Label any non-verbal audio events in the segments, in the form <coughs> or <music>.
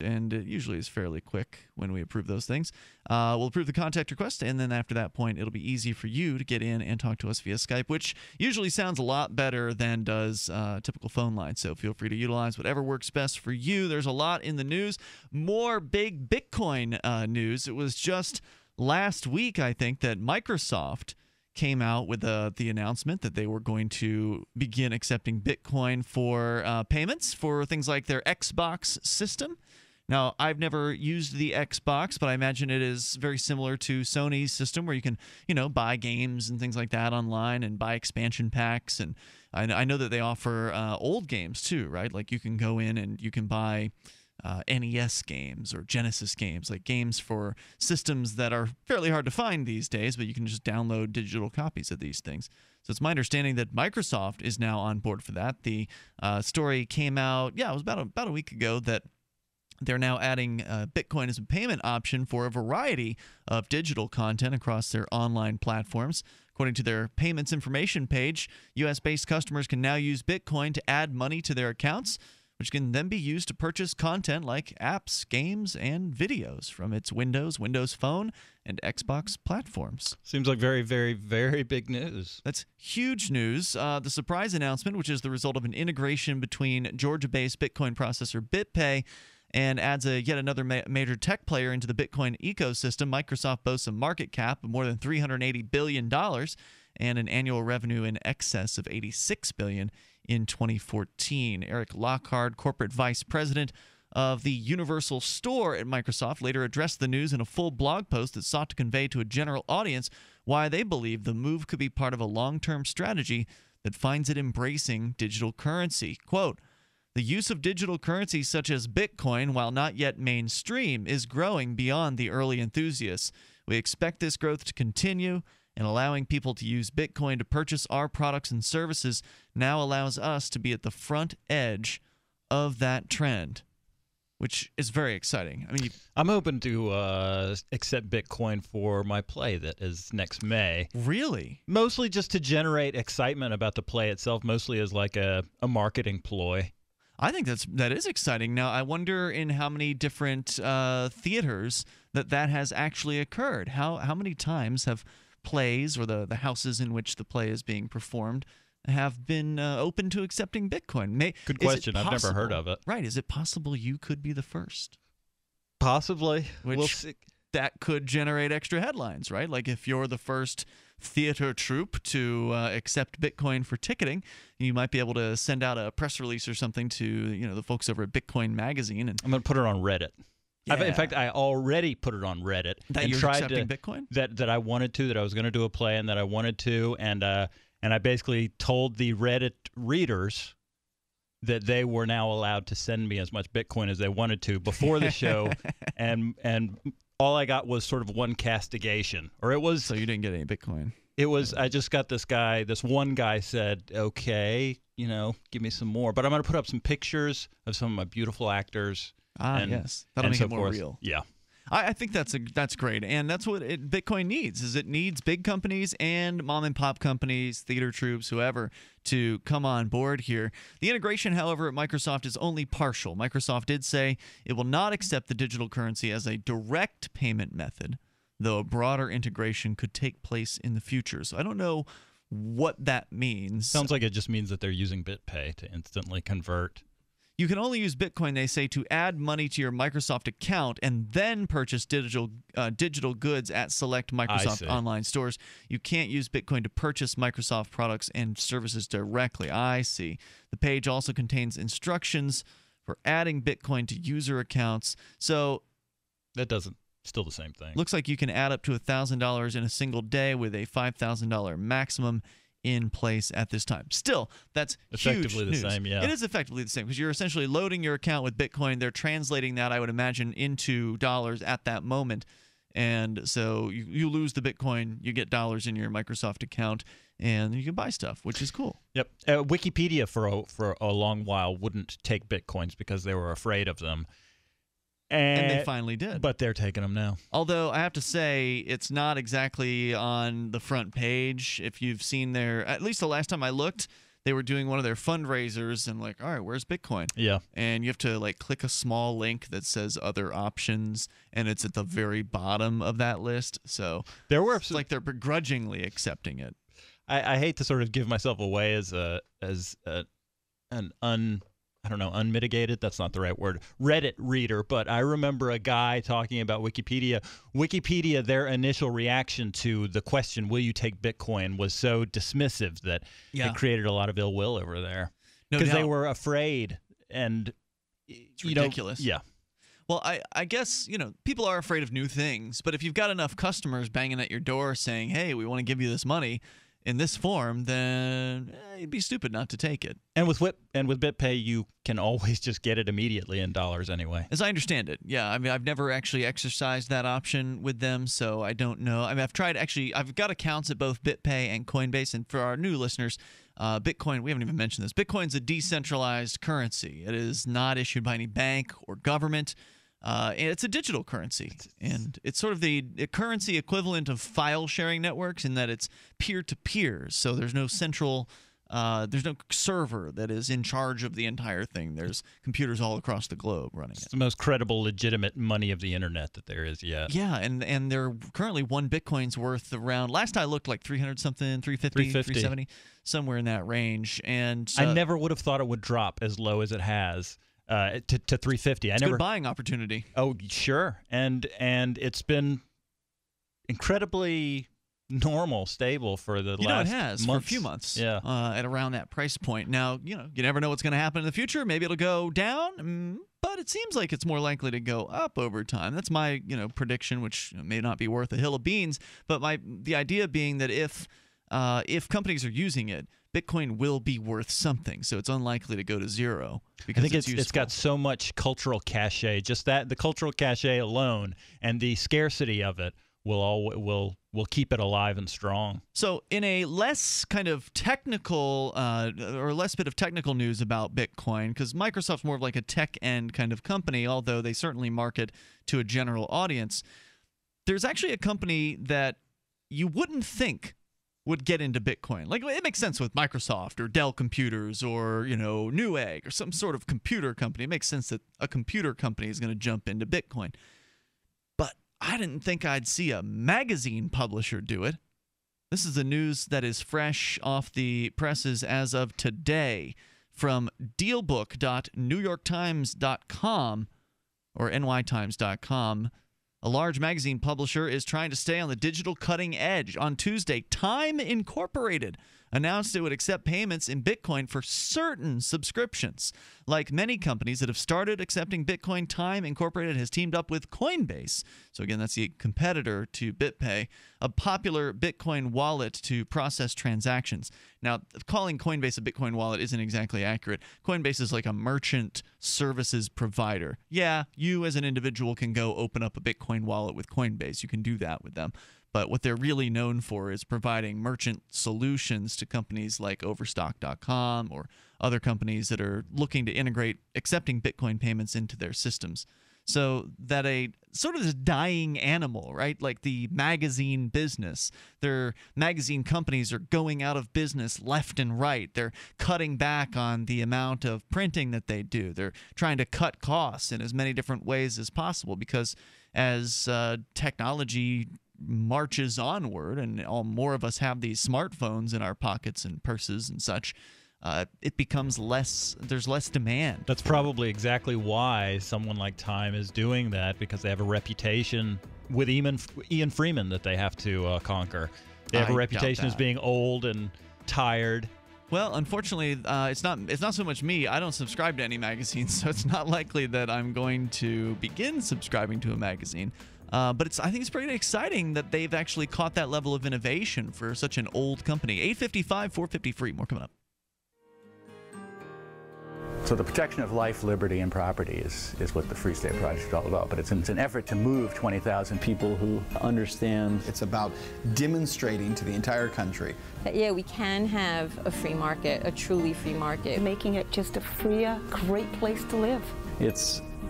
and it usually is fairly quick when we approve those things. Uh, we'll approve the contact request, and then after that point, it'll be easy for you to get in and talk to us via Skype, which usually sounds a lot better than does uh, typical phone line. So feel free to utilize whatever works best for you. There's a lot in the news. More big Bitcoin uh, news. It was just last week, I think, that Microsoft came out with uh, the announcement that they were going to begin accepting Bitcoin for uh, payments for things like their Xbox system. Now, I've never used the Xbox, but I imagine it is very similar to Sony's system where you can, you know, buy games and things like that online and buy expansion packs. And I, know that they offer uh, old games too, right? Like you can go in and you can buy uh, NES games or Genesis games, like games for systems that are fairly hard to find these days, but you can just download digital copies of these things. So it's my understanding that Microsoft is now on board for that. The uh, story came out, yeah, it was about a, about a week ago that they're now adding uh, Bitcoin as a payment option for a variety of digital content across their online platforms. According to their payments information page, US based customers can now use Bitcoin to add money to their accounts, which can then be used to purchase content like apps, games, and videos from its Windows, Windows Phone, and Xbox platforms. Seems like very, very, very big news. That's huge news. Uh, the surprise announcement, which is the result of an integration between Georgia based Bitcoin processor BitPay and adds a yet another ma- major tech player into the Bitcoin ecosystem. Microsoft boasts a market cap of more than 380 billion dollars and an annual revenue in excess of $86 billion in 2014. Eric Lockard, corporate vice president of the Universal Store at Microsoft, later addressed the news in a full blog post that sought to convey to a general audience why they believe the move could be part of a long-term strategy that finds it embracing digital currency. Quote, the use of digital currencies such as Bitcoin, while not yet mainstream, is growing beyond the early enthusiasts. We expect this growth to continue, and allowing people to use Bitcoin to purchase our products and services now allows us to be at the front edge of that trend, which is very exciting. I mean, I'm hoping to uh, accept Bitcoin for my play that is next May. really? Mostly just to generate excitement about the play itself, mostly as like a, a marketing ploy. I think that's that is exciting. Now, I wonder in how many different uh, theaters that that has actually occurred. How how many times have plays or the the houses in which the play is being performed have been uh, open to accepting Bitcoin? May, Good is it question. I've never heard of it. Right? Is it possible you could be the first? Possibly. Which we'll see. that could generate extra headlines, right? Like if you're the first theater troupe to uh, accept Bitcoin for ticketing, you might be able to send out a press release or something to you know the folks over at Bitcoin Magazine and I'm going to put it on Reddit. I've, in fact, I already put it on Reddit that and you're tried accepting to Bitcoin. that that I wanted to, that I was going to do a play, and that I wanted to, and uh, and I basically told the Reddit readers that they were now allowed to send me as much Bitcoin as they wanted to before the show, <laughs> and and all I got was sort of one castigation, or it was So you didn't get any Bitcoin. it was I just got this guy, this one guy said, okay, you know, give me some more, but I'm going to put up some pictures of some of my beautiful actors. Ah, and, yes, that'll and make so it more forth. real. Yeah. I, I think that's a that's great, and that's what it, Bitcoin needs. Is it needs big companies and mom and pop companies, theater troops, whoever, to come on board here. The integration, however, at Microsoft is only partial. Microsoft did say it will not accept the digital currency as a direct payment method, though a broader integration could take place in the future. So I don't know what that means. Sounds like it just means that they're using BitPay to instantly convert. You can only use Bitcoin, they say, to add money to your Microsoft account and then purchase digital uh, digital goods at select. Microsoft online stores. You can't use Bitcoin to purchase Microsoft products and services directly. I see. The page also contains instructions for adding Bitcoin to user accounts. So That doesn't still the same thing. looks like you can add up to $1,000 in a single day with a $5,000 maximum in place at this time. Still, that's Effectively the news. same, yeah. It is effectively the same because you're essentially loading your account with Bitcoin. They're translating that, I would imagine, into dollars at that moment. And so you, you lose the Bitcoin, you get dollars in your Microsoft account, and you can buy stuff, which is cool. Yep. Uh, Wikipedia for a, for a long while wouldn't take bitcoins because they were afraid of them. And, And they finally did. But they're taking them now. Although I have to say, it's not exactly on the front page. If you've seen their, at least the last time I looked, they were doing one of their fundraisers and like, all right, where's Bitcoin? Yeah. And you have to like click a small link that says other options, and it's at the very bottom of that list. So There were it's like they're begrudgingly accepting it. I, I hate to sort of give myself away as a as a, an un I don't know unmitigated that's not the right word Reddit reader, but I remember a guy talking about Wikipedia. Wikipedia, their initial reaction to the question "Will you take Bitcoin?" was so dismissive that Yeah. it created a lot of ill will over there No because they were afraid and It's you know, ridiculous. yeah, Well, I, I guess, you know, people are afraid of new things, but if you've got enough customers banging at your door saying, hey, we want to give you this money in this form, then eh, you'd be stupid not to take it. and with Whip and with BitPay, you can always <laughs> just get it immediately in dollars anyway. As I understand it, yeah. I mean, I've never actually exercised that option with them, so I don't know. I mean, I've tried actually, I've got accounts at both BitPay and Coinbase. And for our new listeners, uh, Bitcoin, we haven't even mentioned this. Bitcoin's a decentralized currency, it is not issued by any bank or government. Uh, and it's a digital currency, and it's sort of the currency equivalent of file sharing networks in that it's peer to peer. So there's no central uh, there's no server that is in charge of the entire thing. There's computers all across the globe running it. It's the most credible, legitimate money of the internet that there is yet. Yeah, and and they're currently one Bitcoin's worth around. Last I looked, like 300 something, 350, 350. 370, somewhere in that range. And I uh, never would have thought it would drop as low as it has uh, to, to 350. I it's a never. good buying opportunity. Oh, sure, and and it's been incredibly normal, stable for the You know, last it has months. for a few months. Yeah. uh, at around that price point. Now, you know, you never know what's going to happen in the future. Maybe it'll go down, mm, but it seems like it's more likely to go up over time. That's my you know prediction, which may not be worth a hill of beans. But my the idea being that if uh, if companies are using it, Bitcoin will be worth something. So it's unlikely to go to zero I because think it's, it's it's got so much cultural cachet. Just that the cultural cachet alone and the scarcity of it will all will will keep it alive and strong. So, in a less kind of technical uh, or less bit of technical news about Bitcoin, because Microsoft's more of like a tech end kind of company, although they certainly market to a general audience, there's actually a company that you wouldn't think would get into Bitcoin. Like it makes sense with Microsoft or Dell Computers or, you know, Newegg or some sort of computer company. It makes sense that a computer company is going to jump into Bitcoin. But I didn't think I'd see a magazine publisher do it. This is the news that is fresh off the presses as of today from dealbook.newyorktimes.com or nytimes.com. A large magazine publisher is trying to stay on the digital cutting edge. On Tuesday, Time Incorporated announced it would accept payments in Bitcoin for certain subscriptions. Like many companies that have started accepting Bitcoin, Time Incorporated has teamed up with Coinbase. So, again, that's the competitor to BitPay, a popular Bitcoin wallet to process transactions. Now, calling Coinbase a Bitcoin wallet isn't exactly accurate. Coinbase is like a merchant services provider. Yeah, you as an individual can go open up a Bitcoin wallet with Coinbase. You can do that with them. But what they're really known for is providing merchant solutions to companies like Overstock.com or other companies that are looking to integrate accepting Bitcoin payments into their systems. So that a sort of this dying animal, right? Like the magazine business. Their magazine companies are going out of business left and right. They're cutting back on the amount of printing that they do. They're trying to cut costs in as many different ways as possible because as uh, technology marches onward and all more of us have these smartphones in our pockets and purses and such uh, it becomes less there's less demand That's probably exactly why someone like Time is doing that because they have a reputation with Ian, Ian Freeman that they have to uh, conquer. They have I a reputation as being old and tired. Well, unfortunately, uh, it's not. It's not so much me. I don't subscribe to any magazines, <laughs> so it's not likely that I'm going to begin subscribing to a magazine. Uh, but it's. I think it's pretty exciting that they've actually caught that level of innovation for such an old company. 855, 450 free. More coming up. So the protection of life, liberty, and property is, is what the Free State Project is all about. But it's an, it's an effort to move 20,000 people who understand It's about demonstrating to the entire country that yeah, we can have a free market, a truly free market. making it just a freer, great place to live. it's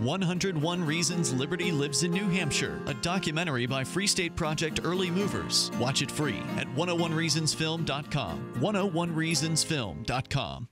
101 Reasons Liberty Lives in New Hampshire, a documentary by Free State Project Early Movers. Watch it free at 101reasonsfilm.com. 101reasonsfilm.com.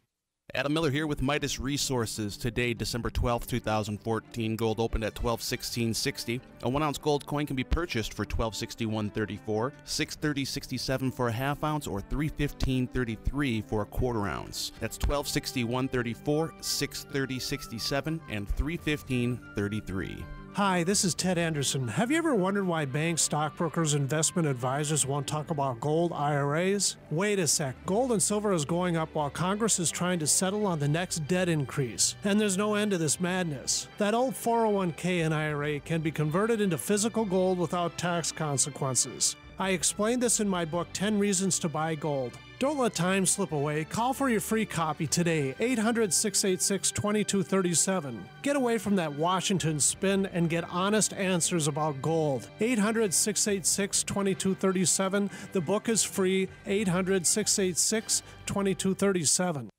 Adam Miller here with Midas Resources. Today, December 12th, 2014, gold opened at 1216.60. A 1 ounce gold coin can be purchased for 1261.34, 630.67 for a half ounce, or 315.33 for a quarter ounce. That's 1261.34, 630.67, and 315.33. Hi, this is Ted Anderson. Have you ever wondered why banks, stockbrokers, investment advisors won't talk about gold IRAs? Wait a sec. Gold and silver is going up while Congress is trying to settle on the next debt increase. And there's no end to this madness. That old 401k and IRA can be converted into physical gold without tax consequences. I explained this in my book 10 Reasons to Buy Gold. Don't let time slip away. Call for your free copy today, 800 686 2237. Get away from that Washington spin and get honest answers about gold. 800 686 2237. The book is free, 800 686 2237.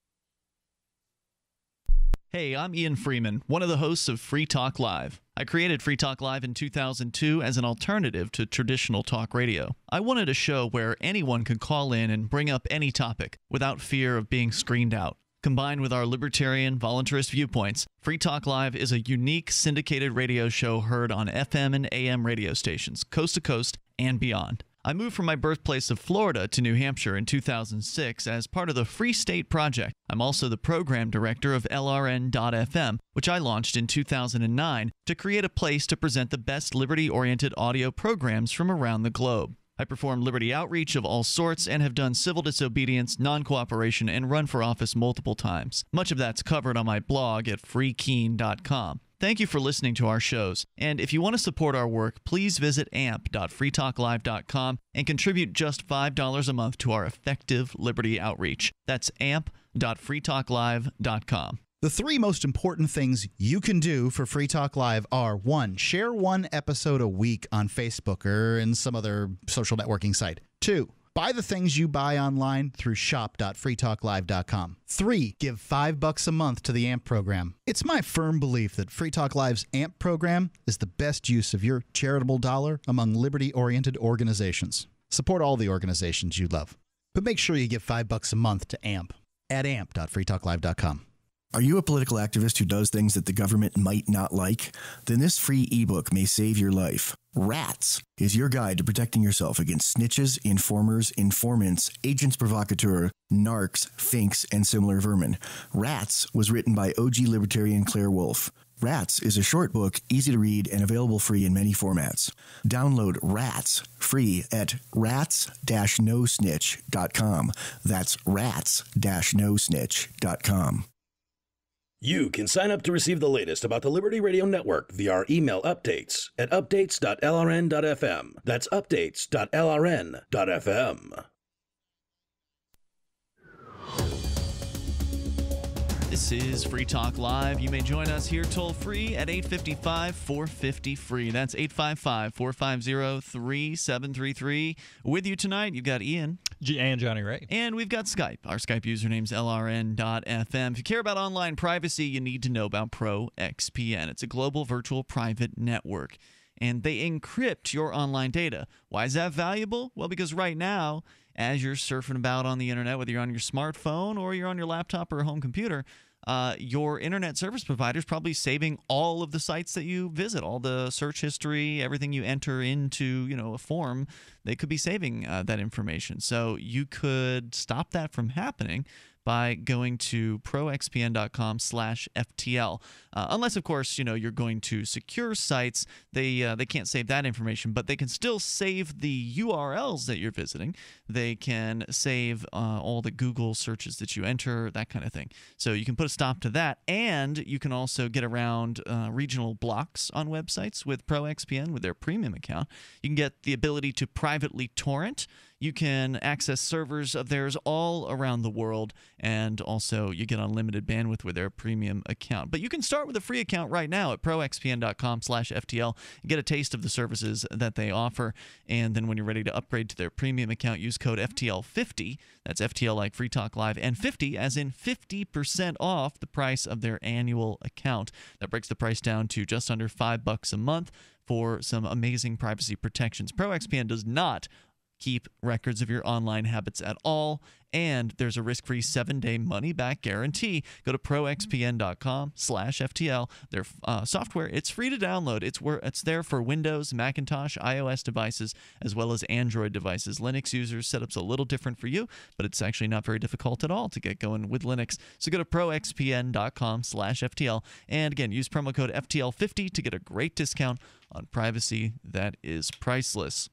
Hey, I'm Ian Freeman, one of the hosts of Free Talk Live. I created Free Talk Live in 2002 as an alternative to traditional talk radio. I wanted a show where anyone could call in and bring up any topic without fear of being screened out. Combined with our libertarian, voluntarist viewpoints, Free Talk Live is a unique syndicated radio show heard on FM and AM radio stations, coast to coast and beyond. I moved from my birthplace of Florida to New Hampshire in 2006 as part of the Free State Project. I'm also the program director of LRN.FM, which I launched in 2009 to create a place to present the best liberty oriented audio programs from around the globe. I perform liberty outreach of all sorts and have done civil disobedience, non cooperation, and run for office multiple times. Much of that's covered on my blog at freekeene.com. Thank you for listening to our shows. And if you want to support our work, please visit amp.freetalklive.com and contribute just $5 a month to our effective liberty outreach. That's amp.freetalklive.com. The three most important things you can do for Free Talk Live are one, share one episode a week on Facebook or in some other social networking site. Two, buy the things you buy online through shop.freetalklive.com. Three, give five bucks a month to the AMP program. It's my firm belief that Free Talk Live's AMP program is the best use of your charitable dollar among liberty oriented organizations. Support all the organizations you love. But make sure you give five bucks a month to AMP at amp.freetalklive.com. Are you a political activist who does things that the government might not like? Then this free ebook may save your life. Rats is your guide to protecting yourself against snitches, informers, informants, agents provocateur, narcs, finks, and similar vermin. Rats was written by OG libertarian Claire Wolfe. Rats is a short book, easy to read, and available free in many formats. Download Rats free at rats-nosnitch.com. That's rats-nosnitch.com. You can sign up to receive the latest about the Liberty Radio Network via our email updates at updates.lrn.fm. That's updates.lrn.fm. This is Free Talk Live. You may join us here toll free at 855 450 free. That's 855 450 3733. With you tonight, you've got Ian. G- and Johnny Ray. And we've got Skype. Our Skype username's lrn.fm. If you care about online privacy, you need to know about ProXPN. It's a global virtual private network, and they encrypt your online data. Why is that valuable? Well, because right now, as you're surfing about on the internet, whether you're on your smartphone or you're on your laptop or a home computer, uh, your internet service provider is probably saving all of the sites that you visit, all the search history, everything you enter into, you know, a form. They could be saving uh, that information. So you could stop that from happening by going to proxpn.com slash FTL. Uh, unless, of course, you know you're going to secure sites, they uh, they can't save that information, but they can still save the URLs that you're visiting. They can save uh, all the Google searches that you enter, that kind of thing. So you can put a stop to that, and you can also get around uh, regional blocks on websites with ProXPN with their premium account. You can get the ability to privately torrent. You can access servers of theirs all around the world, and also you get unlimited bandwidth with their premium account. But you can start with a free account right now at proxpn.com/ftl get a taste of the services that they offer. And then when you're ready to upgrade to their premium account, use code FTL50. That's FTL like Free Talk Live, and 50 as in 50% off the price of their annual account. That breaks the price down to just under five bucks a month for some amazing privacy protections. ProXPN does not keep records of your online habits at all and there's a risk-free seven-day money-back guarantee. Go to proxpn.com slash ftl their uh, software it's free to download. It's where it's there for windows macintosh ios devices as well as android devices. Linux users setup's a little different for you but it's actually not very difficult at all to get going with linux. So go to proxpn.com slash ftl and again use promo code ftl50 to get a great discount on privacy that is priceless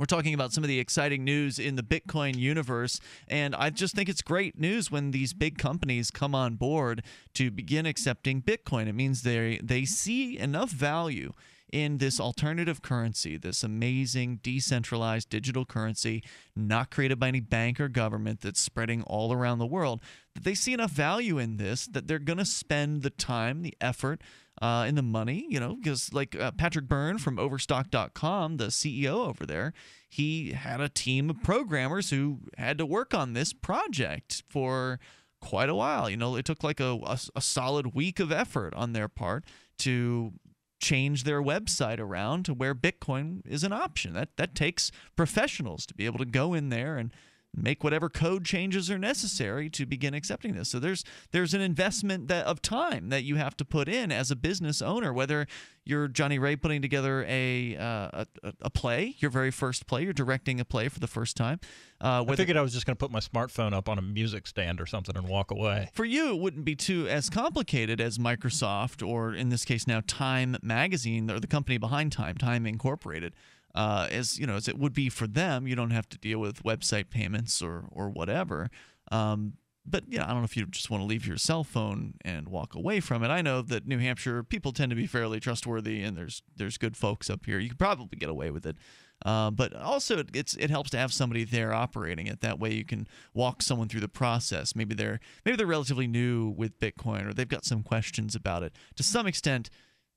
we're talking about some of the exciting news in the Bitcoin universe. And I just think it's great news when these big companies come on board to begin accepting Bitcoin. It means they, they see enough value in this alternative currency, this amazing decentralized digital currency, not created by any bank or government that's spreading all around the world, that they see enough value in this that they're going to spend the time, the effort, uh, in the money, you know, because like uh, Patrick Byrne from Overstock.com, the CEO over there, he had a team of programmers who had to work on this project for quite a while. You know, it took like a, a, a solid week of effort on their part to change their website around to where Bitcoin is an option. That that takes professionals to be able to go in there and make whatever code changes are necessary to begin accepting this. So there's there's an investment that of time that you have to put in as a business owner, whether you're Johnny Ray putting together a uh, a, a, play, your very first play, you're directing a play for the first time. Uh, I figured I was just going to put my smartphone up on a music stand or something and walk away. For you, it wouldn't be too as complicated as Microsoft or in this case now Time Magazine or the company behind Time, Time Incorporated uh, as you know as it would be for them. You don't have to deal with website payments or or whatever. Um, but yeah, I don't know if you just want to leave your cell phone and walk away from it. I know that New Hampshire people tend to be fairly trustworthy, and there's there's good folks up here. You could probably get away with it. Uh, but also, it, it's it helps to have somebody there operating it. That way, you can walk someone through the process. Maybe they're maybe they're relatively new with Bitcoin, or they've got some questions about it. To some extent,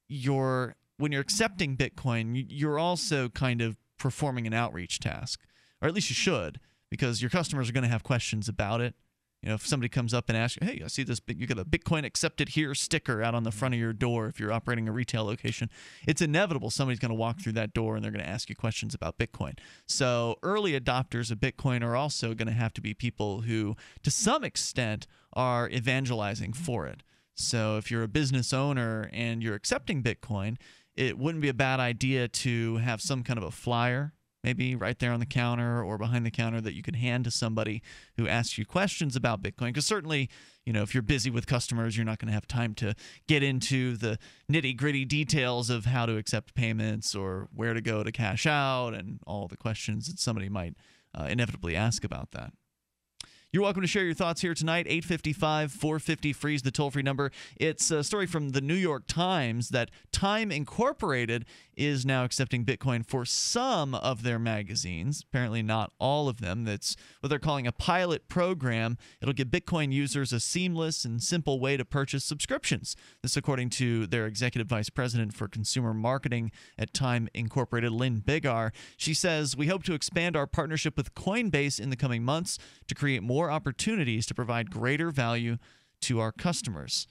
you're when you're accepting Bitcoin, you're also kind of performing an outreach task, or at least you should, because your customers are going to have questions about it. You know, if somebody comes up and asks you, "Hey, I see this. You got a Bitcoin accepted here sticker out on the front of your door." If you're operating a retail location, it's inevitable somebody's going to walk through that door and they're going to ask you questions about Bitcoin. So, early adopters of Bitcoin are also going to have to be people who, to some extent, are evangelizing for it. So, if you're a business owner and you're accepting Bitcoin, it wouldn't be a bad idea to have some kind of a flyer maybe right there on the counter or behind the counter that you could hand to somebody who asks you questions about bitcoin. Because certainly you know if you're busy with customers you're not going to have time to get into the nitty gritty details of how to accept payments or where to go to cash out and all the questions that somebody might uh, inevitably ask about that you're welcome to share your thoughts here tonight. 855 450 freeze the toll free number. It's a story from the New York Times that Time Incorporated is now accepting Bitcoin for some of their magazines. Apparently, not all of them. That's what they're calling a pilot program. It'll give Bitcoin users a seamless and simple way to purchase subscriptions. This, according to their executive vice president for consumer marketing at Time Incorporated, Lynn Biggar. She says, We hope to expand our partnership with Coinbase in the coming months to create more more opportunities to provide greater value to our customers.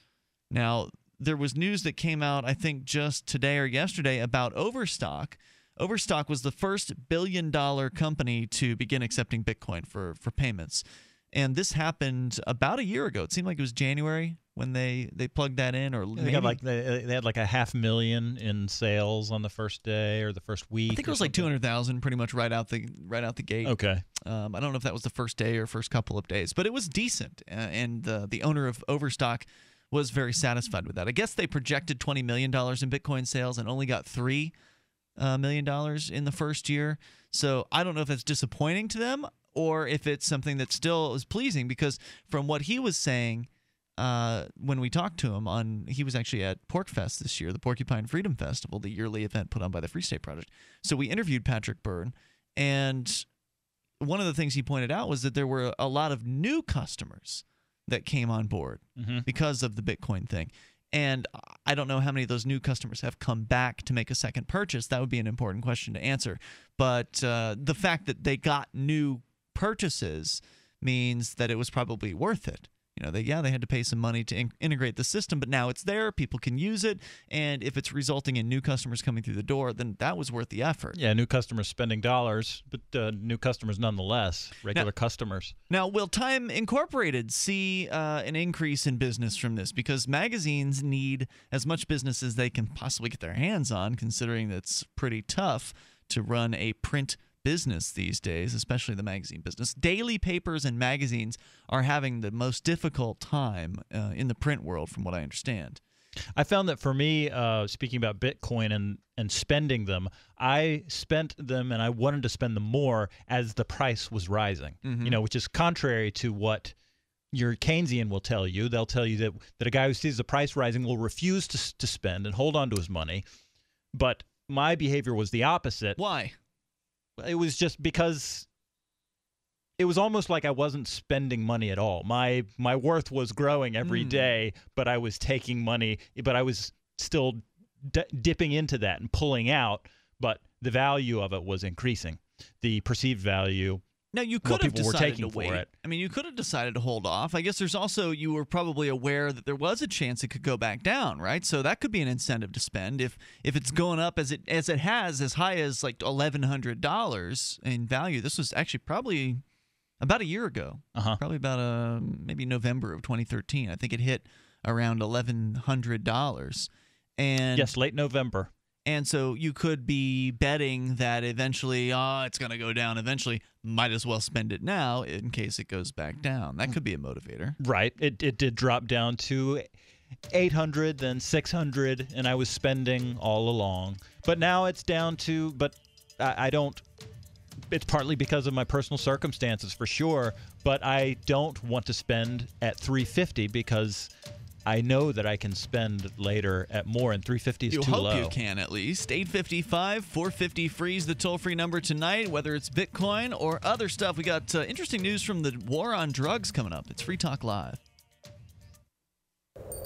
Now, there was news that came out, I think, just today or yesterday about Overstock. Overstock was the first billion dollar company to begin accepting Bitcoin for, for payments. And this happened about a year ago. It seemed like it was January when they, they plugged that in, or they got like they, they had like a half million in sales on the first day or the first week. I think it was like two hundred thousand, pretty much right out the right out the gate. Okay. Um, I don't know if that was the first day or first couple of days, but it was decent. Uh, and the the owner of Overstock was very satisfied with that. I guess they projected $20 million in Bitcoin sales and only got $3 uh, million in the first year. So I don't know if that's disappointing to them or if it's something that still is pleasing because from what he was saying uh, when we talked to him on he was actually at PorcFest this year, the Porcupine Freedom Festival, the yearly event put on by the Free State Project. So we interviewed Patrick Byrne and one of the things he pointed out was that there were a lot of new customers that came on board Mm-hmm. because of the Bitcoin thing. And I don't know how many of those new customers have come back to make a second purchase. That would be an important question to answer. But uh, the fact that they got new purchases means that it was probably worth it. You know, they yeah they had to pay some money to in- integrate the system, but now it's there. People can use it, and if it's resulting in new customers coming through the door, then that was worth the effort. Yeah, new customers spending dollars, but uh, new customers nonetheless, regular customers. Now, will Time Incorporated see uh, an increase in business from this? Because magazines need as much business as they can possibly get their hands on, considering that it's pretty tough to run a print business these days, especially the magazine business. Daily papers and magazines are having the most difficult time uh, in the print world, from what I understand. I found that for me, uh, speaking about Bitcoin and, and spending them, I spent them and I wanted to spend them more as the price was rising. Mhm. You know, which is contrary to what your Keynesian will tell you. They'll tell you that that a guy who sees the price rising will refuse to to spend and hold on to his money. But my behavior was the opposite. Why? It was just because it was almost like I wasn't spending money at all. My my worth was growing every Mm. day, but I was taking money, but I was still d- dipping into that and pulling out, but the value of it was increasing. The perceived value Now you could have decided to wait. I mean, you could have decided to hold off. I guess there's also you were probably aware that there was a chance it could go back down, right? So that could be an incentive to spend if if it's going up as it as it has as high as like eleven hundred dollars in value. This was actually probably about a year ago, uh-huh. probably about uh maybe November of 2013. I think it hit around eleven hundred dollars. And Yes, late November. And so you could be betting that eventually, oh, it's going to go down eventually. Might as well spend it now in case it goes back down. That hmm. could be a motivator. Right. It it did drop down to 800 then 600 and I was spending all along. But now it's down to but I, I don't it's partly because of my personal circumstances for sure, but I don't want to spend at 350 because I know that I can spend later at more and 350 is You too hope low. you can at least. 855 450 freeze the toll free number tonight, whether it's Bitcoin or other stuff. We got uh, interesting news from the war on drugs coming up. It's Free Talk Live.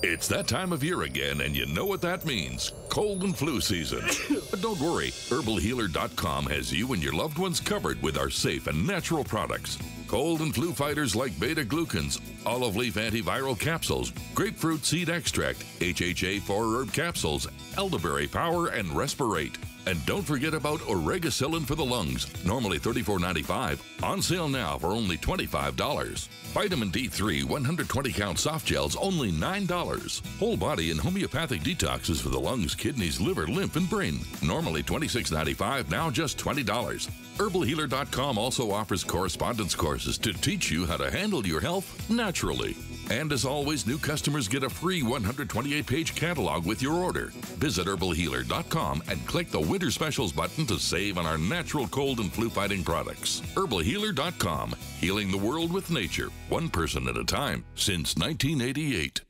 It's that time of year again, and you know what that means cold and flu season. <coughs> but don't worry, herbalhealer.com has you and your loved ones covered with our safe and natural products. Cold and flu fighters like beta glucans, olive leaf antiviral capsules, grapefruit seed extract, HHA 4 herb capsules, elderberry power, and respirate. And don't forget about Oregacillin for the lungs, normally $34.95, on sale now for only $25. Vitamin D3 120 count soft gels, only $9. Whole body and homeopathic detoxes for the lungs, kidneys, liver, lymph, and brain, normally $26.95, now just $20. Herbalhealer.com also offers correspondence courses to teach you how to handle your health naturally. And as always, new customers get a free 128 page catalog with your order. Visit herbalhealer.com and click the Winter Specials button to save on our natural cold and flu fighting products. Herbalhealer.com, healing the world with nature, one person at a time, since 1988.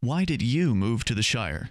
Why did you move to the Shire?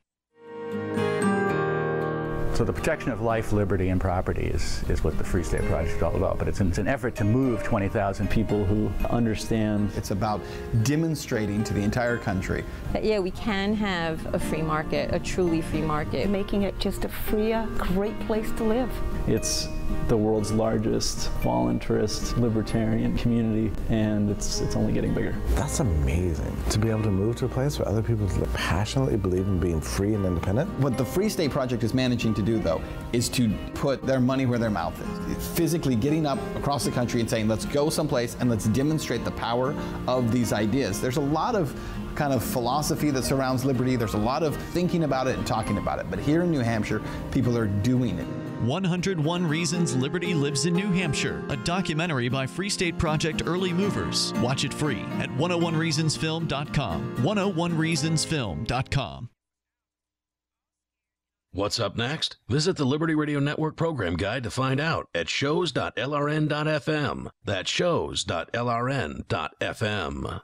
Thank you. So the protection of life, liberty, and property is, is what the Free State Project is all about. But it's an, it's an effort to move 20,000 people who understand. It's about demonstrating to the entire country That, yeah, we can have a free market, a truly free market. Making it just a freer, great place to live. It's the world's largest voluntarist libertarian community, and it's it's only getting bigger. That's amazing. To be able to move to a place where other people passionately believe in being free and independent. What the Free State Project is managing to do, though, is to put their money where their mouth is. Physically getting up across the country and saying, let's go someplace and let's demonstrate the power of these ideas. There's a lot of kind of philosophy that surrounds liberty, there's a lot of thinking about it and talking about it. But here in New Hampshire, people are doing it. 101 Reasons Liberty Lives in New Hampshire, a documentary by Free State Project Early Movers. Watch it free at 101reasonsfilm.com. 101reasonsfilm.com. What's up next? Visit the Liberty Radio Network program guide to find out at shows.lrn.fm. That's shows.lrn.fm.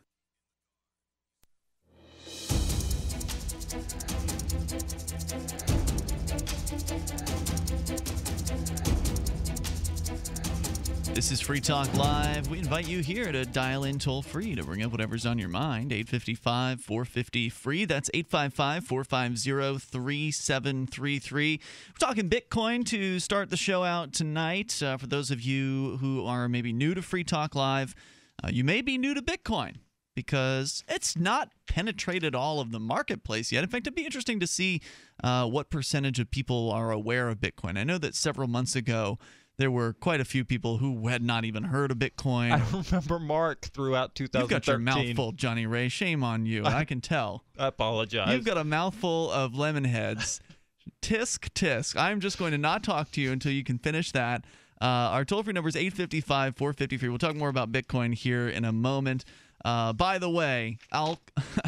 This is Free Talk Live. We invite you here to dial in toll free to bring up whatever's on your mind. 855 450 free. That's 855 450 3733. We're talking Bitcoin to start the show out tonight. Uh, for those of you who are maybe new to Free Talk Live, uh, you may be new to Bitcoin because it's not penetrated all of the marketplace yet. In fact, it'd be interesting to see uh, what percentage of people are aware of Bitcoin. I know that several months ago, there were quite a few people who had not even heard of Bitcoin. I <laughs> remember Mark throughout 2013. You've got your mouthful, Johnny Ray. Shame on you. I can tell. <laughs> I apologize. You've got a mouthful of lemon heads. <laughs> tisk, tisk. I'm just going to not talk to you until you can finish that. Uh, our toll free number is 855 453. We'll talk more about Bitcoin here in a moment. Uh, by the way, I'll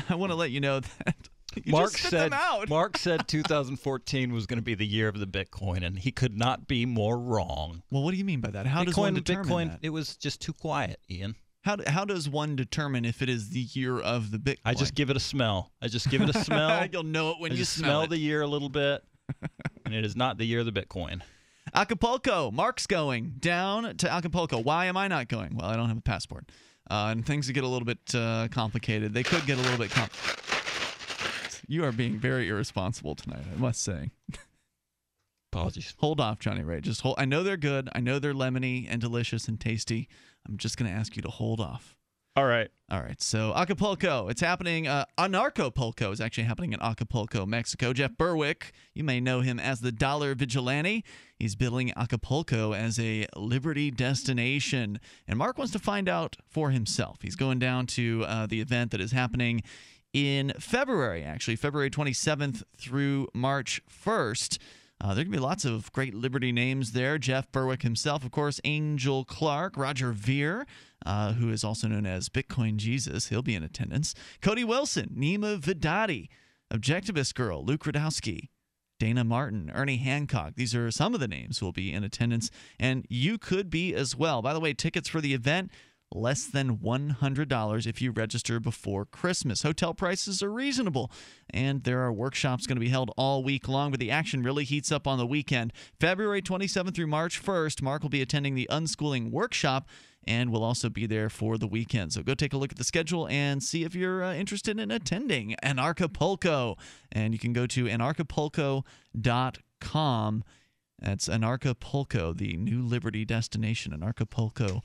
I want to let you know that you Mark just spit said them out. <laughs> Mark said 2014 was going to be the year of the Bitcoin, and he could not be more wrong. Well, what do you mean by that? How Bitcoin, does one determine Bitcoin, that? It was just too quiet, Ian. How, how does one determine if it is the year of the Bitcoin? I just give it a smell. I just give it a <laughs> smell. You'll know it when I you just smell smell it. the year a little bit, <laughs> and it is not the year of the Bitcoin. Acapulco. Mark's going down to Acapulco. Why am I not going? Well, I don't have a passport. Uh, and things get a little bit uh, complicated. They could get a little bit com- You are being very irresponsible tonight, I must say. Apologies. Hold off, Johnny Ray. Just hold. I know they're good. I know they're lemony and delicious and tasty. I'm just going to ask you to hold off. All right. All right. So Acapulco, it's happening. Uh, Anarchapulco is actually happening in Acapulco, Mexico. Jeff Berwick, you may know him as the Dollar Vigilante. He's billing Acapulco as a liberty destination, and Mark wants to find out for himself. He's going down to uh, the event that is happening in February, actually February 27th through March 1st. Uh, there can be lots of great Liberty names there. Jeff Berwick himself, of course, Angel Clark, Roger Ver, uh, who is also known as Bitcoin Jesus. He'll be in attendance. Cody Wilson, Nima Vidadi, Objectivist Girl, Luke Rudkowski, Dayna Martin, Ernie Hancock. These are some of the names who will be in attendance, and you could be as well. By the way, tickets for the event less than $100 if you register before Christmas. Hotel prices are reasonable, and there are workshops going to be held all week long, but the action really heats up on the weekend. February 27th through March 1st, Mark will be attending the Unschooling Workshop and will also be there for the weekend. So go take a look at the schedule and see if you're uh, interested in attending Anarchapulco. And you can go to anarchapulco.com. That's Anarchapulco, the new Liberty destination, anarchapulco.com.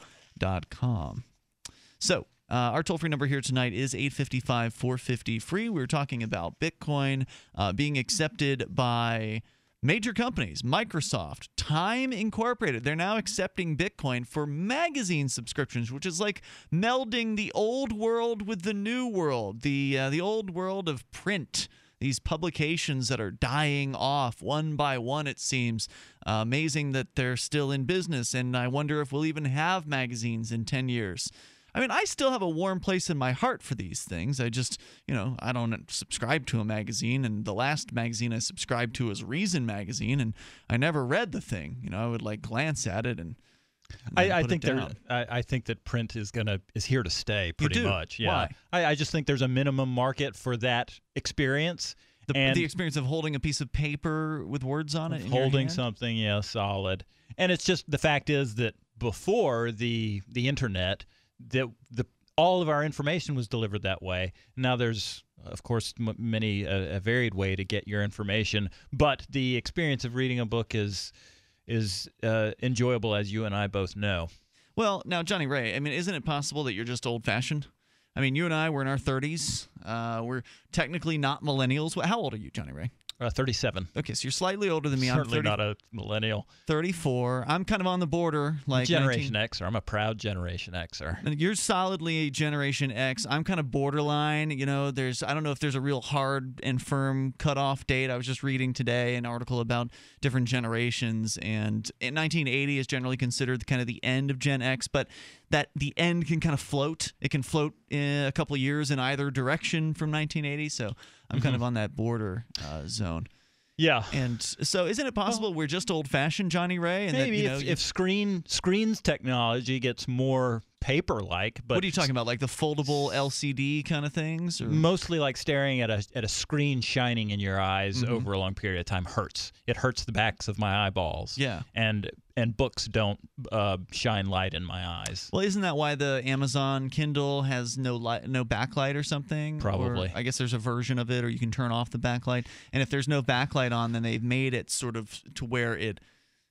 So, uh, our toll free number here tonight is 855 450 free. We are talking about Bitcoin uh, being accepted by major companies Microsoft, Time Incorporated. They're now accepting Bitcoin for magazine subscriptions, which is like melding the old world with the new world, the, uh, the old world of print these publications that are dying off one by one, it seems. Uh, amazing that they're still in business, and I wonder if we'll even have magazines in 10 years. I mean, I still have a warm place in my heart for these things. I just, you know, I don't subscribe to a magazine, and the last magazine I subscribed to was Reason magazine, and I never read the thing. You know, I would like glance at it and. I, I think there. I, I think that print is gonna is here to stay. Pretty much. Yeah. Why? I, I just think there's a minimum market for that experience. The, and the experience of holding a piece of paper with words on it, holding something, yeah, solid. And it's just the fact is that before the the internet, that the all of our information was delivered that way. Now there's of course m- many a varied way to get your information, but the experience of reading a book is is uh, enjoyable as you and I both know. Well, now Johnny Ray, I mean, isn't it possible that you're just old-fashioned? I mean, you and I, we're in our 30s. Uh, we're technically not millennials. How old are you, Johnny Ray? Uh, 37. Okay, so you're slightly older than me. Certainly I'm 30, not a millennial. 34. I'm kind of on the border, like Generation 19 Xer. I'm a proud Generation Xer. And You're solidly Generation X. I'm kind of borderline. You know, there's I don't know if there's a real hard and firm cutoff date. I was just reading today an article about different generations, and in 1980 is generally considered kind of the end of Gen X, but that the end can kind of float. It can float in a couple of years in either direction from 1980. So I'm kind Mhm. of on that border uh, zone. Yeah. And so, isn't it possible we're just old-fashioned, Johnny Ray? And Maybe that, you know, if, if screen screens technology gets more paper-like, but what are you talking about? Like the foldable LCD kind of things? Or? mostly like staring at a at a screen shining in your eyes Mhm. over a long period of time hurts. It hurts the backs of my eyeballs. Yeah. and and books don't uh, shine light in my eyes. Well, isn't that why the Amazon Kindle has no light, no backlight or something? Or Probably. I guess there's a version of it, or you can turn off the backlight. And if there's no backlight on, then they've made it sort of to where it,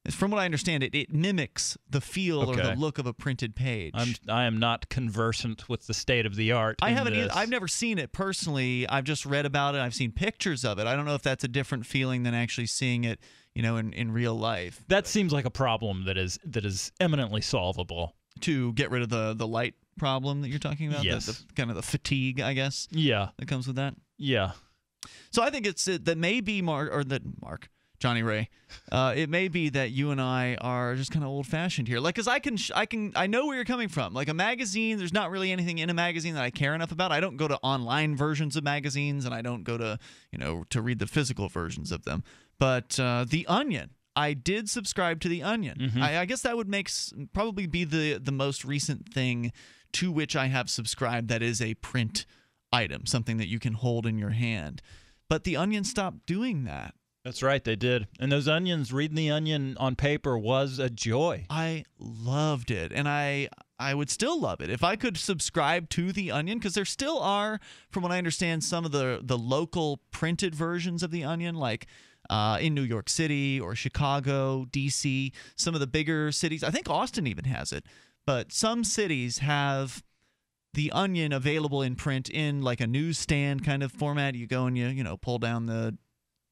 from what I understand, it it mimics the feel or the look of a printed page. I'm I am not conversant with the state of the art. I haven't. Either. I've never seen it personally. I've just read about it. I've seen pictures of it. I don't know if that's a different feeling than actually seeing it, you know, in, in real life. That seems like a problem that is that is eminently solvable. To get rid of the the light problem that you're talking about, The- Yes. the, kind of the fatigue, I guess. Yeah, that comes with that. Yeah. So I think it's it, that may be Mark or that Mark Johnny Ray. Uh, it may be that you and I are just kind of old fashioned here. Like, cause I can sh- I can I know where you're coming from. Like a magazine, there's not really anything in a magazine that I care enough about. I don't go to online versions of magazines, and I don't go to you know to read the physical versions of them. But uh, the Onion. I did subscribe to the Onion. Mm-hmm. I, I guess that would make s- probably be the the most recent thing to which I have subscribed that is a print item, something that you can hold in your hand. But the Onion stopped doing that. That's right, they did. And those onions, reading the onion on paper was a joy. I loved it, and I I would still love it if I could subscribe to the Onion because there still are, from what I understand, some of the the local printed versions of the Onion, like. Uh, in New York City or Chicago, DC, some of the bigger cities. I think Austin even has it, but some cities have the Onion available in print in like a newsstand kind of format. You go and you you know pull down the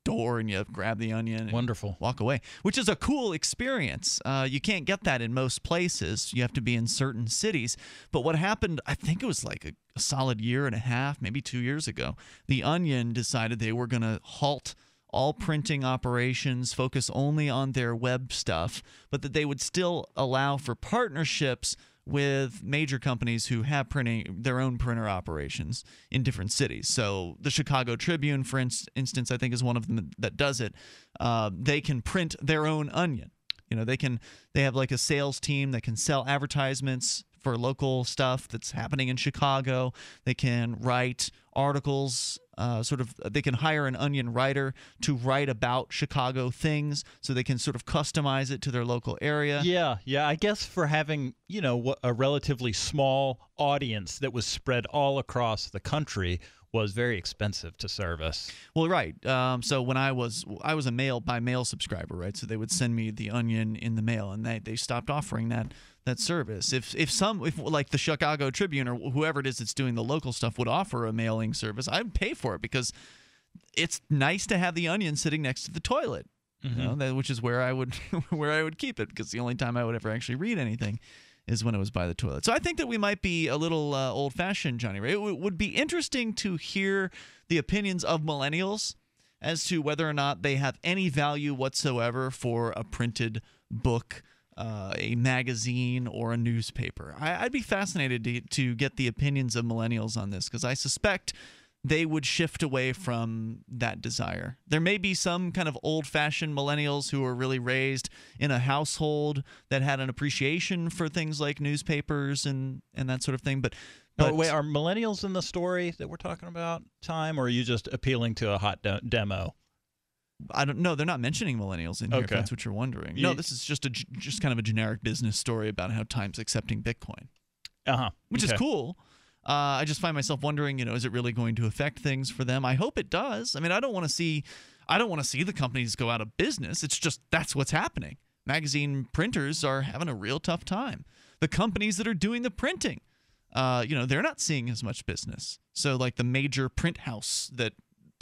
door and you grab the onion and Wonderful. walk away which is a cool experience. Uh, you can't get that in most places. You have to be in certain cities. But what happened i think it was like a, a solid year and a half maybe two years ago the onion decided they were going to halt all printing operations focus only on their web stuff but that they would still allow for partnerships with major companies who have printing their own printer operations in different cities. So the Chicago Tribune, for inst- instance, I think is one of them that does it. Uh, they can print their own onion. You know, they can they have like a sales team that can sell advertisements for local stuff that's happening in Chicago. They can write articles. Uh, sort of, they can hire an Onion writer to write about Chicago things, so they can sort of customize it to their local area. Yeah, yeah. I guess for having you know a relatively small audience that was spread all across the country was very expensive to service. Well, right. Um, so when I was I was a mail by mail subscriber, right? So they would send me the Onion in the mail, and they, they stopped offering that that service. If if some if like the Chicago Tribune or whoever it is that's doing the local stuff would offer a mailing service, I'd pay for it because it's nice to have the Onion sitting next to the toilet. You know, that, which is where I would <laughs> where I would keep it because the only time I would ever actually read anything is when it was by the toilet. So I think that we might be a little uh, old fashioned, Johnny Ray. It w- would be interesting to hear the opinions of millennials as to whether or not they have any value whatsoever for a printed book, uh, a magazine, or a newspaper. I- I'd be fascinated to, to get the opinions of millennials on this because I suspect they would shift away from that desire. There may be some kind of old fashioned millennials who were really raised in a household that had an appreciation for things like newspapers and, and that sort of thing. But, But but wait, are millennials in the story that we're talking about time, or are you just appealing to a hot de- demo? I don't know. They're not mentioning millennials in here. Okay. that's what you're wondering. No, this is just a just kind of a generic business story about how Time's accepting Bitcoin, Uh huh. which is cool. Uh, I just find myself wondering, you know, is it really going to affect things for them? I hope it does. I mean, I don't want to see, I don't want to see the companies go out of business. It's just that's what's happening. Magazine printers are having a real tough time. The companies that are doing the printing, uh, you know, they're not seeing as much business. So, like the major print house that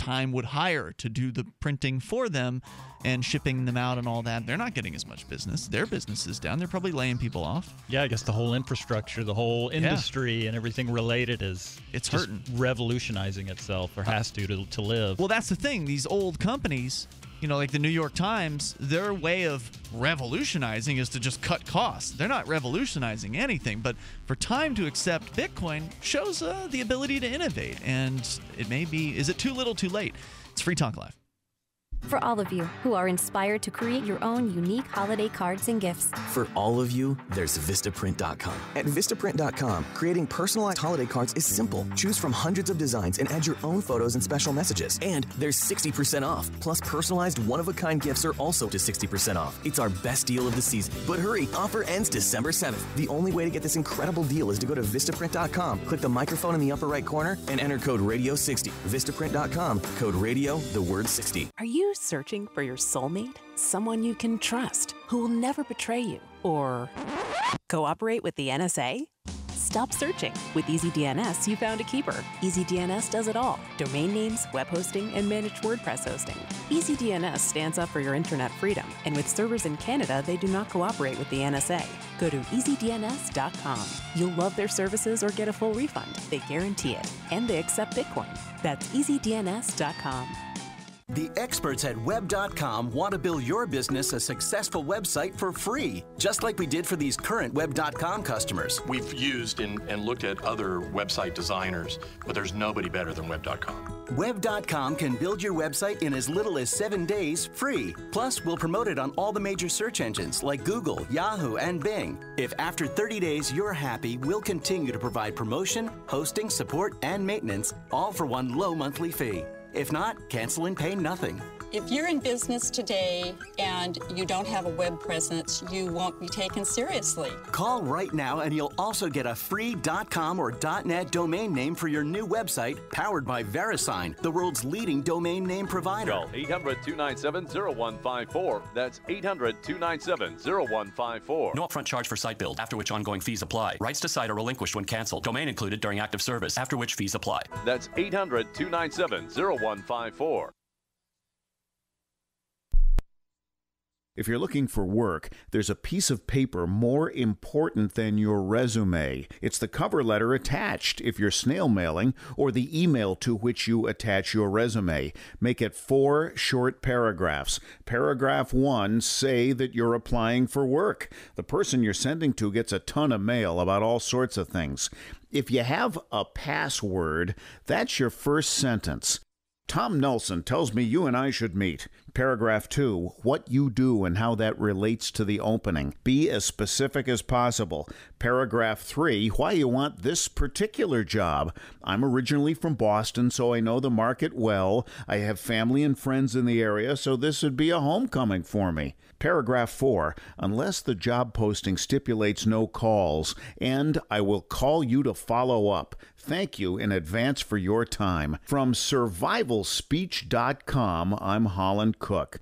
Time would hire to do the printing for them and shipping them out and all that, they're not getting as much business. Their business is down. They're probably laying people off. Yeah, I guess the whole infrastructure, the whole industry, and everything related is It's just hurting. revolutionizing itself, or uh, has to to, to live. Well, that's the thing. These old companies, you know, like the New York Times, their way of revolutionizing is to just cut costs. They're not revolutionizing anything, but for Time to accept Bitcoin shows uh, the ability to innovate. And it may be, is it too little, too late? It's Free Talk Live. For all of you who are inspired to create your own unique holiday cards and gifts. For all of you, there's Vistaprint.com. At Vistaprint.com, creating personalized holiday cards is simple. Choose from hundreds of designs and add your own photos and special messages. And there's 60% off. Plus, personalized one of a kind gifts are also to 60% off. It's our best deal of the season. But hurry, offer ends December 7th. The only way to get this incredible deal is to go to Vistaprint.com, click the microphone in the upper right corner, and enter code Radio60. Vistaprint.com, code Radio, the word 60. Are you searching for your soulmate? Someone you can trust, who will never betray you? Or cooperate with the NSA? Stop searching. With EasyDNS, you found a keeper. EasyDNS does it all domain names, web hosting, and managed WordPress hosting. EasyDNS stands up for your internet freedom, and with servers in Canada, they do not cooperate with the NSA. Go to easydns.com. You'll love their services or get a full refund. They guarantee it. And they accept Bitcoin. That's easydns.com. The experts at Web.com want to build your business a successful website for free, just like we did for these current Web.com customers. We've used and, and looked at other website designers, but there's nobody better than Web.com. Web.com can build your website in as little as seven days free. Plus, we'll promote it on all the major search engines like Google, Yahoo, and Bing. If after 30 days you're happy, we'll continue to provide promotion, hosting, support, and maintenance, all for one low monthly fee. If not, cancel and pay nothing. If you're in business today and you don't have a web presence, you won't be taken seriously. Call right now and you'll also get a free .com or .net domain name for your new website powered by VeriSign, the world's leading domain name provider. Call 800 297 0154. That's 800 297 0154. No upfront charge for site build, after which ongoing fees apply. Rights to site are relinquished when canceled. Domain included during active service, after which fees apply. That's 800 If you're looking for work, there's a piece of paper more important than your resume. It's the cover letter attached if you're snail mailing or the email to which you attach your resume. Make it four short paragraphs. Paragraph one, say that you're applying for work. The person you're sending to gets a ton of mail about all sorts of things. If you have a password, that's your first sentence. Tom Nelson tells me you and I should meet. Paragraph 2, what you do and how that relates to the opening. Be as specific as possible. Paragraph 3, why you want this particular job. I'm originally from Boston, so I know the market well. I have family and friends in the area, so this would be a homecoming for me. Paragraph 4, unless the job posting stipulates no calls, and I will call you to follow up. Thank you in advance for your time. From survivalspeech.com, I'm Holland Cooke.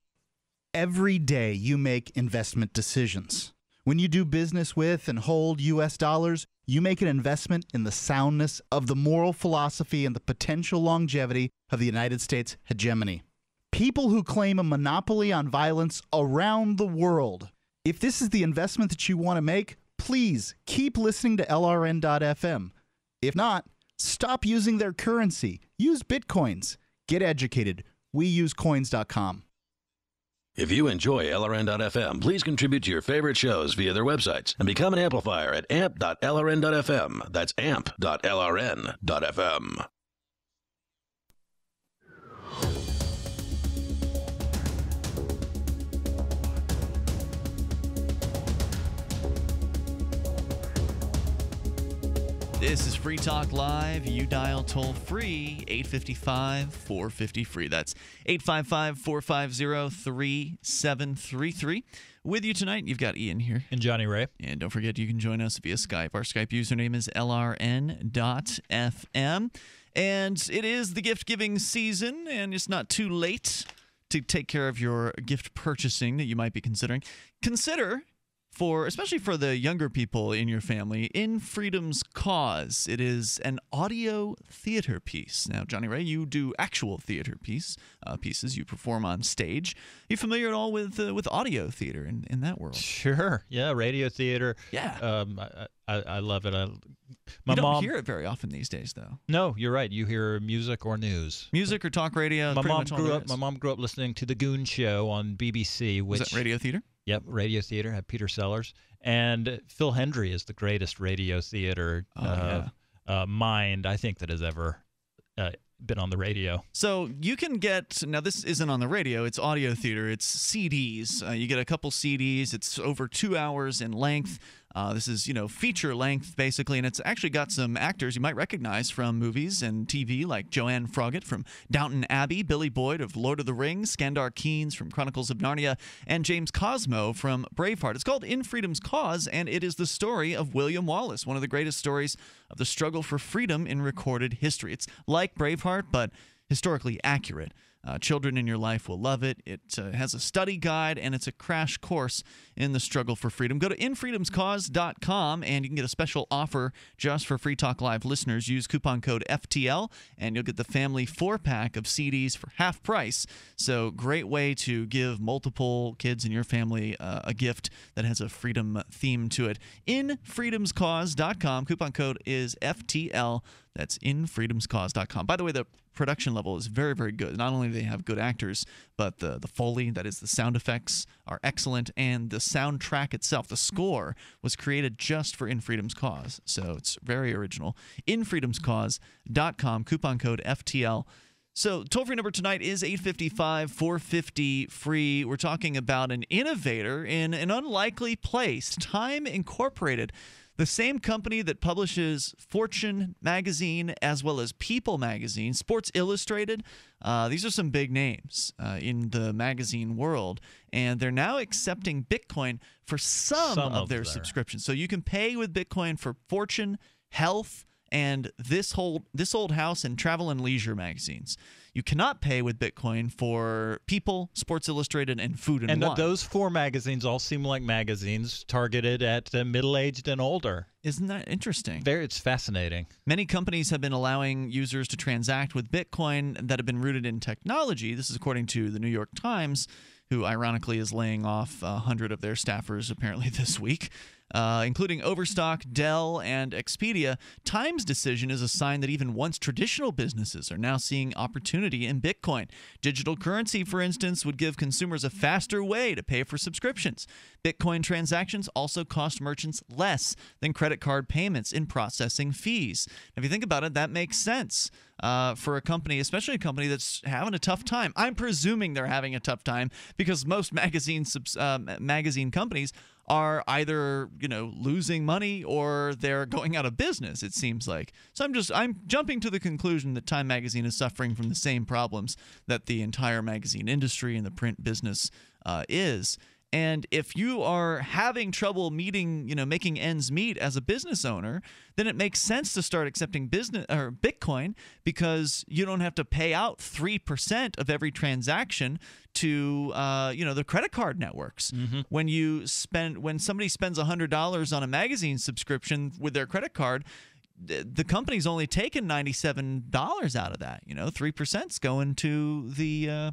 Every day you make investment decisions. When you do business with and hold U.S. dollars, you make an investment in the soundness of the moral philosophy and the potential longevity of the United States hegemony. People who claim a monopoly on violence around the world. If this is the investment that you want to make, please keep listening to LRN.FM. If not, stop using their currency. Use bitcoins. Get educated. We use coins.com. If you enjoy LRN.FM, please contribute to your favorite shows via their websites and become an amplifier at amp.lrn.fm. That's amp.lrn.fm. This is Free Talk Live. You dial toll free 855 450 free. That's 855 450 3733. With you tonight, you've got Ian here. And Johnny Ray. And don't forget, you can join us via Skype. Our Skype username is lrn.fm. And it is the gift giving season, and it's not too late to take care of your gift purchasing that you might be considering. Consider for especially for the younger people in your family in freedom's cause it is an audio theater piece now johnny ray you do actual theater piece uh, pieces you perform on stage you familiar at all with uh, with audio theater in, in that world Sure. Yeah. Radio theater. Yeah. Um, I, I, I love it. I, my you don't mom. hear it very often these days though No, you're right. You hear music or news. music or talk radio My mom grew up. My mom grew up listening to the Goon Show on BBC. Which Was that radio theater Yep, radio theater had Peter Sellers and Phil Hendrie is the greatest radio theater Oh, uh, uh, mind I think that has ever uh, been on the radio. So you can get now. This isn't on the radio. It's audio theater. It's CDs. Uh, you get a couple CDs. It's over two hours in length. Uh, this is you know feature length basically, and it's actually got some actors you might recognize from movies and TV like Joanne Froggatt from Downton Abbey, Billy Boyd of Lord of the Rings, Skandar Keynes from Chronicles of Narnia, and James Cosmo from Braveheart. It's called In Freedom's Cause, and it is the story of William Wallace, one of the greatest stories of the struggle for freedom in recorded history. It's like Braveheart, but historically accurate. Uh, children in your life will love it. It uh, has a study guide and it's a crash course in the struggle for freedom. Go to infreedomscause.com and you can get a special offer just for Free Talk Live listeners. Use coupon code FTL and you'll get the family four pack of CDs for half price. So, great way to give multiple kids in your family uh, a gift that has a freedom theme to it. Infreedomscause.com. Coupon code is FTL. That's infreedomscause.com. By the way, the production level is very, very good. Not only do they have good actors, but the, the Foley, that is the sound effects, are excellent. And the soundtrack itself, the score, was created just for In Freedom's Cause. So it's very original. Infreedomscause.com, coupon code FTL. So, toll free number tonight is 855 450 free. We're talking about an innovator in an unlikely place, Time Incorporated. The same company that publishes Fortune magazine as well as People magazine, Sports Illustrated. Uh, these are some big names uh, in the magazine world, and they're now accepting Bitcoin for some, Some of of their their- subscriptions. So you can pay with Bitcoin for Fortune, Health, and this whole this old house and travel and leisure magazines. You cannot pay with Bitcoin for People, Sports Illustrated, and Food and, And Wine. those four magazines all seem like magazines targeted at the middle-aged and older. Isn't that interesting? Very, it's fascinating. Many companies have been allowing users to transact with Bitcoin that have been rooted in technology. This is according to the New York Times, who ironically is laying off 100 of their staffers apparently <laughs> this week. Uh, including Overstock, Dell, and Expedia, Time's decision is a sign that even once traditional businesses are now seeing opportunity in Bitcoin. Digital currency, for instance, would give consumers a faster way to pay for subscriptions. Bitcoin transactions also cost merchants less than credit card payments in processing fees. If you think about it, that makes sense uh, for a company, especially a company that's having a tough time. I'm presuming they're having a tough time because most <laughs> magazine subs- uh, magazine companies are either you know losing money or they're going out of business it seems like. So i'm just i'm jumping to the conclusion that time magazine is suffering from the same problems that the entire magazine industry and the print business uh, is and if you are having trouble meeting, you know, making ends meet as a business owner, then it makes sense to start accepting business or Bitcoin because you don't have to pay out three percent of every transaction to, uh, you know, the credit card networks. When you spend, when somebody spends hundred dollars on a magazine subscription with their credit card, the company's only taken ninety-seven dollars out of that. You know, three percent's going to the. Uh,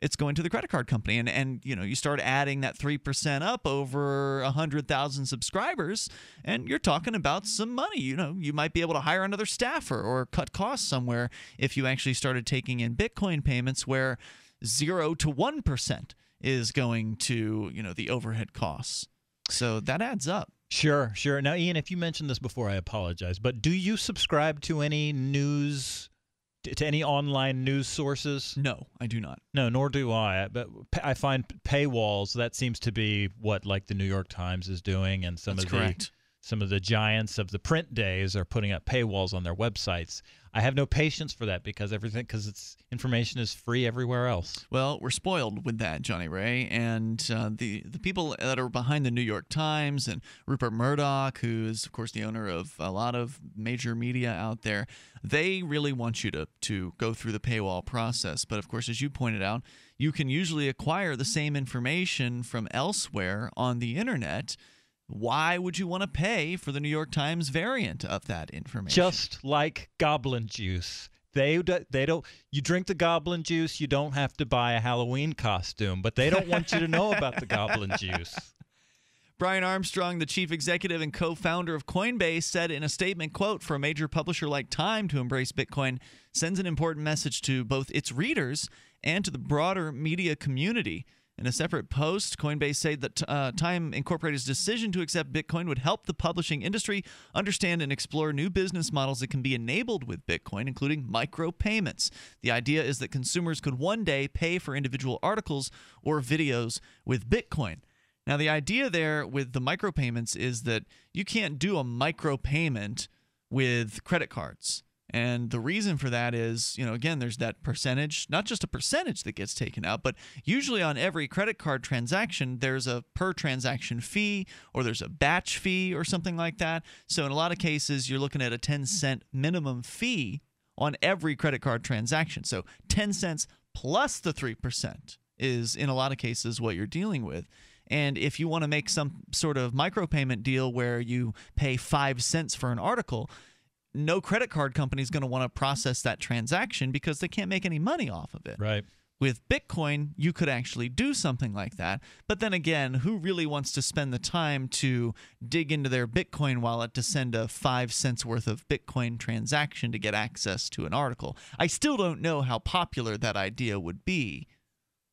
it's going to the credit card company and and you know you start adding that 3% up over 100,000 subscribers and you're talking about some money you know you might be able to hire another staffer or cut costs somewhere if you actually started taking in bitcoin payments where 0 to 1% is going to you know the overhead costs so that adds up Sure, sure. Now, Ian, if you mentioned this before, I apologize. But do you subscribe to any news, to any online news sources? No, I do not. No, nor do I. But I find paywalls. That seems to be what like the New York Times is doing, and some That's of correct. the some of the giants of the print days are putting up paywalls on their websites. I have no patience for that because everything because it's information is free everywhere else. Well, we're spoiled with that, Johnny Ray, and uh, the the people that are behind the New York Times and Rupert Murdoch, who is of course the owner of a lot of major media out there, they really want you to to go through the paywall process. But of course, as you pointed out, you can usually acquire the same information from elsewhere on the internet. Why would you want to pay for the New York Times variant of that information? Just like goblin juice. They d- they don't. You drink the goblin juice. You don't have to buy a Halloween costume, but they don't want you to know about the goblin juice. <laughs> Brian Armstrong, the chief executive and co-founder of Coinbase, said in a statement, quote, for a major publisher like Time to embrace Bitcoin sends an important message to both its readers and to the broader media community. In a separate post, Coinbase said that uh, Time Incorporated's decision to accept Bitcoin would help the publishing industry understand and explore new business models that can be enabled with Bitcoin, including micropayments. The idea is that consumers could one day pay for individual articles or videos with Bitcoin. Now, the idea there with the micropayments is that you can't do a micropayment with credit cards. And the reason for that is, you know, again, there's that percentage, not just a percentage that gets taken out, but usually on every credit card transaction, there's a per transaction fee or there's a batch fee or something like that. So in a lot of cases, you're looking at a 10 cent minimum fee on every credit card transaction. So 10 cents plus the 3% is in a lot of cases what you're dealing with. And if you want to make some sort of micropayment deal where you pay five cents for an article, no credit card company is going to want to process that transaction because they can't make any money off of it. Right. With Bitcoin, you could actually do something like that. But then again, who really wants to spend the time to dig into their Bitcoin wallet to send a five cents worth of Bitcoin transaction to get access to an article? I still don't know how popular that idea would be,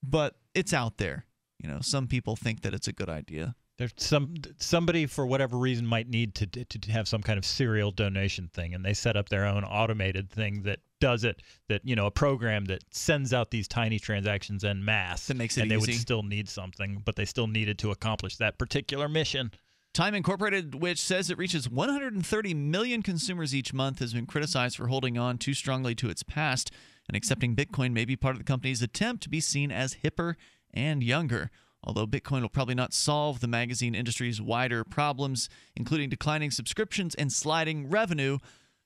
but it's out there. You know, some people think that it's a good idea. There's some somebody for whatever reason might need to, to to have some kind of serial donation thing, and they set up their own automated thing that does it. That you know, a program that sends out these tiny transactions en masse. That makes it and they would still need something, but they still needed to accomplish that particular mission. Time Incorporated, which says it reaches 130 million consumers each month, has been criticized for holding on too strongly to its past, and accepting Bitcoin may be part of the company's attempt to be seen as hipper and younger. Although Bitcoin will probably not solve the magazine industry's wider problems, including declining subscriptions and sliding revenue,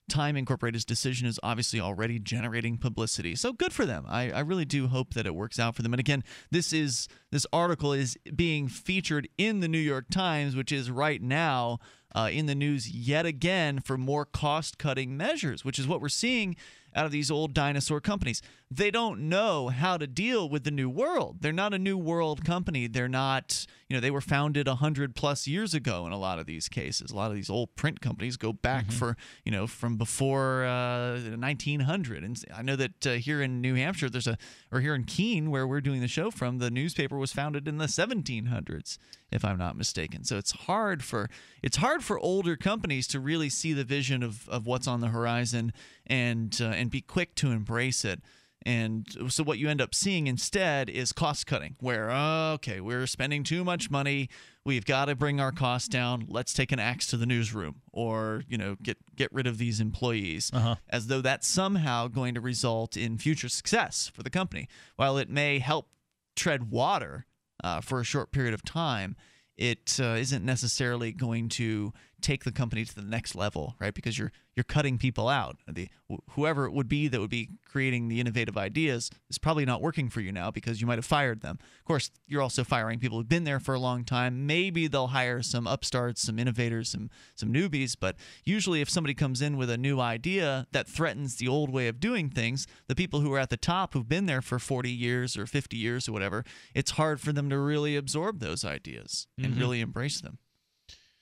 Time Incorporated's decision is obviously already generating publicity. So good for them. I, I really do hope that it works out for them. And again, this is this article is being featured in the New York Times, which is right now uh, in the news yet again for more cost cutting measures, which is what we're seeing out of these old dinosaur companies. They don't know how to deal with the new world. They're not a new world company. They're not, you know, they were founded 100 plus years ago in a lot of these cases. A lot of these old print companies go back Mm-hmm. for, you know, from before uh, 1900. And I know that uh, here in New Hampshire, there's a, or here in Keene, where we're doing the show from, the newspaper was founded in the 1700s, if I'm not mistaken. So it's hard for, it's hard for older companies to really see the vision of, of what's on the horizon and, uh, and be quick to embrace it. And so what you end up seeing instead is cost cutting, where okay, we're spending too much money, we've got to bring our costs down. Let's take an axe to the newsroom, or you know, get get rid of these employees, as though that's somehow going to result in future success for the company. While it may help tread water uh, for a short period of time, it uh, not necessarily going to take the company to the next level, right? Because you're you're cutting people out. The whoever it would be that would be creating the innovative ideas is probably not working for you now because you might have fired them. Of course, you're also firing people who've been there for a long time. Maybe they'll hire some upstarts, some innovators, some some newbies, but usually if somebody comes in with a new idea that threatens the old way of doing things, the people who are at the top who've been there for 40 years or 50 years or whatever, it's hard for them to really absorb those ideas and Mhm. really embrace them.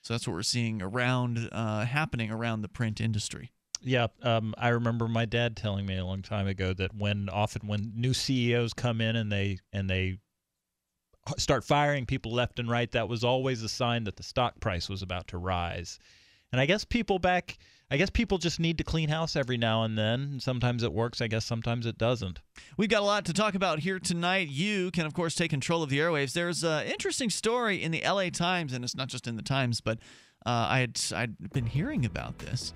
So that's what we're seeing around uh, happening around the print industry. Yeah, um, I remember my dad telling me a long time ago that when often when new CEOs come in and they and they start firing people left and right, that was always a sign that the stock price was about to rise. And I guess people back, I guess people just need to clean house every now and then. Sometimes it works. I guess sometimes it doesn't. We've got a lot to talk about here tonight. You can, of course, take control of the airwaves. There's an interesting story in the LA Times, and it's not just in the Times, but uh, I had I'd been hearing about this.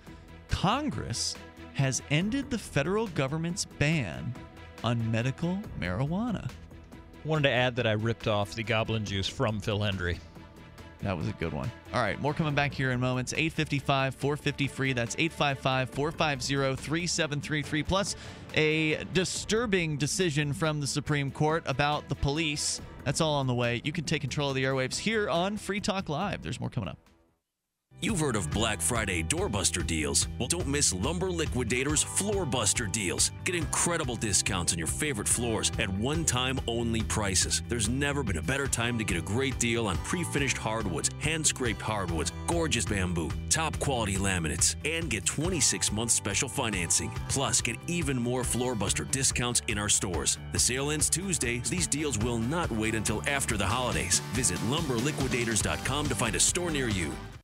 Congress has ended the federal government's ban on medical marijuana. Wanted to add that I ripped off the Goblin Juice from Phil Hendrie. That was a good one. All right, more coming back here in moments. 855 450 free. That's 855 450 3733. Plus, a disturbing decision from the Supreme Court about the police. That's all on the way. You can take control of the airwaves here on Free Talk Live. There's more coming up. You've heard of Black Friday doorbuster deals. Well, don't miss Lumber Liquidators floorbuster deals. Get incredible discounts on your favorite floors at one time only prices. There's never been a better time to get a great deal on pre finished hardwoods, hand scraped hardwoods, gorgeous bamboo, top quality laminates, and get 26 month special financing. Plus, get even more floorbuster discounts in our stores. The sale ends Tuesday. These deals will not wait until after the holidays. Visit lumberliquidators.com to find a store near you.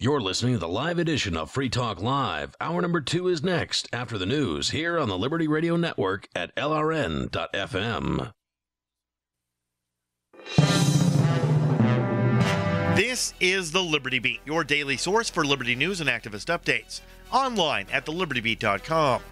You're listening to the live edition of Free Talk Live. Hour number two is next after the news here on the Liberty Radio Network at LRN.FM. This is the Liberty Beat, your daily source for liberty news and activist updates. Online at thelibertybeat.com.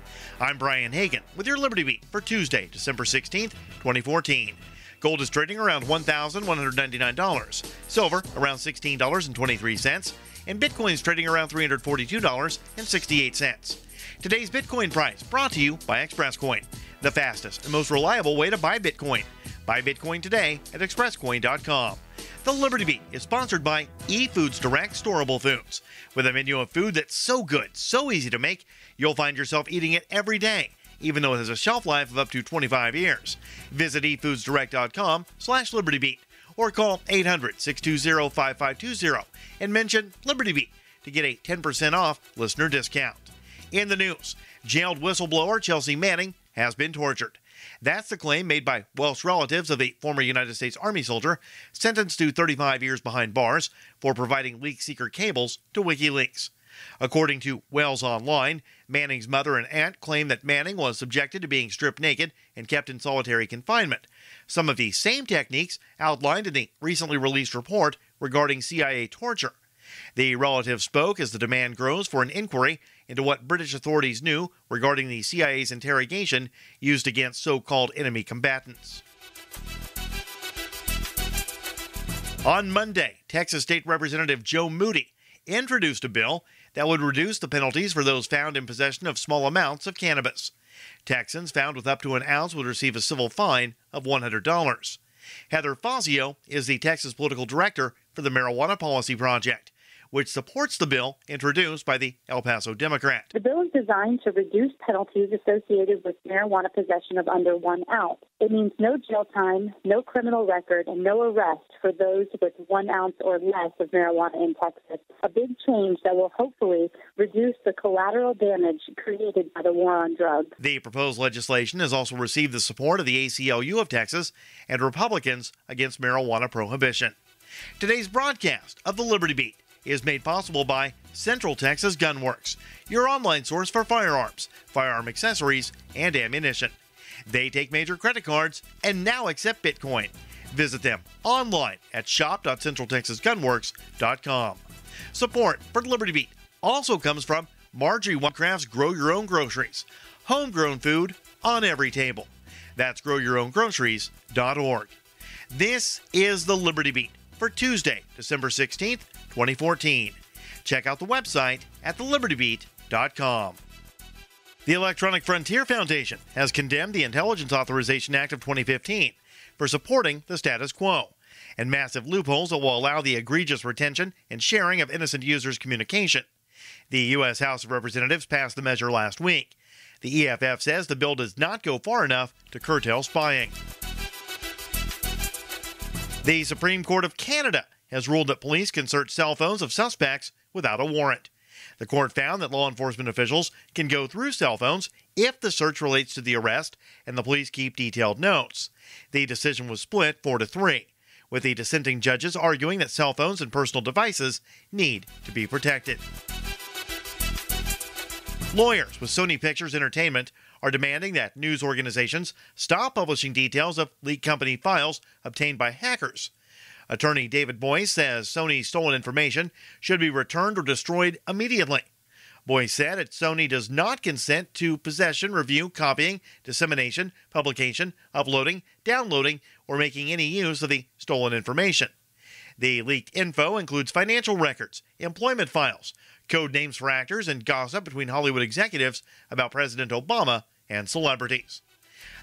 I'm Brian Hagan with your Liberty Beat for Tuesday, December 16th, 2014. Gold is trading around $1,199. Silver around $16.23. And Bitcoin is trading around $342.68. Today's Bitcoin price brought to you by ExpressCoin, the fastest and most reliable way to buy Bitcoin. Buy Bitcoin today at expresscoin.com. The Liberty Beat is sponsored by eFoods Direct Storable Foods. With a menu of food that's so good, so easy to make, you'll find yourself eating it every day, even though it has a shelf life of up to 25 years. Visit efoodsdirect.com slash libertybeat or call 800-620-5520 and mention Liberty Beat to get a 10% off listener discount. In the news, jailed whistleblower Chelsea Manning has been tortured. That's the claim made by Welsh relatives of the former United States Army soldier sentenced to 35 years behind bars for providing leak seeker cables to WikiLeaks. According to Wales Online, Manning's mother and aunt claim that Manning was subjected to being stripped naked and kept in solitary confinement. Some of the same techniques outlined in the recently released report regarding CIA torture. The relative spoke as the demand grows for an inquiry into what British authorities knew regarding the CIA's interrogation used against so called enemy combatants. On Monday, Texas State Representative Joe Moody introduced a bill that would reduce the penalties for those found in possession of small amounts of cannabis. Texans found with up to an ounce would receive a civil fine of $100. Heather Fazio is the Texas political director for the Marijuana Policy Project which supports the bill introduced by the El Paso Democrat. The bill is designed to reduce penalties associated with marijuana possession of under one ounce. It means no jail time, no criminal record, and no arrest for those with one ounce or less of marijuana in Texas. A big change that will hopefully reduce the collateral damage created by the war on drugs. The proposed legislation has also received the support of the ACLU of Texas and Republicans against marijuana prohibition. Today's broadcast of the Liberty Beat is made possible by Central Texas Gunworks, your online source for firearms, firearm accessories, and ammunition. They take major credit cards and now accept Bitcoin. Visit them online at shop.centraltexasgunworks.com. Support for the Liberty Beat also comes from Marjory Wildcraft's Grow Your Own Groceries, homegrown food on every table. That's growyourowngroceries.org. This is the Liberty Beat for Tuesday, December 16th, 2014. Check out the website at thelibertybeat.com. The Electronic Frontier Foundation has condemned the Intelligence Authorization Act of 2015 for supporting the status quo and massive loopholes that will allow the egregious retention and sharing of innocent users' communication. The U.S. House of Representatives passed the measure last week. The EFF says the bill does not go far enough to curtail spying. The Supreme Court of Canada has ruled that police can search cell phones of suspects without a warrant. The court found that law enforcement officials can go through cell phones if the search relates to the arrest and the police keep detailed notes. The decision was split 4 to 3, with the dissenting judges arguing that cell phones and personal devices need to be protected. Lawyers with Sony Pictures Entertainment are demanding that news organizations stop publishing details of leaked company files obtained by hackers. Attorney David Boies says Sony's stolen information should be returned or destroyed immediately. Boies said that Sony does not consent to possession, review, copying, dissemination, publication, uploading, downloading, or making any use of the stolen information. The leaked info includes financial records, employment files, code names for actors, and gossip between Hollywood executives about President Obama and celebrities.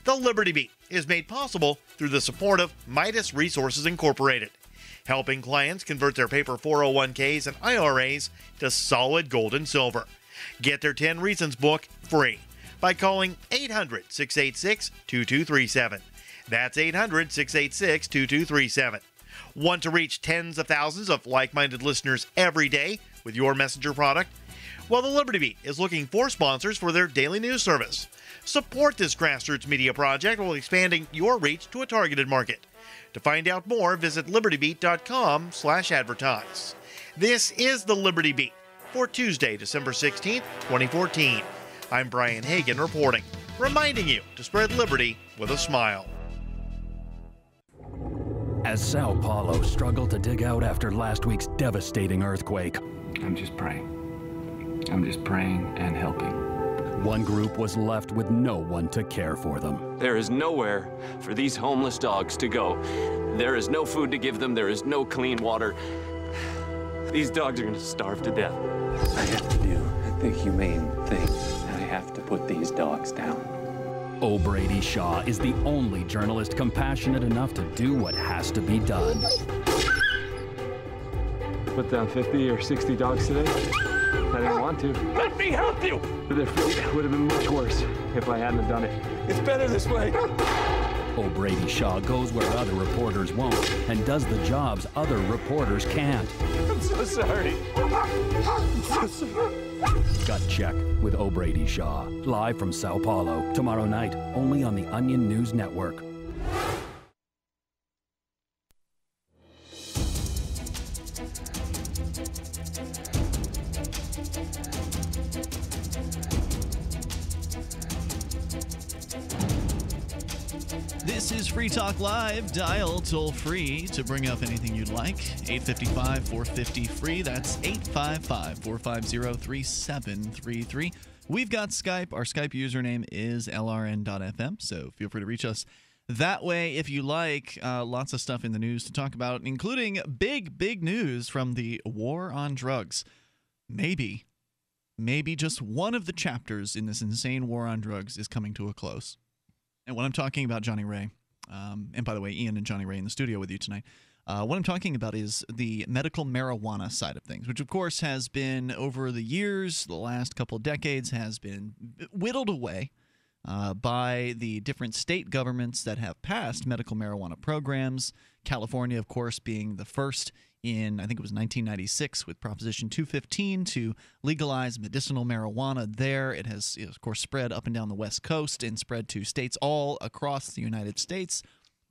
The Liberty Beat is made possible through the support of Midas Resources Incorporated, helping clients convert their paper 401ks and IRAs to solid gold and silver. Get their 10 Reasons book free by calling 800 686 2237. That's 800 686 2237. Want to reach tens of thousands of like minded listeners every day with your messenger product? Well, the Liberty Beat is looking for sponsors for their daily news service. Support this grassroots media project while expanding your reach to a targeted market. To find out more, visit libertybeat.com slash advertise. This is the Liberty Beat for Tuesday, December 16th, 2014. I'm Brian Hagan reporting, reminding you to spread liberty with a smile. as Sao Paulo struggled to dig out after last week's devastating earthquake. I'm just praying. I'm just praying and helping. One group was left with no one to care for them. There is nowhere for these homeless dogs to go. There is no food to give them, there is no clean water. These dogs are going to starve to death. I have to do the humane thing. I have to put these dogs down. O'Brady Shaw is the only journalist compassionate enough to do what has to be done. Put down 50 or 60 dogs today. I didn't want to. Let me help you! But their fate would have been much worse if I hadn't done it. It's better this way. O'Brady Shaw goes where other reporters won't and does the jobs other reporters can't. I'm so sorry. I'm so sorry. Gut Check with O'Brady Shaw. Live from Sao Paulo. Tomorrow night, only on the Onion News Network. This is Free Talk Live. Dial toll free to bring up anything you'd like. 855 450 free. That's 855 450 3733. We've got Skype. Our Skype username is lrn.fm, so feel free to reach us that way if you like. Uh, lots of stuff in the news to talk about, including big, big news from the war on drugs. Maybe, maybe just one of the chapters in this insane war on drugs is coming to a close. And when I'm talking about Johnny Ray, um, and by the way, Ian and Johnny Ray in the studio with you tonight, uh, what I'm talking about is the medical marijuana side of things, which of course has been over the years, the last couple of decades, has been whittled away uh, by the different state governments that have passed medical marijuana programs. California, of course, being the first in, I think it was 1996, with Proposition 215 to legalize medicinal marijuana there. It has, of course, spread up and down the West Coast and spread to states all across the United States.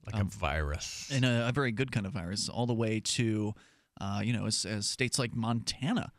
Like a virus. And a, a very good kind of virus, all the way to, uh, you know, as, as states like Montana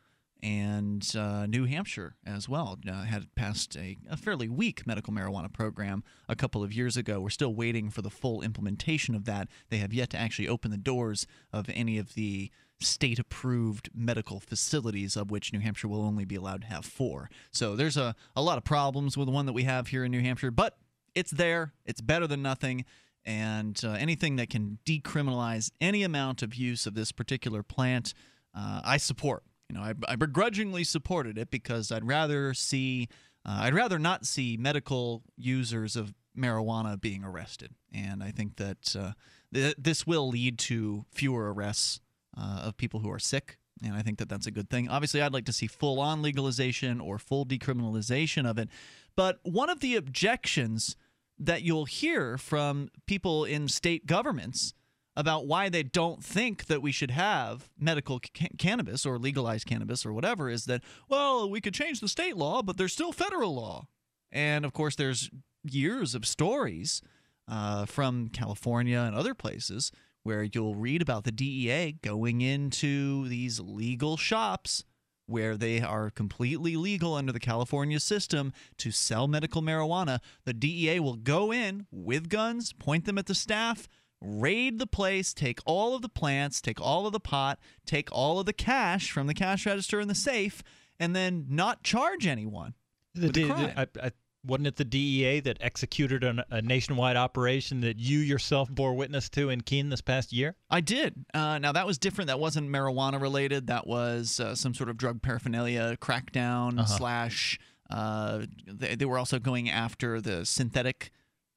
and uh, New Hampshire as well uh, had passed a, a, fairly weak medical marijuana program a couple of years ago. We're still waiting for the full implementation of that. They have yet to actually open the doors of any of the state approved medical facilities, of which New Hampshire will only be allowed to have four. So there's a, a lot of problems with the one that we have here in New Hampshire, but it's there. It's better than nothing. And uh, anything that can decriminalize any amount of use of this particular plant, uh, I support. You know, I, I begrudgingly supported it because I'd rather see, uh, I'd rather not see medical users of marijuana being arrested, and I think that uh, th- this will lead to fewer arrests uh, of people who are sick, and I think that that's a good thing. Obviously, I'd like to see full-on legalization or full decriminalization of it, but one of the objections that you'll hear from people in state governments about why they don't think that we should have medical ca- cannabis or legalized cannabis or whatever is that, well, we could change the state law, but there's still federal law. And of course, there's years of stories uh, from California and other places where you'll read about the DEA going into these legal shops where they are completely legal under the California system to sell medical marijuana. The DEA will go in with guns, point them at the staff raid the place, take all of the plants, take all of the pot, take all of the cash from the cash register in the safe, and then not charge anyone. The, the. I, I, wasn't it the DEA that executed an, a nationwide operation that you yourself bore witness to in Keene this past year? I did. Uh, now that was different. That wasn't marijuana related. That was uh, some sort of drug paraphernalia crackdown Uh-huh. slash. Uh, they, they were also going after the synthetic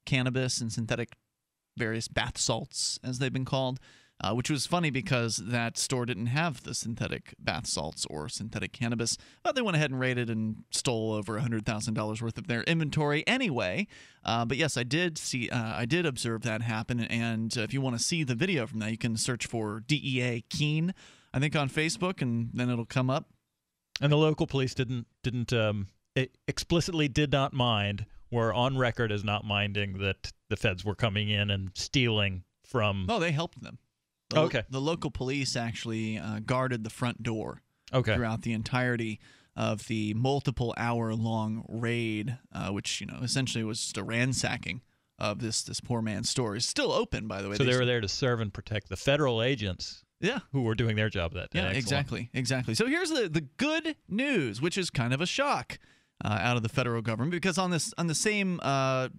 cannabis and synthetic various bath salts, as they've been called. Uh, which was funny because that store didn't have the synthetic bath salts or synthetic cannabis. But they went ahead and raided and stole over $100,000 worth of their inventory anyway. Uh, but yes, I did see, uh, I did observe that happen. And if you want to see the video from that, you can search for DEA Keene, I think, on Facebook, and then it'll come up. And the local police didn't didn't um, explicitly did not mind. Were on record as not minding that the feds were coming in and stealing from. No, they helped them. The, Okay. The local police actually uh, guarded the front door Okay. throughout the entirety of the multiple hour long raid, uh, which you know essentially was just a ransacking of this this poor man's store is still open, by the way. So They they were there to serve and protect the federal agents. Yeah. Who were doing their job that day. Yeah, Excellent. exactly, exactly. So here's the the good news, which is kind of a shock uh, out of the federal government, because on this on the same uh,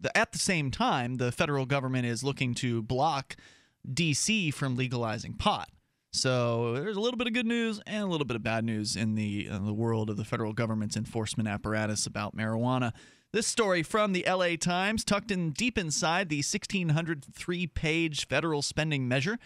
the, at the same time, the federal government is looking to block D.C. from legalizing pot. So there's a little bit of good news and a little bit of bad news in the in the world of the federal government's enforcement apparatus about marijuana. This story from the LA Times, tucked in deep inside the 1603 page federal spending measure,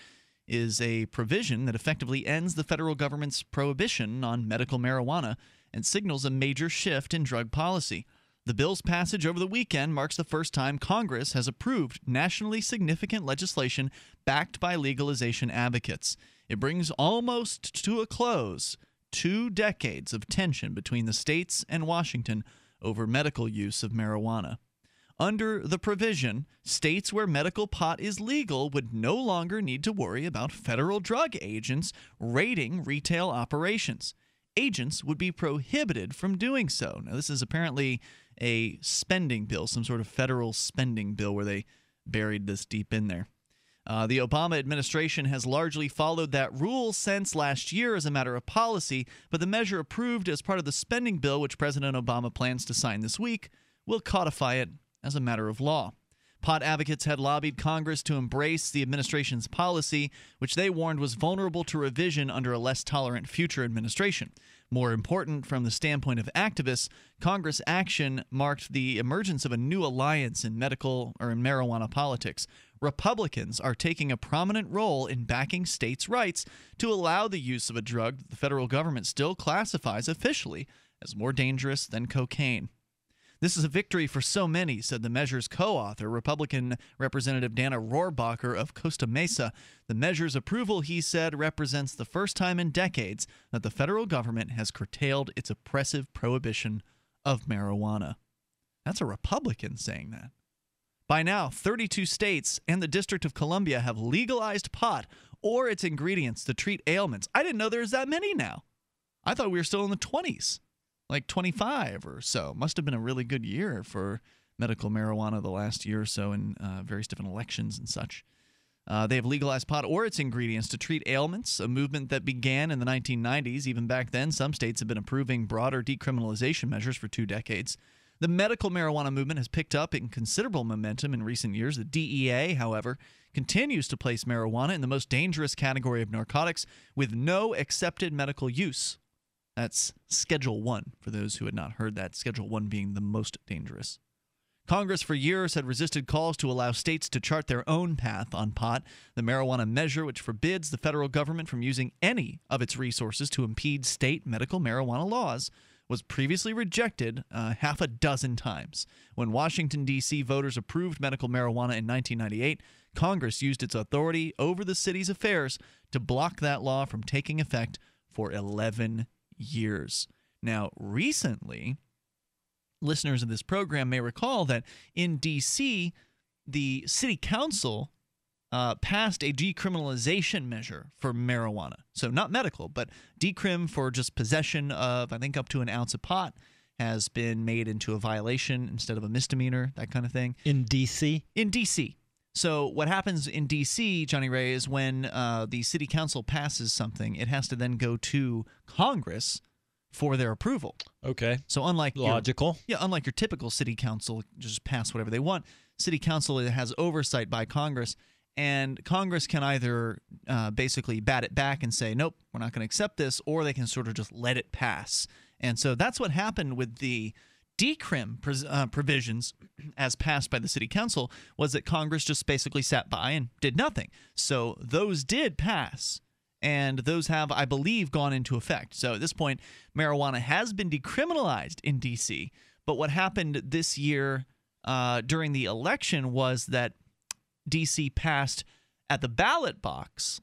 is a provision that effectively ends the federal government's prohibition on medical marijuana and signals a major shift in drug policy. The bill's passage over the weekend marks the first time Congress has approved nationally significant legislation backed by legalization advocates. It brings almost to a close two decades of tension between the states and Washington over medical use of marijuana. Under the provision, states where medical pot is legal would no longer need to worry about federal drug agents raiding retail operations. Agents would be prohibited from doing so. Now, this is apparently a spending bill, some sort of federal spending bill where they buried this deep in there. Uh, the Obama administration has largely followed that rule since last year as a matter of policy, but the measure approved as part of the spending bill, which President Obama plans to sign this week, will codify it as a matter of law. Pot advocates had lobbied Congress to embrace the administration's policy, which they warned was vulnerable to revision under a less tolerant future administration. More important from the standpoint of activists, Congress action marked the emergence of a new alliance in medical or in marijuana politics. Republicans are taking a prominent role in backing states' rights to allow the use of a drug that the federal government still classifies officially as more dangerous than cocaine. This is a victory for so many, said the measure's co author, Republican Representative Dana Rohrabacher of Costa Mesa. The measure's approval, he said, represents the first time in decades that the federal government has curtailed its oppressive prohibition of marijuana. That's a Republican saying that. By now, 32 states and the District of Columbia have legalized pot or its ingredients to treat ailments. I didn't know there was that many now. I thought we were still in the 20s like 25 or so. Must have been a really good year for medical marijuana the last year or so in uh, various different elections and such. Uh, they have legalized pot or its ingredients to treat ailments, a movement that began in the 1990s. Even back then, some states have been approving broader decriminalization measures for two decades. The medical marijuana movement has picked up in considerable momentum in recent years. The DEA, however, continues to place marijuana in the most dangerous category of narcotics with no accepted medical use. That's Schedule 1, for those who had not heard that, Schedule 1 being the most dangerous. Congress for years had resisted calls to allow states to chart their own path on pot. The marijuana measure, which forbids the federal government from using any of its resources to impede state medical marijuana laws, was previously rejected uh, half a dozen times. When Washington, D.C. voters approved medical marijuana in 1998, Congress used its authority over the city's affairs to block that law from taking effect for 11 years. Now, recently, listeners of this program may recall that in D.C., the city council uh, passed a decriminalization measure for marijuana. So, not medical, but decrim for just possession of, I think, up to an ounce of pot has been made into a violation instead of a misdemeanor, that kind of thing. In D.C.? In D.C. So, what happens in D.C., Johnny Ray, is when uh, the city council passes something, it has to then go to Congress for their approval. Okay. So, unlike your- Logical. yeah, unlike your typical city council, just pass whatever they want. City council has oversight by Congress, and Congress can either uh, basically bat it back and say, "Nope, we're not going to accept this," or they can sort of just let it pass. And so that's what happened with the decrim uh, provisions <clears throat> as passed by the city council was that Congress just basically sat by and did nothing. So those did pass and those have, I believe, gone into effect. So at this point, marijuana has been decriminalized in D.C. But what happened this year uh, during the election was that D.C. passed at the ballot box,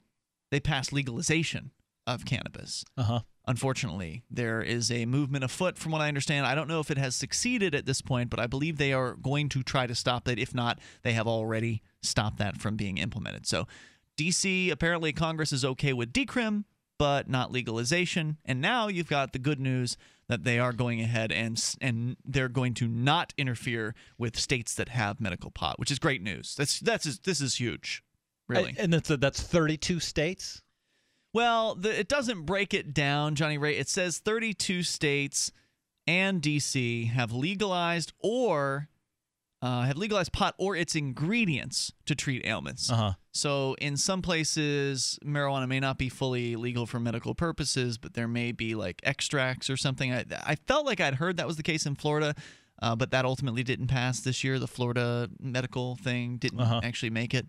they passed legalization of cannabis. Uh huh. Unfortunately, there is a movement afoot, from what I understand. I don't know if it has succeeded at this point, but I believe they are going to try to stop it. If not, they have already stopped that from being implemented. So, DC, apparently, Congress is okay with decrim. but not legalization. And now you've got the good news that they are going ahead and and they're going to not interfere with states that have medical pot, which is great news. That's that's this is huge, really. And that's that's 32 states. Well, the, it doesn't break it down, Johnny Ray. It says 32 states and DC have legalized or uh, have legalized pot or its ingredients to treat ailments. Uh-huh. So, in some places, marijuana may not be fully legal for medical purposes, but there may be like extracts or something. I, I felt like I'd heard that was the case in Florida, uh, but that ultimately didn't pass this year. The Florida medical thing didn't Uh-huh. actually make it.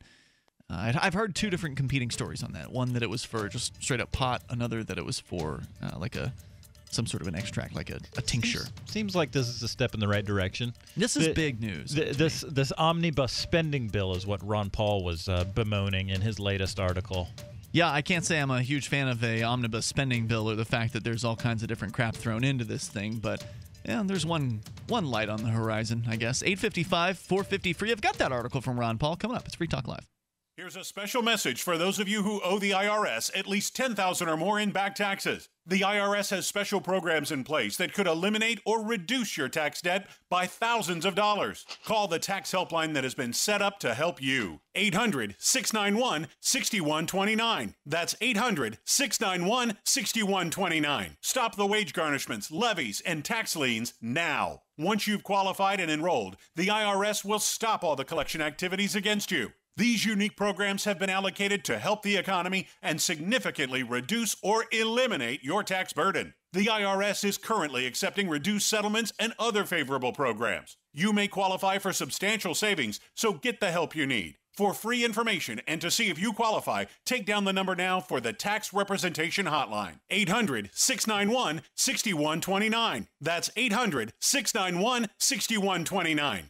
Uh, I've heard two different competing stories on that. One that it was for just straight up pot. Another that it was for uh, like a some sort of an extract, like a, a tincture. Seems like this is a step in the right direction. This is The- big news. th- this this omnibus spending bill is what Ron Paul was uh, bemoaning in his latest article. Yeah, I can't say I'm a huge fan of a omnibus spending bill or the fact that there's all kinds of different crap thrown into this thing, but yeah, there's one one light on the horizon, I guess. 855 450 free. I've got that article from Ron Paul coming up. It's Free Talk Live. Here's a special message for those of you who owe the IRS at least 10,000 or more in back taxes. The IRS has special programs in place that could eliminate or reduce your tax debt by thousands of dollars. Call the tax helpline that has been set up to help you. 800-691-6129. That's 800-691-6129. Stop the wage garnishments, levies, and tax liens now. Once you've qualified and enrolled, the IRS will stop all the collection activities against you. These unique programs have been allocated to help the economy and significantly reduce or eliminate your tax burden. The IRS is currently accepting reduced settlements and other favorable programs. You may qualify for substantial savings, so get the help you need. For free information and to see if you qualify, take down the number now for the Tax Representation Hotline 800 691 6129. That's 800 691 6129.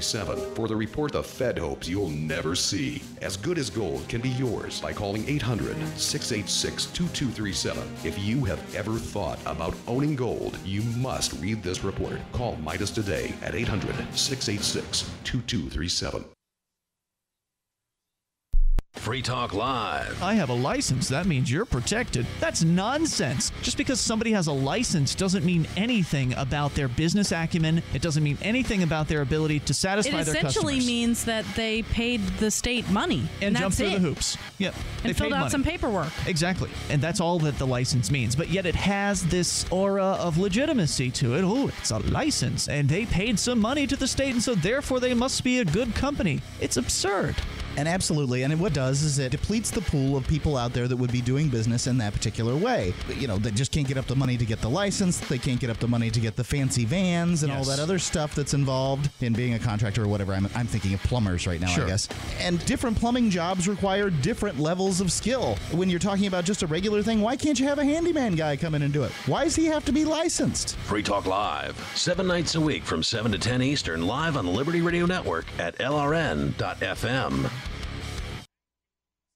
2237 for the report the Fed hopes you'll never see. As Good as Gold can be yours by calling 800 686 2237. If you have ever thought about owning gold, you must read this report. Call Midas today at 800 686 2237. Free Talk Live. I have a license. That means you're protected. That's nonsense. Just because somebody has a license doesn't mean anything about their business acumen. It doesn't mean anything about their ability to satisfy their customers. It essentially means that they paid the state money and jump that's through it. the hoops. Yep. they And filled out money. some paperwork. Exactly. And that's all that the license means. But yet it has this aura of legitimacy to it. Oh, it's a license. And they paid some money to the state, and so therefore they must be a good company. It's absurd. And absolutely, and what it does is it depletes the pool of people out there that would be doing business in that particular way. You know, they just can't get up the money to get the license, they can't get up the money to get the fancy vans and all that other stuff that's involved in being a contractor or whatever. I'm, I'm thinking of plumbers right now, Sure. I guess. And different plumbing jobs require different levels of skill. When you're talking about just a regular thing, why can't you have a handyman guy come in and do it? Why does he have to be licensed? Free Talk Live, seven nights a week from 7 to 10 Eastern, live on the Liberty Radio Network at LRN.FM.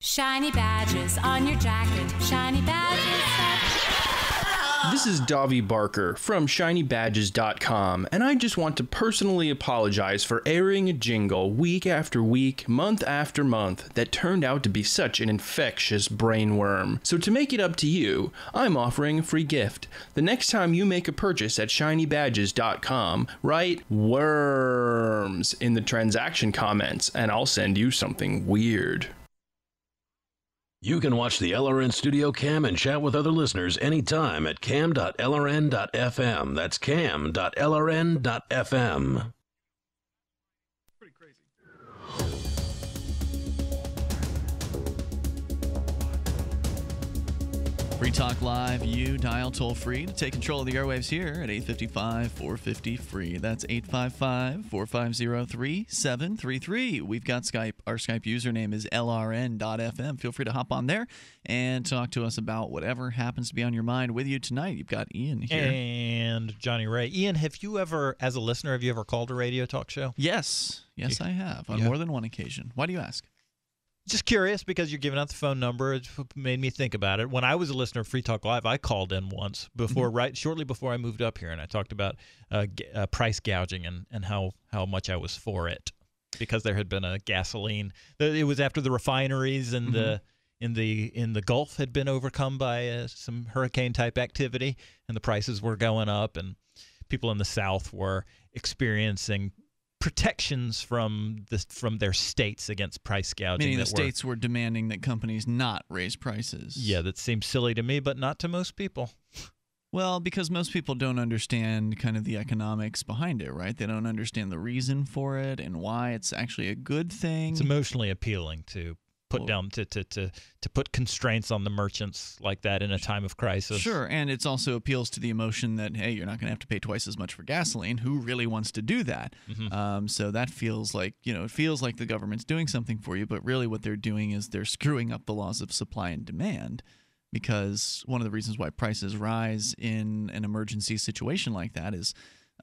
Shiny badges on your jacket, shiny badges. This is Davi Barker from ShinyBadges.com, and I just want to personally apologize for airing a jingle week after week, month after month, that turned out to be such an infectious brainworm. So, to make it up to you, I'm offering a free gift. The next time you make a purchase at ShinyBadges.com, write worms in the transaction comments, and I'll send you something weird. You can watch the LRN Studio Cam and chat with other listeners anytime at cam.lrn.fm. That's cam.lrn.fm. Free Talk Live, you dial toll free to take control of the airwaves here at 855 450 free. That's 855 450 3733. We've got Skype. Our Skype username is lrn.fm. Feel free to hop on there and talk to us about whatever happens to be on your mind with you tonight. You've got Ian here. And Johnny Ray. Ian, have you ever, as a listener, have you ever called a radio talk show? Yes. Yes, I have on Yeah. more than one occasion. Why do you ask? Just curious because you're giving out the phone number. It made me think about it. When I was a listener of Free Talk Live, I called in once before, right shortly before I moved up here, and I talked about uh, g- uh, price gouging and, and how, how much I was for it because there had been a gasoline. It was after the refineries and the in the in the Gulf had been overcome by uh, some hurricane type activity, and the prices were going up, and people in the South were experiencing protections from the from their states against price gouging. Meaning the that were- states were demanding that companies not raise prices. yeah, that seems silly to me, but not to most people. Well, because most people don't understand kind of the economics behind it, right? They don't understand the reason for it and why it's actually a good thing. It's emotionally appealing to put down to, to to to put constraints on the merchants like that in a time of crisis. Sure, and it also appeals to the emotion that hey, you're not going to have to pay twice as much for gasoline. Who really wants to do that? Mhm. Um, so that feels like you know, it feels like the government's doing something for you, but really what they're doing is they're screwing up the laws of supply and demand. Because one of the reasons why prices rise in an emergency situation like that is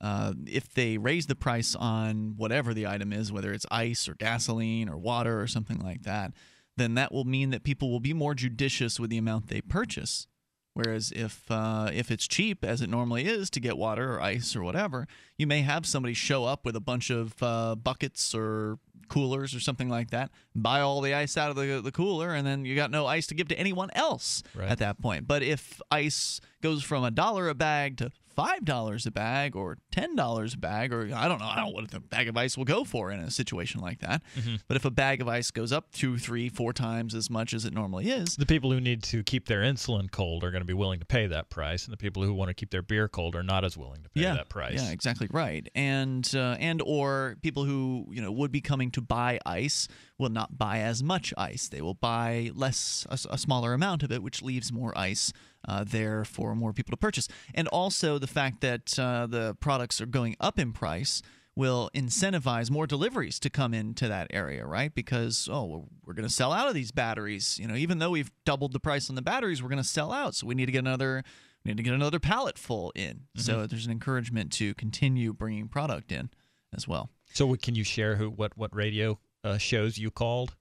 uh, if they raise the price on whatever the item is, whether it's ice or gasoline or water or something like that, then that will mean that people will be more judicious with the amount they purchase. Whereas if uh, if it's cheap, as it normally is to get water or ice or whatever, you may have somebody show up with a bunch of uh, buckets or coolers or something like that, buy all the ice out of the, the cooler, and then you got no ice to give to anyone else Right. at that point. But if ice goes from a dollar a bag to five dollars a bag or ten dollars a bag or I don't know I don't know what a bag of ice will go for in a situation like that. Mhm. But if a bag of ice goes up two, three, four times as much as it normally is, The people who need to keep their insulin cold are going to be willing to pay that price, and the people who want to keep their beer cold are not as willing to pay yeah, that price. Yeah, exactly right. And uh, and or people who you know would be coming to buy ice will not buy as much ice. They will buy less, a smaller amount of it, which leaves more ice uh, there for more people to purchase. And also the fact that uh, the products are going up in price will incentivize more deliveries to come into that area, right? Because oh, we're, going to sell out of these batteries. You know, even though we've doubled the price on the batteries, we're going to sell out. So we need to get another we need to get another pallet full in. So Mhm. there's an encouragement to continue bringing product in as well. So can you share who what what radio uh, shows you called?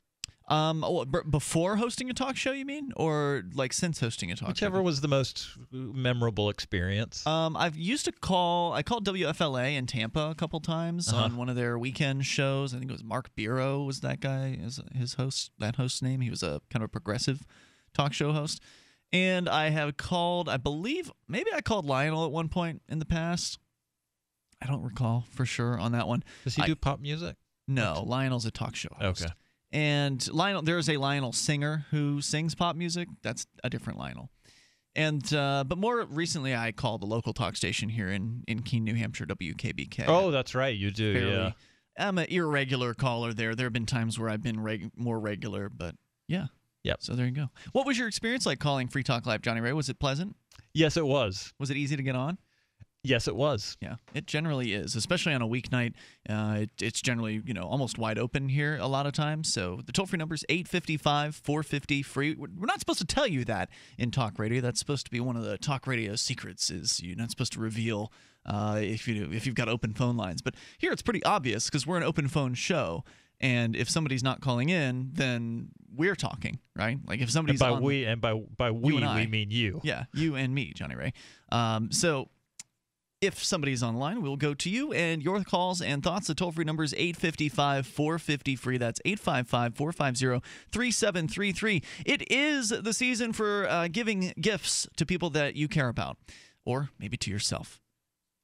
Um, oh, b- before hosting a talk show, you mean, or like since hosting a talk show? Whichever show? was the most memorable experience. Um, I've used to call. I called WFLA in Tampa a couple times Uh-huh. on one of their weekend shows. I think it was Mark Biro was that guy, is his host. That host's name. He was a kind of a progressive talk show host. And I have called. I believe maybe I called Lionel at one point in the past. I don't recall for sure on that one. Does he I- do pop music? No, Lionel's a talk show host. Okay. And Lionel, there is a Lionel singer who sings pop music. That's a different Lionel. And uh, but more recently, I called the local talk station here in in Keene, New Hampshire, WKBK. Oh, that's right, you do. Fairly- Yeah. I'm an irregular caller there. There have been times where I've been reg- more regular, but yeah. Yep. So there you go. What was your experience like calling Free Talk Live, Johnny Ray? Was it pleasant? Yes, it was. Was it easy to get on? Yes, it was. Yeah, it generally is, especially on a weeknight. Uh, it, it's generally you know almost wide open here a lot of times. So the toll free number is 855 450 free. We're not supposed to tell you that in talk radio. That's supposed to be one of the talk radio secrets. Is you're not supposed to reveal uh, if you if you've got open phone lines. But here it's pretty obvious because we're an open phone show. And if somebody's not calling in, then we're talking, right? Like if somebody's and by we and by by we and we mean you. Yeah, you and me, Johnny Ray. Um, so if somebody's online, we'll go to you and your calls and thoughts. The toll free number is 855 450 free. That's 855 450 3733. It is the season for uh, giving gifts to people that you care about, or maybe to yourself.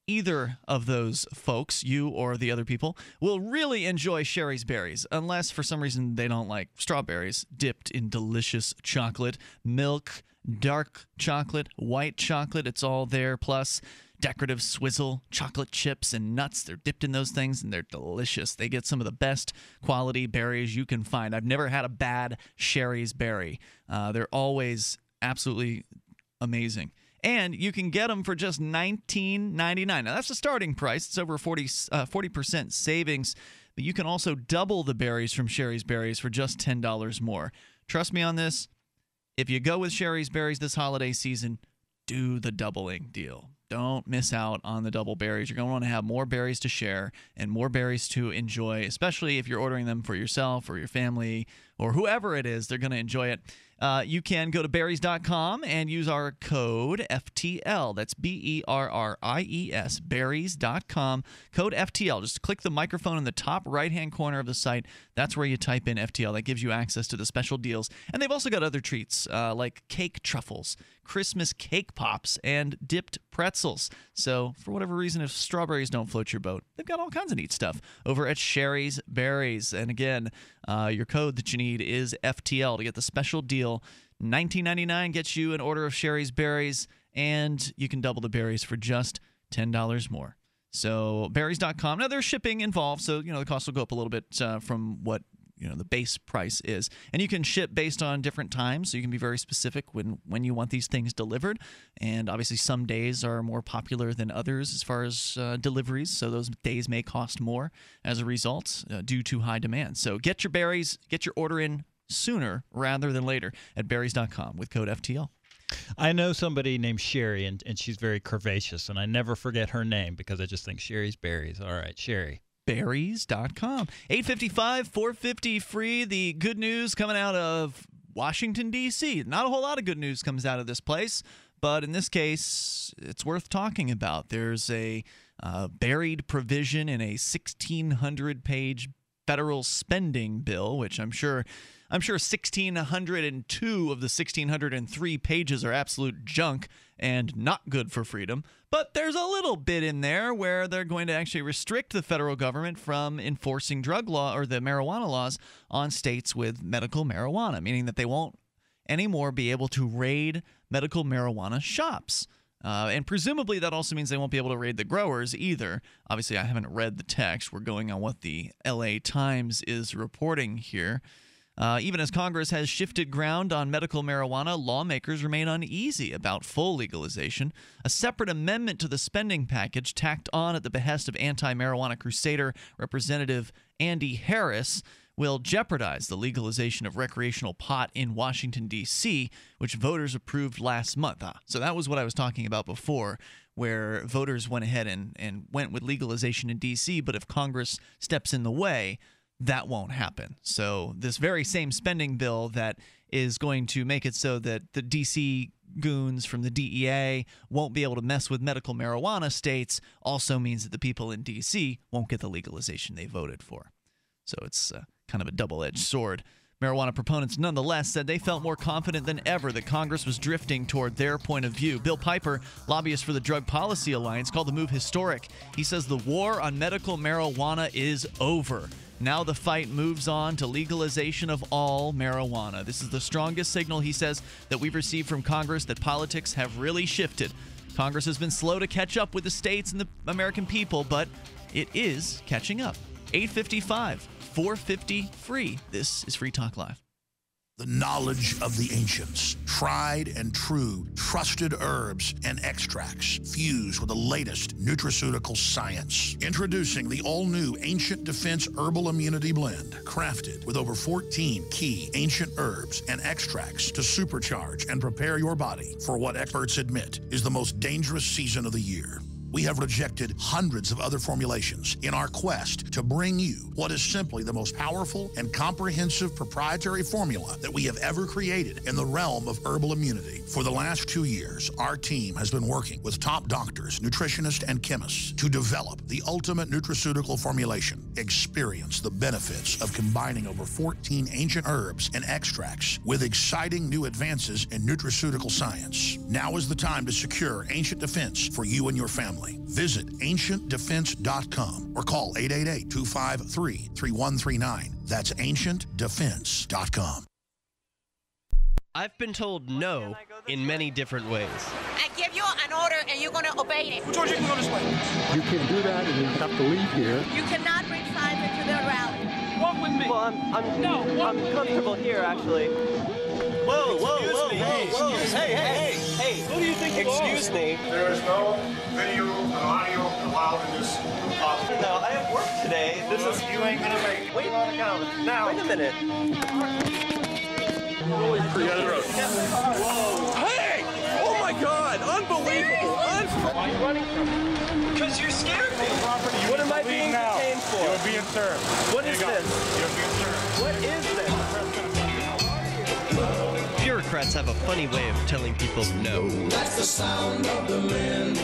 Either of those folks, you or the other people, will really enjoy Shari's berries, unless for some reason they don't like strawberries dipped in delicious chocolate, milk, dark chocolate, white chocolate. It's all there. Plus, decorative swizzle, chocolate chips, and nuts. They're dipped in those things and they're delicious. They get some of the best quality berries you can find. I've never had a bad Shari's berry. Uh, they're always absolutely amazing. And you can get them for just $19.99. Now, that's the starting price. It's over 40, uh, 40% savings. But you can also double the berries from Shari's Berries for just $10 more. Trust me on this. If you go with Shari's Berries this holiday season, do the doubling deal. Don't miss out on the double berries. You're going to want to have more berries to share and more berries to enjoy, especially if you're ordering them for yourself or your family or whoever it is. They're going to enjoy it. Uh, you can go to berries.com and use our code FTL. That's B E R R I E S, berries.com. Code FTL. Just click the microphone in the top right hand corner of the site. That's where you type in FTL. That gives you access to the special deals. And they've also got other treats uh, like cake truffles, Christmas cake pops, and dipped pretzels. So, for whatever reason, if strawberries don't float your boat, they've got all kinds of neat stuff over at Shari's Berries. And again, uh, your code that you need is FTL to get the special deal. 19.99 gets you an order of Shari's Berries, and you can double the berries for just $10 more. So berries.com. Now there's shipping involved, so you know the cost will go up a little bit uh, from what you know the base price is and you can ship based on different times so you can be very specific when when you want these things delivered and obviously some days are more popular than others as far as uh, deliveries so those days may cost more as a result uh, due to high demand so get your berries get your order in sooner rather than later at berries.com with code ftl I know somebody named Sherry, and, and she's very curvaceous, and I never forget her name because I just think Sherry's berries. All right, Sherry. berries.com 855 450 free. The good news coming out of washington d.c not a whole lot of good news comes out of this place but in this case it's worth talking about. There's a uh, buried provision in a 1600 page federal spending bill which i'm sure i'm sure 1602 of the 1603 pages are absolute junk and not good for freedom but there's a little bit in there where they're going to actually restrict the federal government from enforcing drug law or the marijuana laws on states with medical marijuana, meaning that they won't anymore be able to raid medical marijuana shops. Uh, and presumably that also means they won't be able to raid the growers either. Obviously, I haven't read the text. We're going on what the LA Times is reporting here. Uh, even as Congress has shifted ground on medical marijuana, lawmakers remain uneasy about full legalization. A separate amendment to the spending package, tacked on at the behest of anti marijuana crusader Representative Andy Harris, will jeopardize the legalization of recreational pot in Washington, D.C., which voters approved last month. Ah, so that was what I was talking about before, where voters went ahead and, and went with legalization in D.C., but if Congress steps in the way, that won't happen. So, this very same spending bill that is going to make it so that the DC goons from the DEA won't be able to mess with medical marijuana states also means that the people in DC won't get the legalization they voted for. So, it's uh, kind of a double edged sword. Marijuana proponents nonetheless said they felt more confident than ever that Congress was drifting toward their point of view. Bill Piper, lobbyist for the Drug Policy Alliance, called the move historic. He says the war on medical marijuana is over. Now the fight moves on to legalization of all marijuana. This is the strongest signal, he says, that we've received from Congress that politics have really shifted. Congress has been slow to catch up with the states and the American people, but it is catching up. 855 450 free. This is Free Talk Live. The knowledge of the ancients, tried and true, trusted herbs and extracts fused with the latest nutraceutical science. Introducing the all new Ancient Defense Herbal Immunity Blend, crafted with over 14 key ancient herbs and extracts to supercharge and prepare your body for what experts admit is the most dangerous season of the year. We have rejected hundreds of other formulations in our quest to bring you what is simply the most powerful and comprehensive proprietary formula that we have ever created in the realm of herbal immunity. For the last two years, our team has been working with top doctors, nutritionists, and chemists to develop the ultimate nutraceutical formulation. Experience the benefits of combining over 14 ancient herbs and extracts with exciting new advances in nutraceutical science. Now is the time to secure Ancient Defense for you and your family. Visit ancientdefense.com or call 888 253 3139. That's ancientdefense.com. I've been told no in many different ways. I give you an order and you're going to obey it. George, you can go this way. You can't do that and you have to leave here. You cannot bring signs into the rally. Walk with me. Well, I'm, I'm, no, I'm comfortable here, actually. Whoa, whoa, whoa, Hey, whoa, whoa. excuse Hey, me. hey, hey, hey. Who do you think you Excuse are? me. There is no video and audio allowed in this office. No, I have work today. This is. You ain't gonna make it. Wait, now. Wait a minute. Whoa. Hey! Oh my God! Unbelievable! Unbelievable! Why are you running from me? Because you scared me. Property, you What am I being now. detained for? You're being served. What Here is you go. this? You're being served. What is this? Bureaucrats have a funny way of telling people no. That's the sound of the men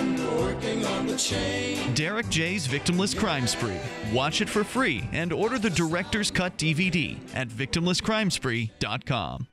working on the chain. Derrick J's Victimless Crime Spree. Watch it for free and order the Director's Cut DVD at victimlesscrimespree.com.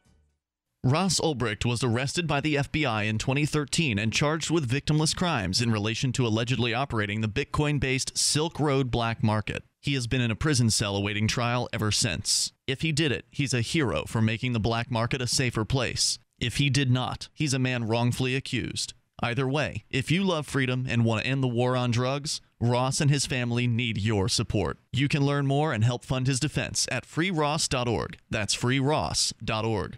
Ross Ulbricht was arrested by the FBI in 2013 and charged with victimless crimes in relation to allegedly operating the Bitcoin based Silk Road black market. He has been in a prison cell awaiting trial ever since. If he did it, he's a hero for making the black market a safer place. If he did not, he's a man wrongfully accused. Either way, if you love freedom and want to end the war on drugs, Ross and his family need your support. You can learn more and help fund his defense at freeross.org. That's freeross.org.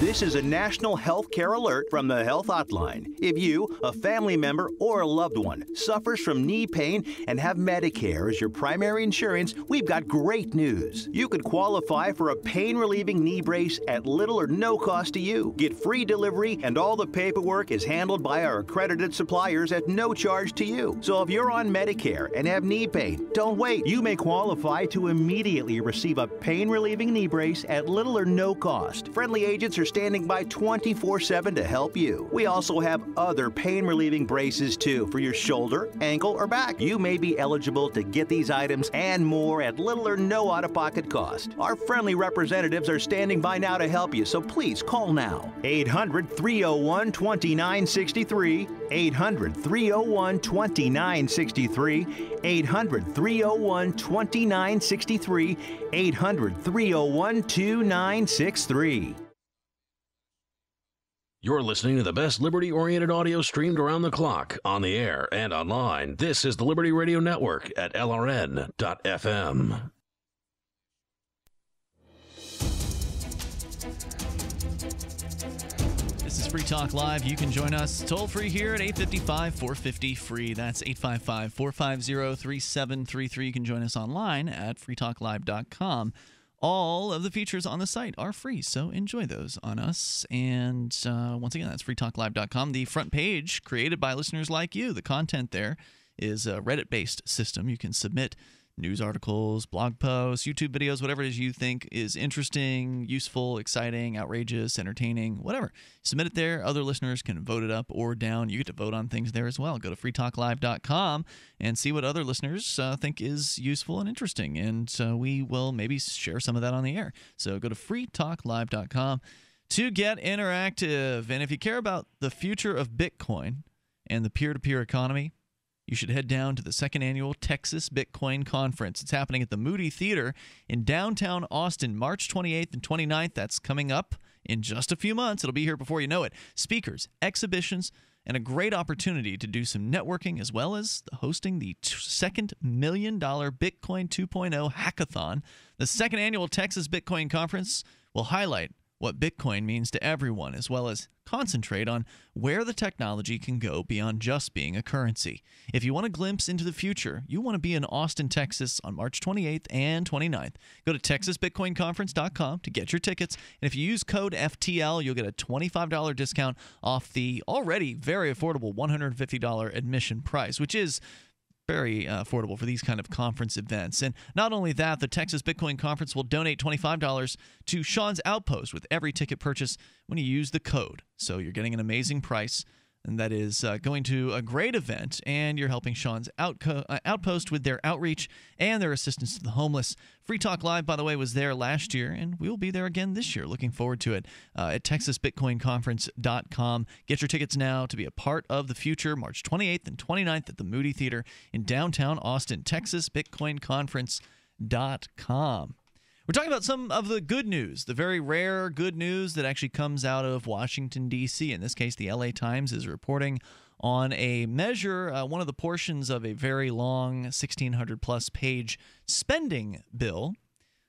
This is a national health care alert from the Health Hotline. If you, a family member, or a loved one suffers from knee pain and have Medicare as your primary insurance, we've got great news. You could qualify for a pain relieving knee brace at little or no cost to you. Get free delivery, and all the paperwork is handled by our accredited suppliers at no charge to you. So if you're on Medicare and have knee pain, don't wait. You may qualify to immediately receive a pain relieving knee brace at little or no cost. Friendly agents are standing by 24 7 to help you. We also have other pain relieving braces too for your shoulder, ankle, or back. You may be eligible to get these items and more at little or no out of pocket cost. Our friendly representatives are standing by now to help you, so please call now. 800 301 2963. 800 301 2963. 800 301 2963. 800 301 2963. You're listening to the best liberty oriented audio streamed around the clock, on the air, and online. This is the Liberty Radio Network at LRN.FM. This is Free Talk Live. You can join us toll free here at 855 450 free. That's 855 450 3733. You can join us online at freetalklive.com. All of the features on the site are free, so enjoy those on us. And uh, once again, that's freetalklive.com. The front page, created by listeners like you, the content there is a Reddit based system. You can submit news articles, blog posts, YouTube videos, whatever it is you think is interesting, useful, exciting, outrageous, entertaining, whatever. Submit it there. Other listeners can vote it up or down. You get to vote on things there as well. Go to freetalklive.com and see what other listeners uh, think is useful and interesting. And uh, we will maybe share some of that on the air. So go to freetalklive.com to get interactive. And if you care about the future of Bitcoin and the peer to peer economy, you should head down to the second annual Texas Bitcoin Conference. It's happening at the Moody Theater in downtown Austin, March 28th and 29th. That's coming up in just a few months. It'll be here before you know it. Speakers, exhibitions, and a great opportunity to do some networking as well as hosting the second million dollar Bitcoin 2.0 hackathon. The second annual Texas Bitcoin Conference will highlight what Bitcoin means to everyone, as well as concentrate on where the technology can go beyond just being a currency. If you want a glimpse into the future, you want to be in Austin, Texas on March 28th and 29th. Go to texasbitcoinconference.com to get your tickets. And if you use code FTL, you'll get a $25 discount off the already very affordable $150 admission price, which is very uh, affordable for these kind of conference events. And not only that, the Texas Bitcoin Conference will donate $25 to Sean's Outpost with every ticket purchase when you use the code. So you're getting an amazing price. And that is uh, going to a great event, and you're helping Sean's outco- uh, Outpost with their outreach and their assistance to the homeless. Free Talk Live, by the way, was there last year, and we will be there again this year. Looking forward to it uh, at TexasBitcoinConference.com. Get your tickets now to be a part of the future, March 28th and 29th at the Moody Theater in downtown Austin, Texas, TexasBitcoinConference.com. We're talking about some of the good news, the very rare good news that actually comes out of Washington, D.C. In this case, the LA Times is reporting on a measure, uh, one of the portions of a very long 1,600 plus page spending bill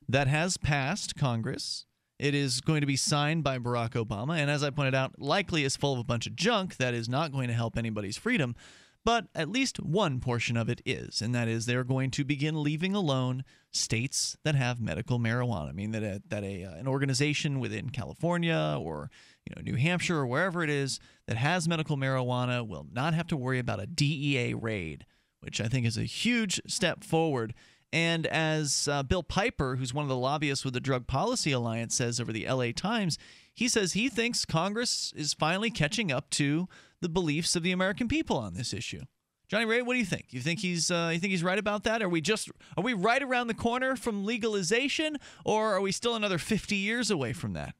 that has passed Congress. It is going to be signed by Barack Obama, and as I pointed out, likely is full of a bunch of junk that is not going to help anybody's freedom. But at least one portion of it is, and that is they're going to begin leaving alone states that have medical marijuana. I mean that a, that a uh, an organization within California or you know New Hampshire or wherever it is that has medical marijuana will not have to worry about a DEA raid, which I think is a huge step forward. And as uh, Bill Piper, who's one of the lobbyists with the Drug Policy Alliance, says over the LA Times, he says he thinks Congress is finally catching up to the beliefs of the American people on this issue. Johnny Ray, what do you think? You think he's uh, you think he's right about that? Are we just are we right around the corner from legalization, or are we still another fifty years away from that?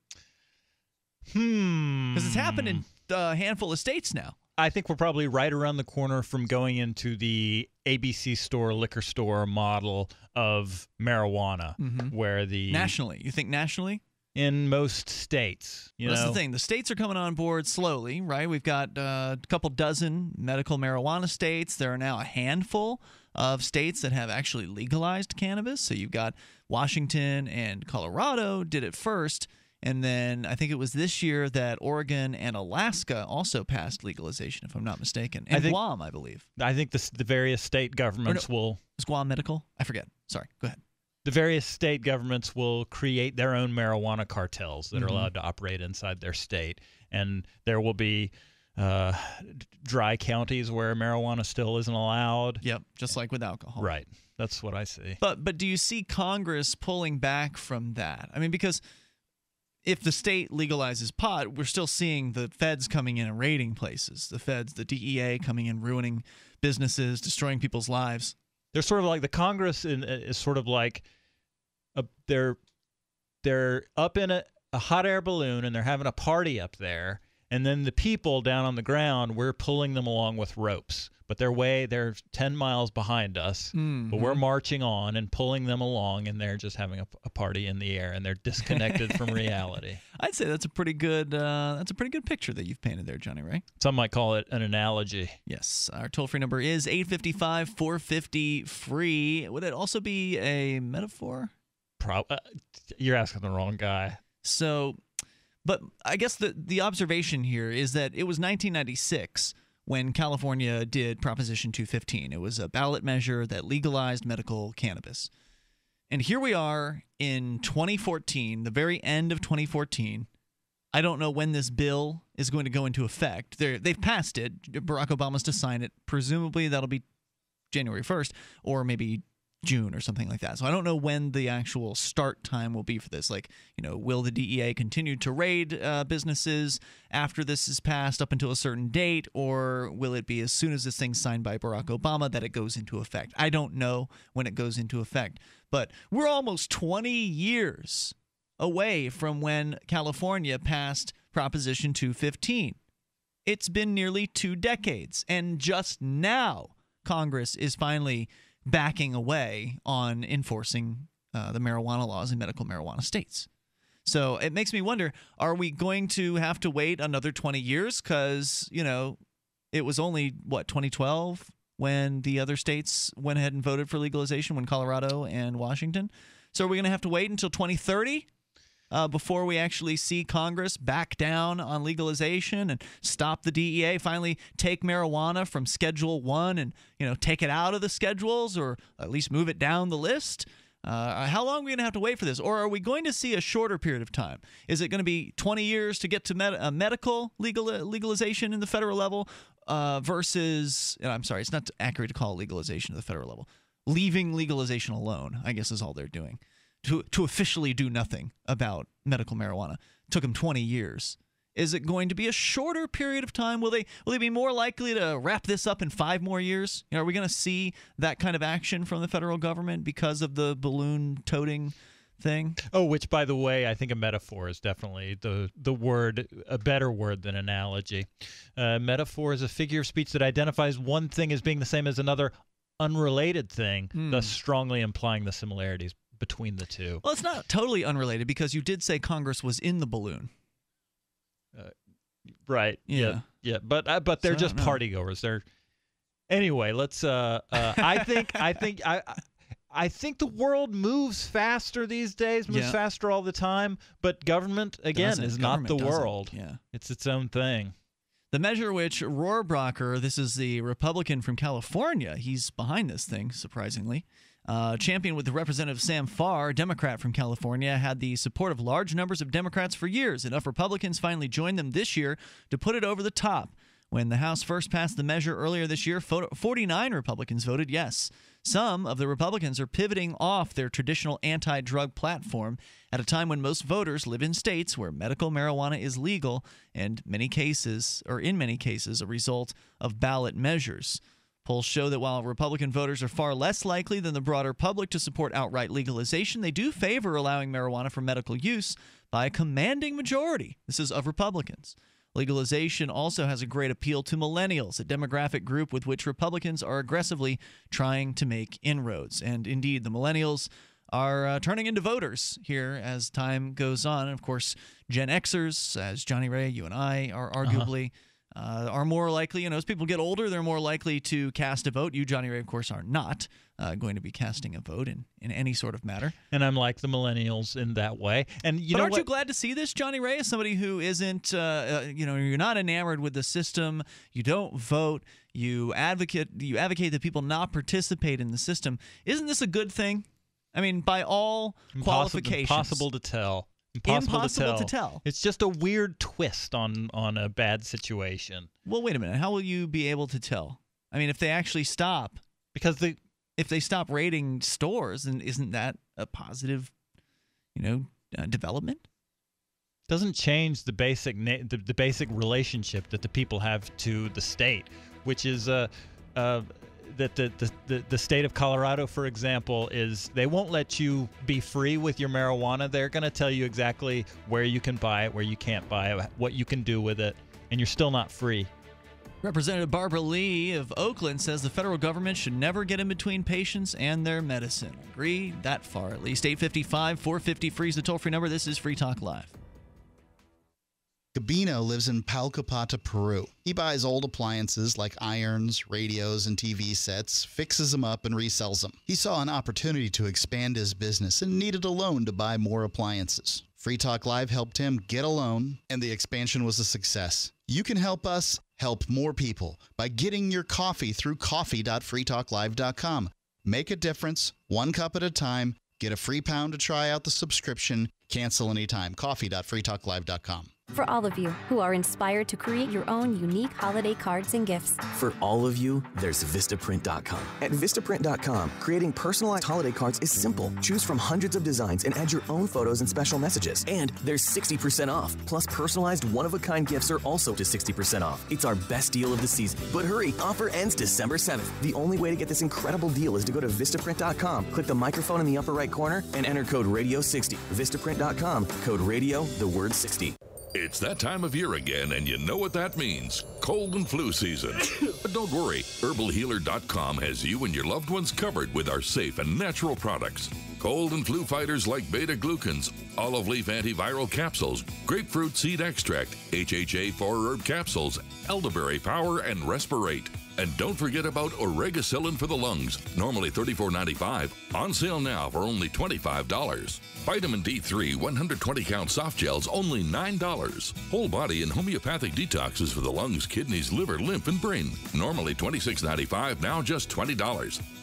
Hmm. Because it's happened in a handful of states now. I think we're probably right around the corner from going into the ABC store, liquor store model of marijuana, Mhm. where the Nationally, you think nationally? In most states, you Well, know, That's the thing. The states are coming on board slowly, right? We've got uh, a couple dozen medical marijuana states. There are now a handful of states that have actually legalized cannabis. So you've got Washington and Colorado did it first. And then I think it was this year that Oregon and Alaska also passed legalization, if I'm not mistaken. I And think- Guam, I believe. I think the, the various state governments will Is Guam medical? I forget. Sorry. Go ahead. The various state governments will create their own marijuana cartels that are Mhm. allowed to operate inside their state, and there will be uh, dry counties where marijuana still isn't allowed. Yep, just like with alcohol. Right. That's what I see. But but do you see Congress pulling back from that? I mean, because if the state legalizes pot, we're still seeing the feds coming in and raiding places. The feds, the DEA coming in, ruining businesses, destroying people's lives. They're sort of like the Congress in, uh, is sort of like a, they're they're up in a, a hot air balloon and they're having a party up there, and then the people down on the ground we're pulling them along with ropes, but they're way they're ten miles behind us, but we're Mhm. marching on and pulling them along, and they're just having a, a party in the air and they're disconnected from <laughs> reality. I'd say that's a pretty good uh, that's a pretty good picture that you've painted there, Johnny Ray. Some might call it an analogy. Yes, our toll free number is 855 450 free. Would it also be a metaphor? Pro- uh, you're asking the wrong guy. So, but I guess the the observation here is that it was 1996 when California did Proposition 215. It was a ballot measure that legalized medical cannabis. And here we are in 2014, the very end of 2014. I don't know when this bill is going to go into effect. They're, they've passed it. Barack Obama's to sign it. Presumably that'll be January 1st or maybe June or something like that. So I don't know when the actual start time will be for this. Like, you know, will the DEA continue to raid uh, businesses after this is passed up until a certain date, or will it be as soon as this thing's signed by Barack Obama that it goes into effect? I don't know when it goes into effect, but we're almost 20 years away from when California passed Proposition 215. It's been nearly two decades, and just now Congress is finally backing away on enforcing uh, the marijuana laws in medical marijuana states. So it makes me wonder are we going to have to wait another 20 years? Because, you know, it was only what 2012 when the other states went ahead and voted for legalization when Colorado and Washington. So are we going to have to wait until 2030 uh, before we actually see Congress back down on legalization and stop the DEA, finally take marijuana from Schedule One and you know take it out of the schedules or at least move it down the list? Uh, how long are we going to have to wait for this? Or are we going to see a shorter period of time? Is it going to be 20 years to get to med- uh, medical legal- legalization in the federal level uh, versus, I'm sorry, it's not accurate to call legalization at the federal level. Leaving legalization alone, I guess, is all they're doing. To, to officially do nothing about medical marijuana. It took them 20 years. Is it going to be a shorter period of time? Will they will they be more likely to wrap this up in five more years? You know, are we going to see that kind of action from the federal government because of the balloon toting thing? Oh, which by the way, I think a metaphor is definitely the the word a better word than analogy. Uh, metaphor is a figure of speech that identifies one thing as being the same as another unrelated thing, Hmm. thus strongly implying the similarities between the two. Well, it's not totally unrelated because you did say Congress was in the balloon. Right. Yeah. Yeah. But uh, but they're So just party goers. They're anyway. Let's. Uh, uh, I think. I think. I. I- I think the world moves faster these days, moves Yeah. faster all the time. But government, again, Doesn't. is not the doesn't. world. Yeah. It's its own thing. The measure which Rohrabacher, this is the Republican from California, he's behind this thing, surprisingly. Uh, champion with Representative Sam Farr, Democrat from California, had the support of large numbers of Democrats for years. Enough Republicans finally joined them this year to put it over the top. When the House first passed the measure earlier this year, 49 Republicans voted yes. Some of the Republicans are pivoting off their traditional anti drug platform at a time when most voters live in states where medical marijuana is legal and many cases, or in many cases, a result of ballot measures. Polls show that while Republican voters are far less likely than the broader public to support outright legalization, they do favor allowing marijuana for medical use by a commanding majority. This is of Republicans. Legalization also has a great appeal to millennials, a demographic group with which Republicans are aggressively trying to make inroads. And indeed, the millennials are uh, turning into voters here as time goes on. And of course, Gen Xers, as Johnny Ray, you and I are arguably. Uh, are more likely, you know, as people get older, they're more likely to cast a vote. You, Johnny Ray, of course, are not uh, going to be casting a vote in, in any sort of matter. And I'm like the millennials in that way. And you but know aren't what? you glad to see this, Johnny Ray, as somebody who isn't, uh, uh, you know, you're not enamored with the system. You don't vote. You advocate. You advocate that people not participate in the system. Isn't this a good thing? I mean, by all Impossible, qualifications, impossible to tell. Impossible, Impossible to, to tell. tell. It's just a weird twist on on a bad situation. Well, wait a minute. How will you be able to tell? I mean, if they actually stop, because the if they stop raiding stores, then isn't that a positive, you know, uh, development? doesn't change the basic na- the, the basic relationship that the people have to the state, which is uh, uh, that the, the, the, state of Colorado, for example, is they won't let you be free with your marijuana. They're going to tell you exactly where you can buy it, where you can't buy it, what you can do with it, and you're still not free. Representative Barbara Lee of Oakland says the federal government should never get in between patients and their medicine. Agree that far at least. 855 450 freeze the toll free number. This is Free Talk Live. Gabino lives in Palcapata, Peru. He buys old appliances like irons, radios, and TV sets, fixes them up, and resells them. He saw an opportunity to expand his business and needed a loan to buy more appliances. Free Talk Live helped him get a loan, and the expansion was a success. You can help us help more people by getting your coffee through coffee.freetalklive.com. Make a difference, one cup at a time. Get a free pound to try out the subscription. Cancel anytime. Coffee.freetalklive.com. For all of you who are inspired to create your own unique holiday cards and gifts. For all of you, there's Vistaprint.com. At Vistaprint.com, creating personalized holiday cards is simple. Choose from hundreds of designs and add your own photos and special messages. And there's 60% off. Plus, personalized one of a kind gifts are also to 60% off. It's our best deal of the season. But hurry, offer ends December 7th. The only way to get this incredible deal is to go to Vistaprint.com, click the microphone in the upper right corner, and enter code RADIO60. Vistaprint.com, code RADIO, the word 60. It's that time of year again, and you know what that means cold and flu season. <coughs> but don't worry, herbalhealer.com has you and your loved ones covered with our safe and natural products. Cold and flu fighters like beta glucans, olive leaf antiviral capsules, grapefruit seed extract, HHA 4 herb capsules, elderberry power, and respirate. And don't forget about Oregacillin for the lungs, normally $34.95, on sale now for only $25. Vitamin D3 120 count soft gels, only $9. Whole body and homeopathic detoxes for the lungs, kidneys, liver, lymph, and brain, normally $26.95, now just $20.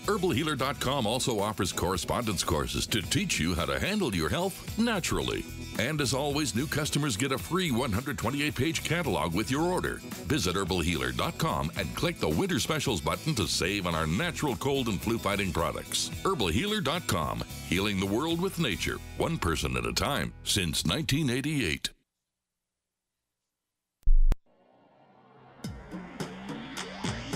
HerbalHealer.com also offers correspondence courses to teach you how to handle your health naturally. And as always, new customers get a free 128 page catalog with your order. Visit herbalhealer.com and click the Winter Specials button to save on our natural cold and flu fighting products. Herbalhealer.com, healing the world with nature, one person at a time, since 1988.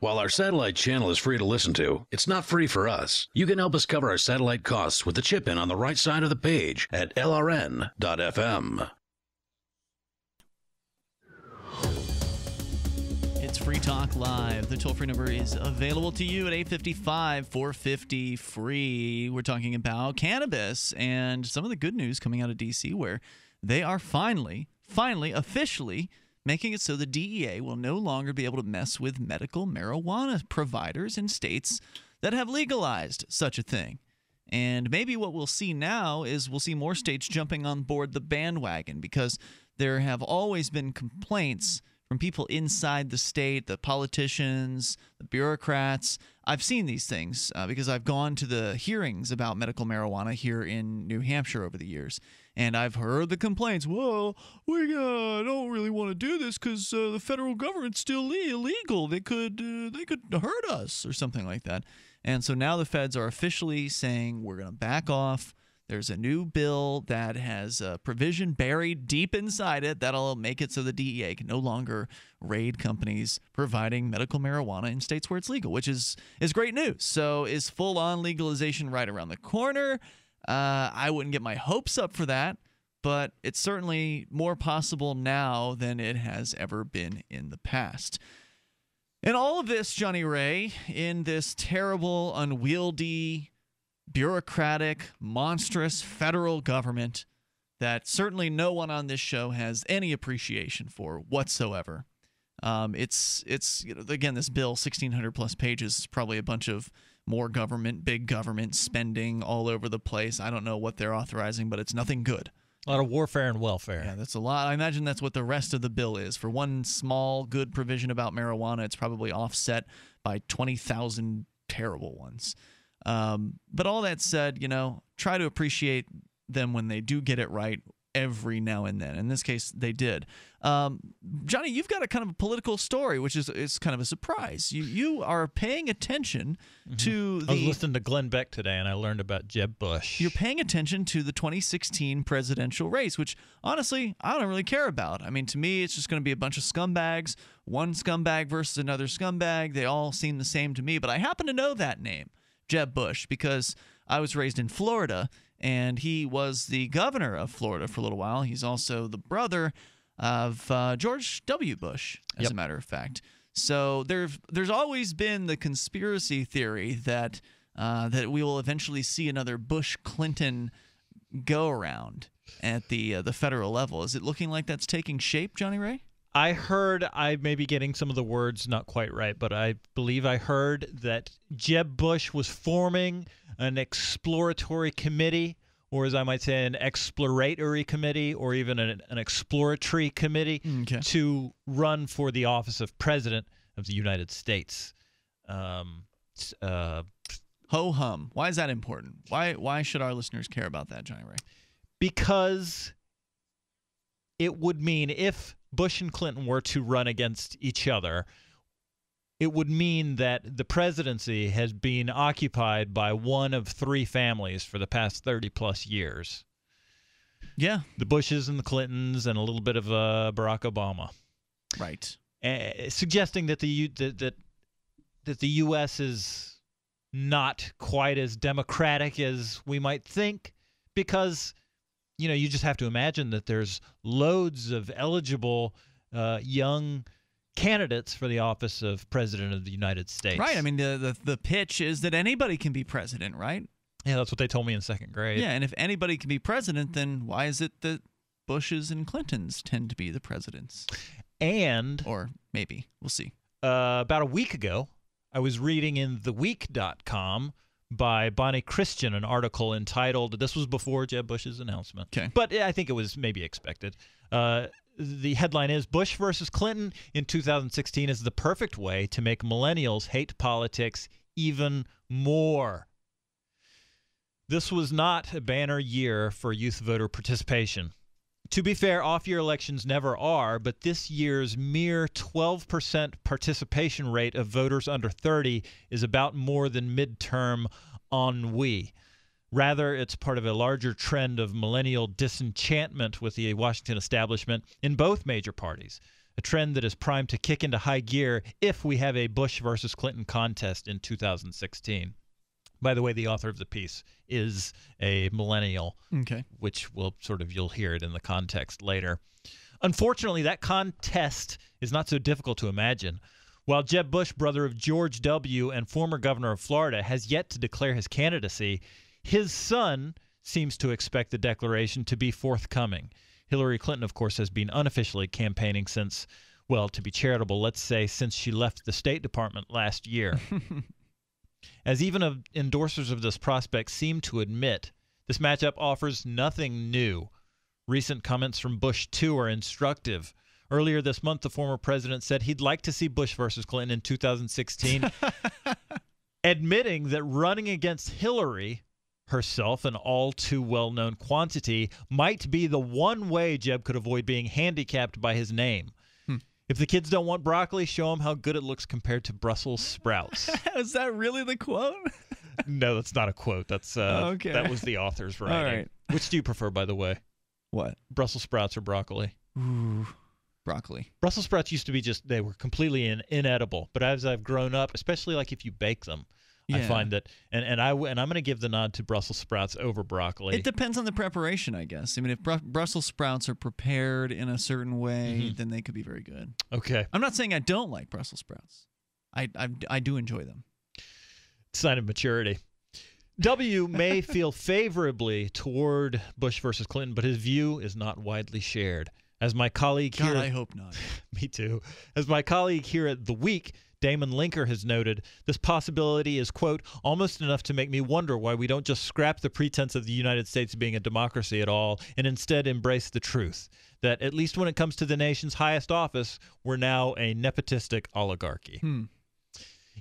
While our satellite channel is free to listen to, it's not free for us. You can help us cover our satellite costs with the chip in on the right side of the page at lrn.fm. It's Free Talk Live. The toll free number is available to you at 855 450 free. We're talking about cannabis and some of the good news coming out of D.C., where they are finally, finally, officially making it so the DEA will no longer be able to mess with medical marijuana providers in states that have legalized such a thing. And maybe what we'll see now is we'll see more states jumping on board the bandwagon because there have always been complaints from people inside the state, the politicians, the bureaucrats. I've seen these things uh, because I've gone to the hearings about medical marijuana here in New Hampshire over the years. And I've heard the complaints. Well, we uh, don't really want to do this because uh, the federal government's still illegal. They could uh, they could hurt us or something like that. And so now the feds are officially saying we're going to back off. There's a new bill that has a provision buried deep inside it that'll make it so the DEA can no longer raid companies providing medical marijuana in states where it's legal, which is is great news. So is full on legalization right around the corner? Uh, I wouldn't get my hopes up for that, but it's certainly more possible now than it has ever been in the past. And all of this, Johnny Ray, in this terrible, unwieldy, bureaucratic, monstrous federal government that certainly no one on this show has any appreciation for whatsoever. Um, it's it's you know, again this bill, sixteen hundred plus pages, is probably a bunch of more government, big government spending all over the place. I don't know what they're authorizing, but it's nothing good. A lot of warfare and welfare. Yeah, that's a lot. I imagine that's what the rest of the bill is. For one small good provision about marijuana, it's probably offset by 20,000 terrible ones. Um, but all that said, you know, try to appreciate them when they do get it right every now and then. In this case, they did. Um, Johnny, you've got a kind of a political story, which is is kind of a surprise. You you are paying attention to I was listening to Glenn Beck today, and I learned about Jeb Bush. you're paying attention to the 2016 presidential race, which honestly, I don't really care about. I mean, to me, it's just going to be a bunch of scumbags, one scumbag versus another scumbag. They all seem the same to me, but I happen to know that name, Jeb Bush, because I was raised in Florida and he was the governor of Florida for a little while. He's also the brother of uh, George W. Bush, as Yep. a matter of fact. So there's there's always been the conspiracy theory that uh, that we will eventually see another Bush Clinton go around at the uh, the federal level. Is it looking like that's taking shape, Johnny Ray? I heard, I may be getting some of the words not quite right, but I believe I heard that Jeb Bush was forming an exploratory committee, or as I might say, an exploratory committee, or even an, an exploratory committee to run for the office of president of the United States. Um, uh, Ho hum. Why is that important? Why why should our listeners care about that, Johnny Ray? because it would mean if Bush and Clinton were to run against each other, it would mean that the presidency has been occupied by one of three families for the past 30 plus years. Yeah. The Bushes and the Clintons and a little bit of uh, Barack Obama. Right. Uh, suggesting that the U- that, that that the US is not quite as democratic as we might think because you know you just have to imagine that there's loads of eligible uh, young candidates for the office of president of the United States. Right. I mean, the, the the pitch is that anybody can be president, right? yeah, that's what they told me in second grade. Yeah, and if anybody can be president, then why is it that Bushes and Clintons tend to be the presidents? And or maybe we'll see. uh, about a week ago, I was reading in theweek.com by Bonnie Kristian an article entitled, this was before Jeb Bush's announcement, okay. but I think it was maybe expected. Uh, the headline is Bush versus Clinton in 2016 is the perfect way to make millennials hate politics even more. This was not a banner year for youth voter participation. To be fair, off year elections never are, but this year's mere 12% participation rate of voters under 30 is about more than midterm ennui. Rather, it's part of a larger trend of millennial disenchantment with the Washington establishment in both major parties, a trend that is primed to kick into high gear if we have a Bush versus Clinton contest in 2016. By the way, the author of the piece is a millennial, Okay. which will sort of you'll hear it in the context later. Unfortunately, that contest is not so difficult to imagine. While Jeb Bush, brother of George W. and former governor of Florida, has yet to declare his candidacy, his son seems to expect the declaration to be forthcoming. Hillary Clinton, of course, has been unofficially campaigning since, well, to be charitable, let's say since she left the State Department last year. <laughs> As even of endorsers of this prospect seem to admit, this matchup offers nothing new. Recent comments from Bush, too, are instructive. Earlier this month, the former president said he'd like to see Bush versus Clinton in 2016, <laughs> admitting that running against Hillary herself, an all too well known quantity, might be the one way Jeb could avoid being handicapped by his name. If the kids don't want broccoli, show them how good it looks compared to Brussels sprouts. <laughs> is that really the quote? <laughs> no, that's not a quote. That's uh, Okay. that was the author's writing. right. Which do you prefer, by the way? What? Brussels sprouts or broccoli? Ooh, broccoli. Brussels sprouts used to be just they were completely in, inedible, but as I've grown up, especially like if you bake them, I find that and and I and I'm going to give the nod to Brussels sprouts over broccoli. It depends on the preparation, I guess. I mean, if Bru- Brussels sprouts are prepared in a certain way, Mhm. then they could be very good. okay, I'm not saying I don't like Brussels sprouts. I I, I do enjoy them. sign of maturity. W may <laughs> feel favorably toward Bush versus Clinton, but his view is not widely shared. As my colleague God, here, I hope not. <laughs> Me too. As my colleague here at The Week Damon Linker has noted this possibility is, quote, almost enough to make me wonder why we don't just scrap the pretense of the United States being a democracy at all and instead embrace the truth that, at least when it comes to the nation's highest office, we're now a nepotistic oligarchy. Hmm.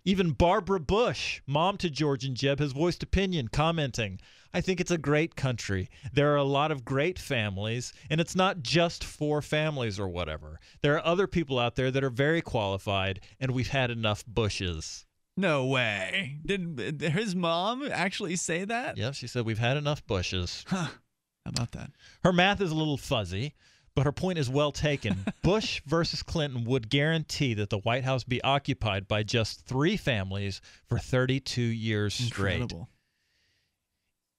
Even Barbara Bush, mom to George and Jeb, has voiced opinion, commenting, I think it's a great country. There are a lot of great families, and it's not just for families or whatever. There are other people out there that are very qualified, and we've had enough Bushes. No way. Did his mom actually say that? Yep, she said, We've had enough Bushes. Huh. How about that? Her math is a little fuzzy, but her point is well taken. <laughs> Bush versus Clinton would guarantee that the White House be occupied by just three families for 32 years straight. Incredible.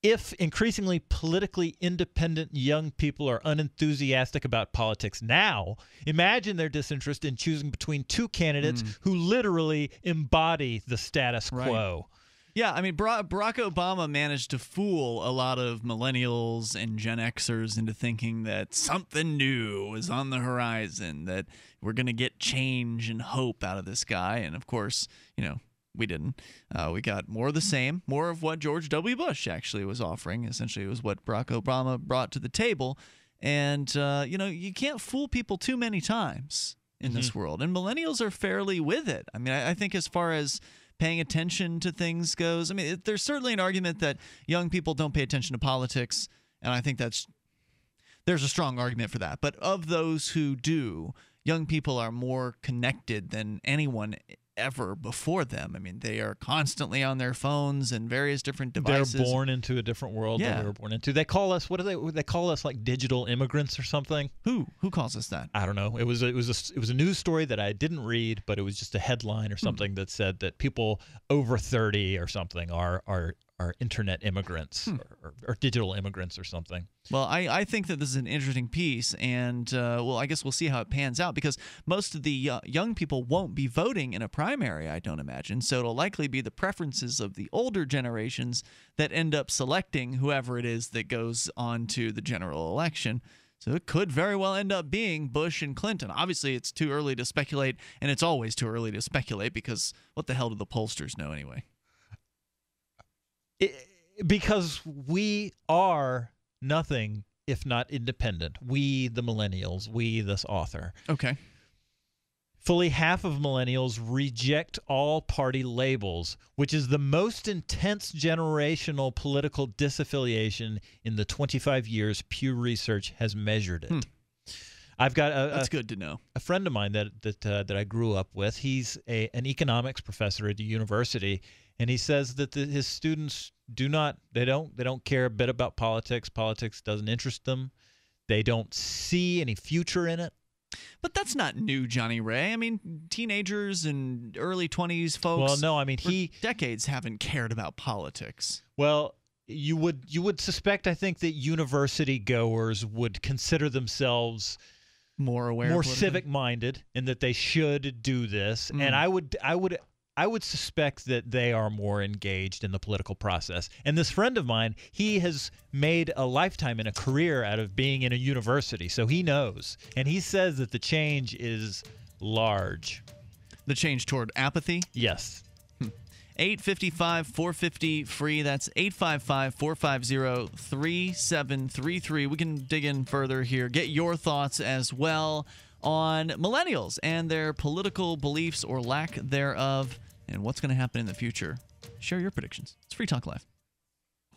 If increasingly politically independent young people are unenthusiastic about politics now, imagine their disinterest in choosing between two candidates mm. who literally embody the status Right. quo. Yeah, I mean, Barack Barack Obama managed to fool a lot of millennials and Gen Xers into thinking that something new is on the horizon, that we're going to get change and hope out of this guy. And of course, you know, we didn't. Uh, we got more of the same, more of what George W. Bush actually was offering. Essentially, it was what Barack Obama brought to the table. And, uh, you know, you can't fool people too many times in this world. And millennials are fairly with it. I mean, I, I think as far as paying attention to things goes, I mean, it, there's certainly an argument that young people don't pay attention to politics. And I think that's there's a strong argument for that. But of those who do, young people are more connected than anyone ever before them. I mean, they are constantly on their phones and various different devices. They're born into a different world Yeah. than we were born into. They call us what do they they call us like digital immigrants or something? Who who calls us that? I don't know. It was a, it was a, it was a news story that I didn't read, but it was just a headline or Hmm. something that said that people over 30 or something are are are internet immigrants Hmm. or, or, or digital immigrants or something. Well, I, I think that this is an interesting piece, and uh, well, I guess we'll see how it pans out because most of the uh, young people won't be voting in a primary, I don't imagine. So it'll likely be the preferences of the older generations that end up selecting whoever it is that goes on to the general election. So it could very well end up being Bush and Clinton. Obviously, it's too early to speculate, and it's always too early to speculate because what the hell do the pollsters know anyway? It, because we are nothing if not independent. We, the millennials, we, this author. Okay. Fully half of millennials reject all party labels, which is the most intense generational political disaffiliation in the 25 years Pew Research has measured it. I've got a, That's a- good to know. a friend of mine that that uh, that I grew up with. He's a an economics professor at the university, and he says that the, his students do not they don't they don't care a bit about politics. Politics doesn't interest them. They don't see any future in it. But that's not new, Johnny Ray. I mean, teenagers and early 20s folks. Well, no, I mean, he- decades haven't cared about politics. Well, you would you would suspect I think that university goers would consider themselves more aware, more civic minded, and that they should do this. Mm. And I would I would I would suspect that they are more engaged in the political process. And this friend of mine, he has made a lifetime and a career out of being in a university, so he knows. And he says that the change is large. The change toward apathy? Yes. Hmm. 855 450 free. That's 855 450 3733. We can dig in further here. Get your thoughts as well on millennials and their political beliefs or lack thereof and what's going to happen in the future. Share your predictions. It's Free Talk Live.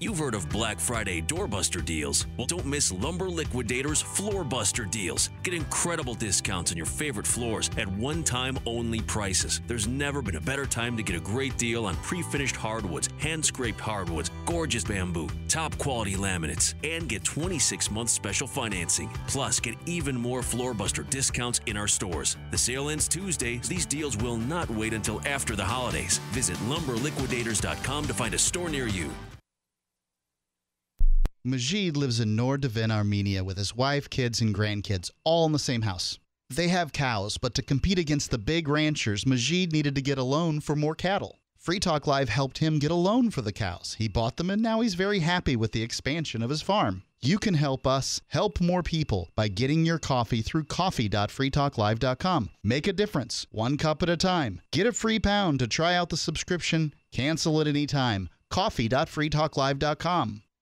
You've heard of Black Friday doorbuster deals. Well, don't miss Lumber Liquidators floorbuster deals. Get incredible discounts on your favorite floors at one time only prices. There's never been a better time to get a great deal on pre finished hardwoods, hand scraped hardwoods, gorgeous bamboo, top quality laminates, and get 26 month special financing. Plus, get even more floorbuster discounts in our stores. The sale ends Tuesday. These deals will not wait until after the holidays. Visit lumberliquidators.com to find a store near you. Majid lives in Nordevin, Armenia with his wife, kids, and grandkids, all in the same house. They have cows, but to compete against the big ranchers, Majid needed to get a loan for more cattle. Free Talk Live helped him get a loan for the cows. He bought them, and now he's very happy with the expansion of his farm. You can help us help more people by getting your coffee through coffee.freetalklive.com. Make a difference, one cup at a time. Get a free pound to try out the subscription, cancel it anytime. Coffee.freetalklive.com.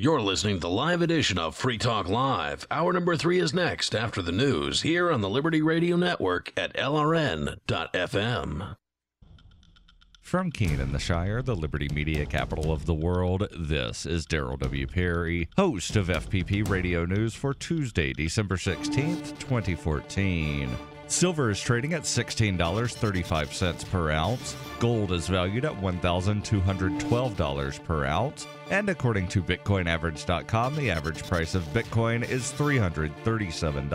You're listening to the live edition of Free Talk Live. Hour number three is next after the news here on the Liberty Radio Network at LRN.FM. From Keene in the Shire, the Liberty Media capital of the world, this is Daryl W. Perry, host of FPP Radio News for Tuesday, December 16th, 2014. Silver is trading at $16.35 per ounce. Gold is valued at $1,212 per ounce. And according to BitcoinAverage.com, the average price of Bitcoin is $337.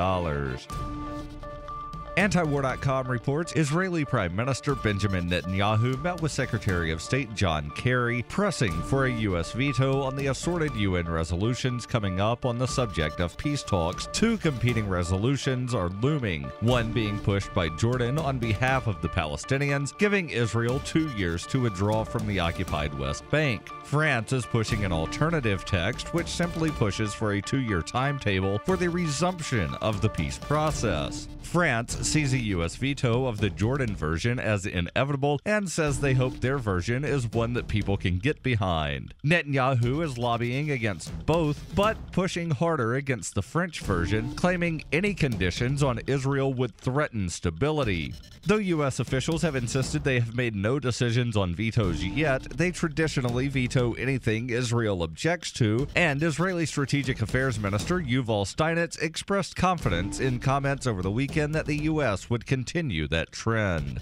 Antiwar.com reports Israeli Prime Minister Benjamin Netanyahu met with Secretary of State John Kerry, pressing for a U.S. veto on the assorted UN resolutions coming up on the subject of peace talks. Two competing resolutions are looming, one being pushed by Jordan on behalf of the Palestinians, giving Israel two years to withdraw from the occupied West Bank. France is pushing an alternative text which simply pushes for a two year timetable for the resumption of the peace process. France sees a U.S. veto of the Jordan version as inevitable and says they hope their version is one that people can get behind. Netanyahu is lobbying against both, but pushing harder against the French version, claiming any conditions on Israel would threaten stability. Though U.S. officials have insisted they have made no decisions on vetoes yet, they traditionally veto anything Israel objects to, and Israeli Strategic Affairs Minister Yuval Steinitz expressed confidence in comments over the weekend that the U.S. would continue that trend.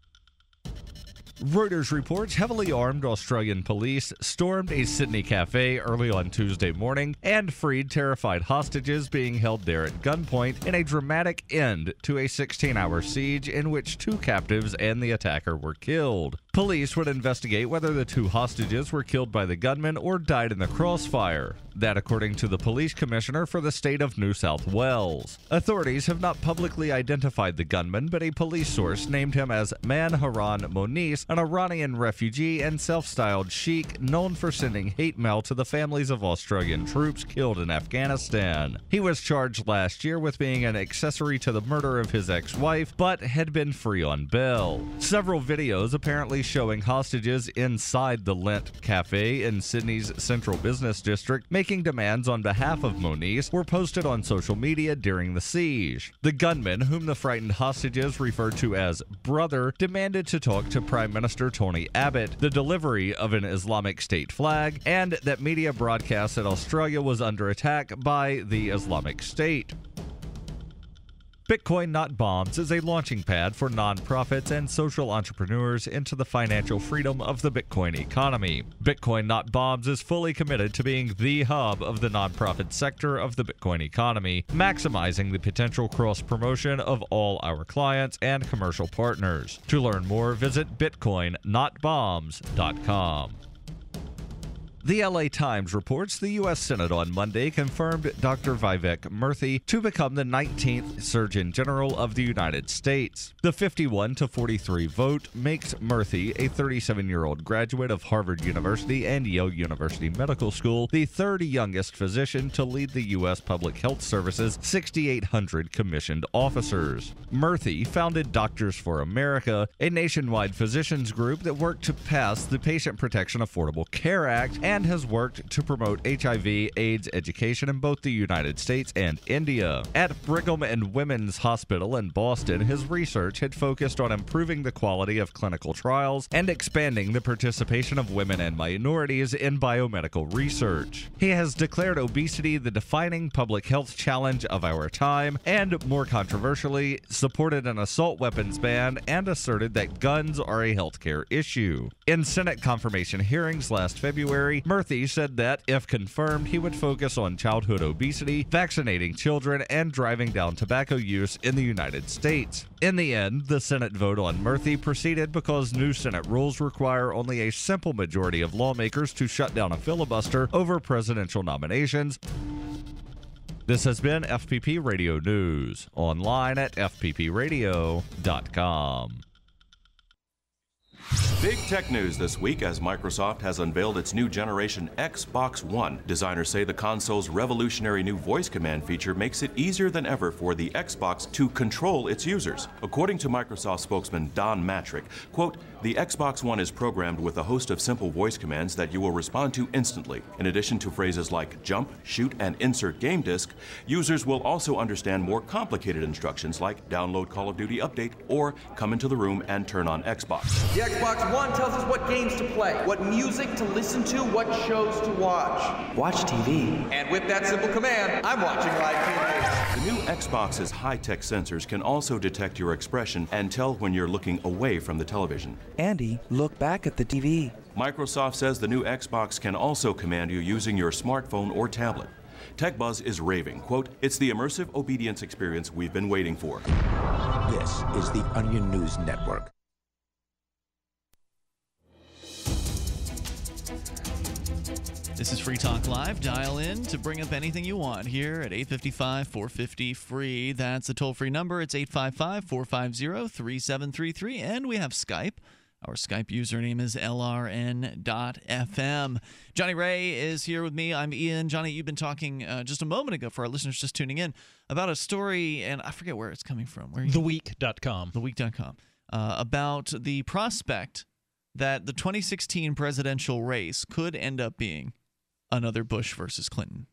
Reuters reports heavily armed Australian police stormed a Sydney cafe early on Tuesday morning and freed terrified hostages being held there at gunpoint in a dramatic end to a 16 hour siege in which two captives and the attacker were killed. Police would investigate whether the two hostages were killed by the gunman or died in the crossfire. That, according to the police commissioner for the state of New South Wales. Authorities have not publicly identified the gunman, but a police source named him as Man Haron Monis, an Iranian refugee and self styled sheikh known for sending hate mail to the families of Australian troops killed in Afghanistan. He was charged last year with being an accessory to the murder of his ex wife, but had been free on bail. Several videos apparently showing hostages inside the Lindt Cafe in Sydney's central business district making demands on behalf of Monis were posted on social media during the siege. The gunman, whom the frightened hostages referred to as brother, demanded to talk to Prime Minister Tony Abbott, the delivery of an Islamic State flag, and that media broadcast that Australia was under attack by the Islamic State. Bitcoin Not Bombs is a launching pad for nonprofits and social entrepreneurs into the financial freedom of the Bitcoin economy. Bitcoin Not Bombs is fully committed to being the hub of the nonprofit sector of the Bitcoin economy, maximizing the potential cross promotion of all our clients and commercial partners. To learn more, visit bitcoinnotbombs.com. The LA Times reports the U.S. Senate on Monday confirmed Dr. Vivek Murthy to become the 19th Surgeon General of the United States. The 51 to 43 vote makes Murthy, a 37 year old graduate of Harvard University and Yale University Medical School, the third youngest physician to lead the U.S. Public Health Service's 6,800 commissioned officers. Murthy founded Doctors for America, a nationwide physicians group that worked to pass the Patient Protection Affordable Care Act and has worked to promote HIV AIDS education in both the United States and India. At Brigham and Women's Hospital in Boston, his research had focused on improving the quality of clinical trials and expanding the participation of women and minorities in biomedical research. He has declared obesity the defining public health challenge of our time and, more controversially, supported an assault weapons ban and asserted that guns are a healthcare issue. In Senate confirmation hearings last February, Murthy said that, if confirmed, he would focus on childhood obesity, vaccinating children, and driving down tobacco use in the United States. In the end, the Senate vote on Murthy proceeded because new Senate rules require only a simple majority of lawmakers to shut down a filibuster over presidential nominations. This has been FPP Radio News, online at fppradio.com. Big tech news this week as Microsoft has unveiled its new generation Xbox One. Designers say the console's revolutionary new voice command feature makes it easier than ever for the Xbox to control its users. According to Microsoft spokesman Don Mattrick, quote, the Xbox One is programmed with a host of simple voice commands that you will respond to instantly. In addition to phrases like jump, shoot, and insert game disc, users will also understand more complicated instructions like download Call of Duty Update or come into the room and turn on Xbox. The Xbox One tells us what games to play, what music to listen to, what shows to watch. Watch TV. And with that simple command, I'm watching live TV. The new Xbox's high tech sensors can also detect your expression and tell when you're looking away from the television. Andy, look back at the TV. Microsoft says the new Xbox can also command you using your smartphone or tablet. TechBuzz is raving. Quote, it's the immersive obedience experience we've been waiting for. This is the Onion News Network. This is Free Talk Live. Dial in to bring up anything you want here at 855 450 free. That's the toll free number. It's 855 450 3733. And we have Skype. Our Skype username is lrn.fm. Johnny Ray is here with me. I'm Ian. Johnny, you've been talking uh, just a moment ago for our listeners just tuning in about a story, and I forget where it's coming from. Where Theweek.com. Theweek.com. Uh, about the prospect that the 2016 presidential race could end up being another Bush versus Clinton.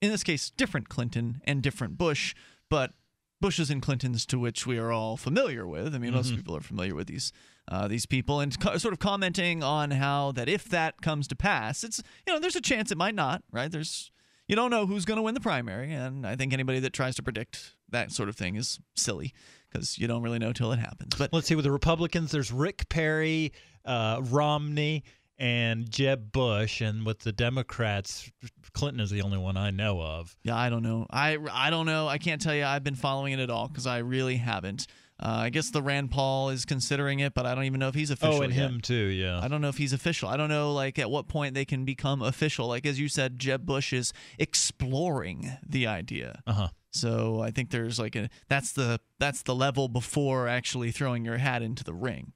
In this case, different Clinton and different Bush, but Bushes and Clintons to which we are all familiar with. I mean, most Mhm. people are familiar with these uh, these people, and co- sort of commenting on how that if that comes to pass, it's you know there's a chance it might not. Right? There's you don't know who's going to win the primary, and I think anybody that tries to predict that sort of thing is silly because you don't really know till it happens. But let's see with the Republicans, there's Rick Perry, uh, Romney, and Jeb Bush, and with the Democrats, Clinton is the only one I know of. Yeah, I don't know. I I don't know. I can't tell you. I've been following it at all because I really haven't. Uh, I guess the Rand Paul is considering it, but I don't even know if he's official. Oh, and yet. him too. Yeah. I don't know if he's official. I don't know like at what point they can become official. Like as you said, Jeb Bush is exploring the idea. Uh huh. So I think there's like a that's the that's the level before actually throwing your hat into the ring.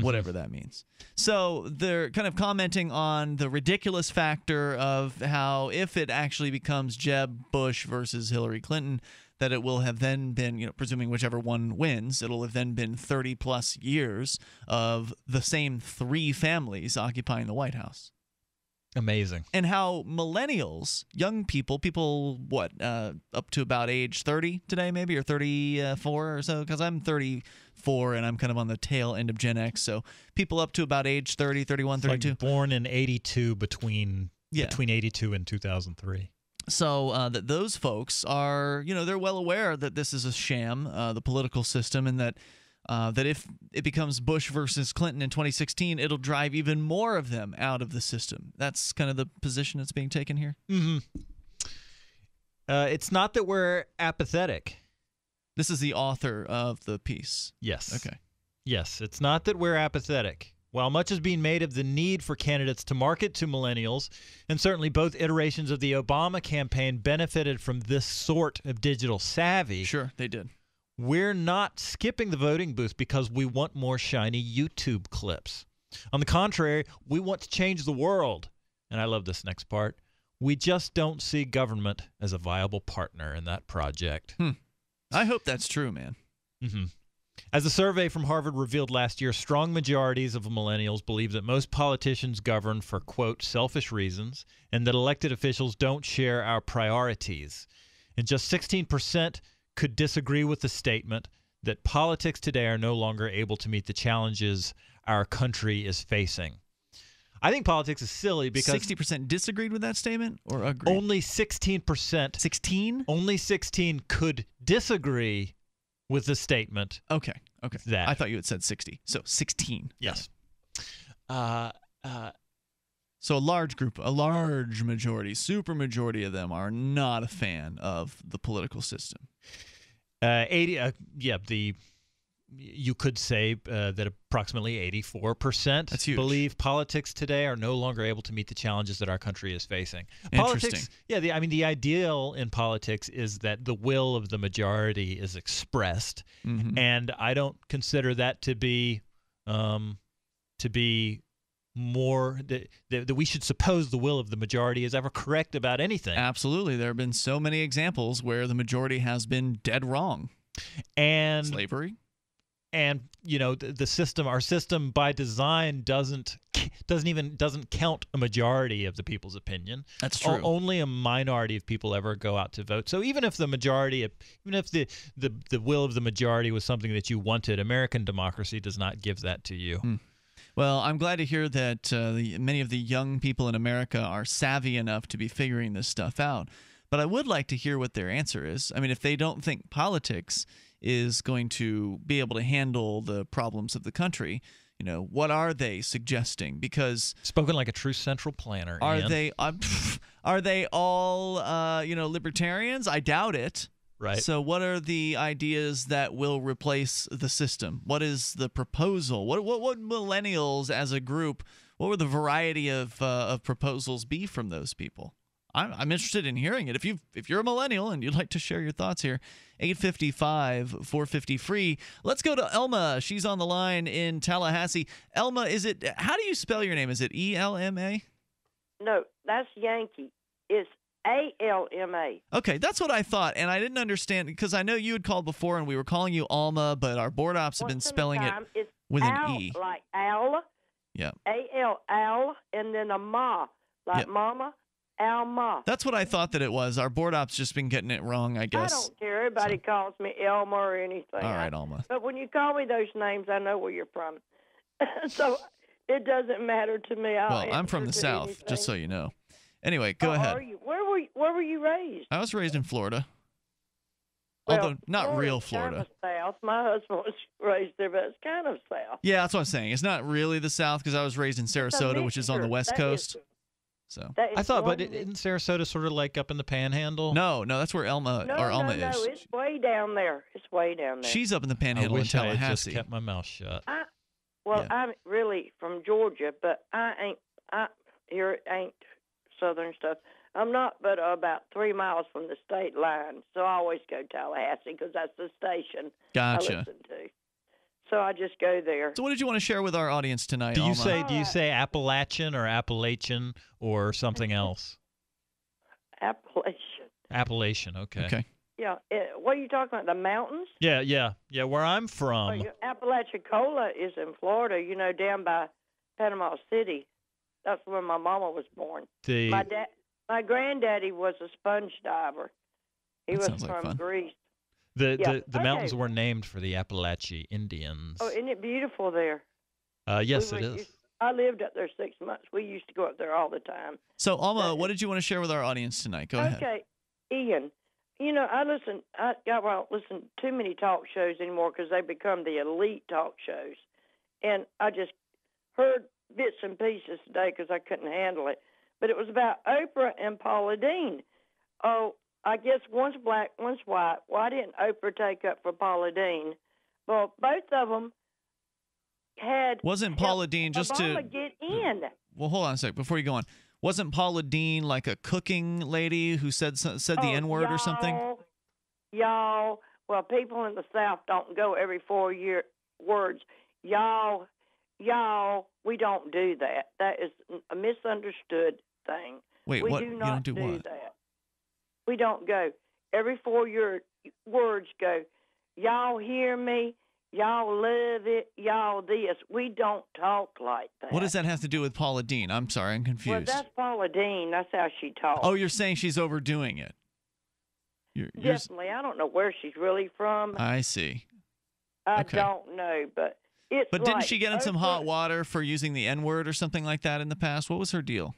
Whatever that means. So they're kind of commenting on the ridiculous factor of how if it actually becomes Jeb Bush versus Hillary Clinton, that it will have then been, you know, presuming whichever one wins, it'll have then been 30 plus years of the same three families occupying the White House Amazing. and how millennials, young people, people what uh, up to about age 30 today, maybe or 34 or so, because I'm 34 and I'm kind of on the tail end of Gen X. So people up to about age 30, 31, It's like 32. born in '82 between Yeah. between '82 and 2003. So uh, that those folks are, you know, they're well aware that this is a sham, uh, the political system, and that uh, that if it becomes Bush versus Clinton in 2016, it'll drive even more of them out of the system. That's kind of the position that's being taken here. Mm-hmm. Uh, it's not that we're apathetic. This is the author of the piece. Yes. Okay. Yes, it's not that we're apathetic. While much is being made of the need for candidates to market to millennials, and certainly both iterations of the Obama campaign benefited from this sort of digital savvy. Sure, they did. We're not skipping the voting booth because we want more shiny YouTube clips. On the contrary, we want to change the world. And I love this next part. We just don't see government as a viable partner in that project. Hmm. I hope that's true, man. Mm-hmm. As a survey from Harvard revealed last year, strong majorities of millennials believe that most politicians govern for, quote, selfish reasons and that elected officials don't share our priorities. And just 16% could disagree with the statement that politics today are no longer able to meet the challenges our country is facing. I think politics is silly because 60% disagreed with that statement or agreed? only 16%. 16? Only 16 could disagree with the statement. Okay. Okay. That I thought you had said 60. So 16. Yes. Uh, uh, so a large group, a large majority, super majority of them are not a fan of the political system. Uh, 80, uh, yeah, the you could say uh, that approximately 84% believe politics today are no longer able to meet the challenges that our country is facing. Interesting. Politics, yeah, the, I mean, the ideal in politics is that the will of the majority is expressed, Mhm. and I don't consider that to be um, to be more that, that that we should suppose the will of the majority is ever correct about anything. Absolutely. There have been so many examples where the majority has been dead wrong. and Slavery. And you know the, the system our system by design doesn't <laughs> doesn't even doesn't count a majority of the people's opinion That's O- true. only a minority of people ever go out to vote so even if the majority even if the, the the will of the majority was something that you wanted american democracy does not give that to you Hmm. Well, I'm glad to hear that uh, the, many of the young people in America are savvy enough to be figuring this stuff out. But I would like to hear what their answer is. I mean, if they don't think politics is going to be able to handle the problems of the country, you know, what are they suggesting? Because spoken like a true central planner are Ian. they uh, <laughs> are they all uh, you know libertarians? I doubt it. Right. So, what are the ideas that will replace the system? What is the proposal? What what what millennials as a group? What would the variety of uh, of proposals be from those people? I'm, I'm interested in hearing it. If you if you're a millennial and you'd like to share your thoughts here, 855 450 free. Let's go to Elma. She's on the line in Tallahassee. Elma, is it how do you spell your name? Is it E L M A? No, that's Yankee. It's A L M A. Okay, that's what I thought, and I didn't understand because I know you had called before, and we were calling you Alma, but our board ops have been spelling it with Al, an E. Like Al, Yeah, A L Al, and then a Ma, like Yep. Mama, Alma. that's what I thought that it was. Our board ops just been getting it wrong, I guess. I don't care. Everybody calls me Elma or anything. All right, Alma. But when you call me those names, I know where you're from. <laughs> so it doesn't matter to me. I'll Well, I'm from the South, anything. just so you know. Anyway, go Oh, ahead. Are you, where were you, Where were you raised? I was raised in Florida, Well, although not real Florida. Kind of south. My husband was <laughs> raised there, but it's kind of south. Yeah, that's what I'm saying. It's not really the South because I was raised in Sarasota, which is on the. West That Coast. Is- So That i thought but one it- isn't sarasota sort of like up in the panhandle no, no, that's where Elma No, or no, Alma no, is. it's way down there. It's way down there. She's up in the i Panhandle in wish i just kept my mouth shut I, well, I'm really from Georgia, but I ain't. I here ain't southern stuff. I'm not, but about three miles from the state line, so I always go Tallahassee because that's the station Gotcha. I listen to. So I just go there. So, what did you want to share with our audience tonight? do you Alma? say do you say appalachian or appalachian or something else <laughs> Appalachian. appalachian okay Okay. Yeah. eh, what are you talking about? The mountains? yeah yeah yeah where i'm Oh, from you- Apalachicola is in Florida. You know, down by Panama City. That's where my mama was born. the My dad, my granddaddy was a sponge diver. He That was sounds like from. Greece. The Yeah, the, the okay. mountains were named for the Appalachian Indians. Oh, isn't it beautiful there? Uh, yes, we it were- I lived up there six months. We used to go up there all the time. So, Alma, what did you want to share with our audience tonight? Go ahead. Okay, Ian. You know, I listen. I, I won't listen to too many talk shows anymore because they become the elite talk shows, and I just heard bits and pieces today because I couldn't handle it. But it was about Oprah and Paula Deen. Oh, I guess one's black, one's white. Why didn't Oprah take up for Paula Deen? Well, both of them had Wasn't Paula Deen just Obama to get in. well, hold on a sec before you go on. Wasn't Paula Deen like a cooking lady who said said the Oh, N word or something? y'all, well, people in the South don't go every four year words. Y'all, y'all, we don't do that. That is a misunderstood thing. Wait, we what- do you not don't do what? that. We don't go every four year words. Go, y'all hear me? Y'all love it. Y'all this. We don't talk like that. What does that have to do with Paula Deen? I'm sorry, I'm confused. Well, that's Paula Deen. That's how she talks. oh, you're saying she's overdoing it. You're, you're, Definitely. I don't know where she's really from. I see. I okay. don't know, but it's. But didn't she get in some hot water for using the N word or something like that in the past? What was her deal?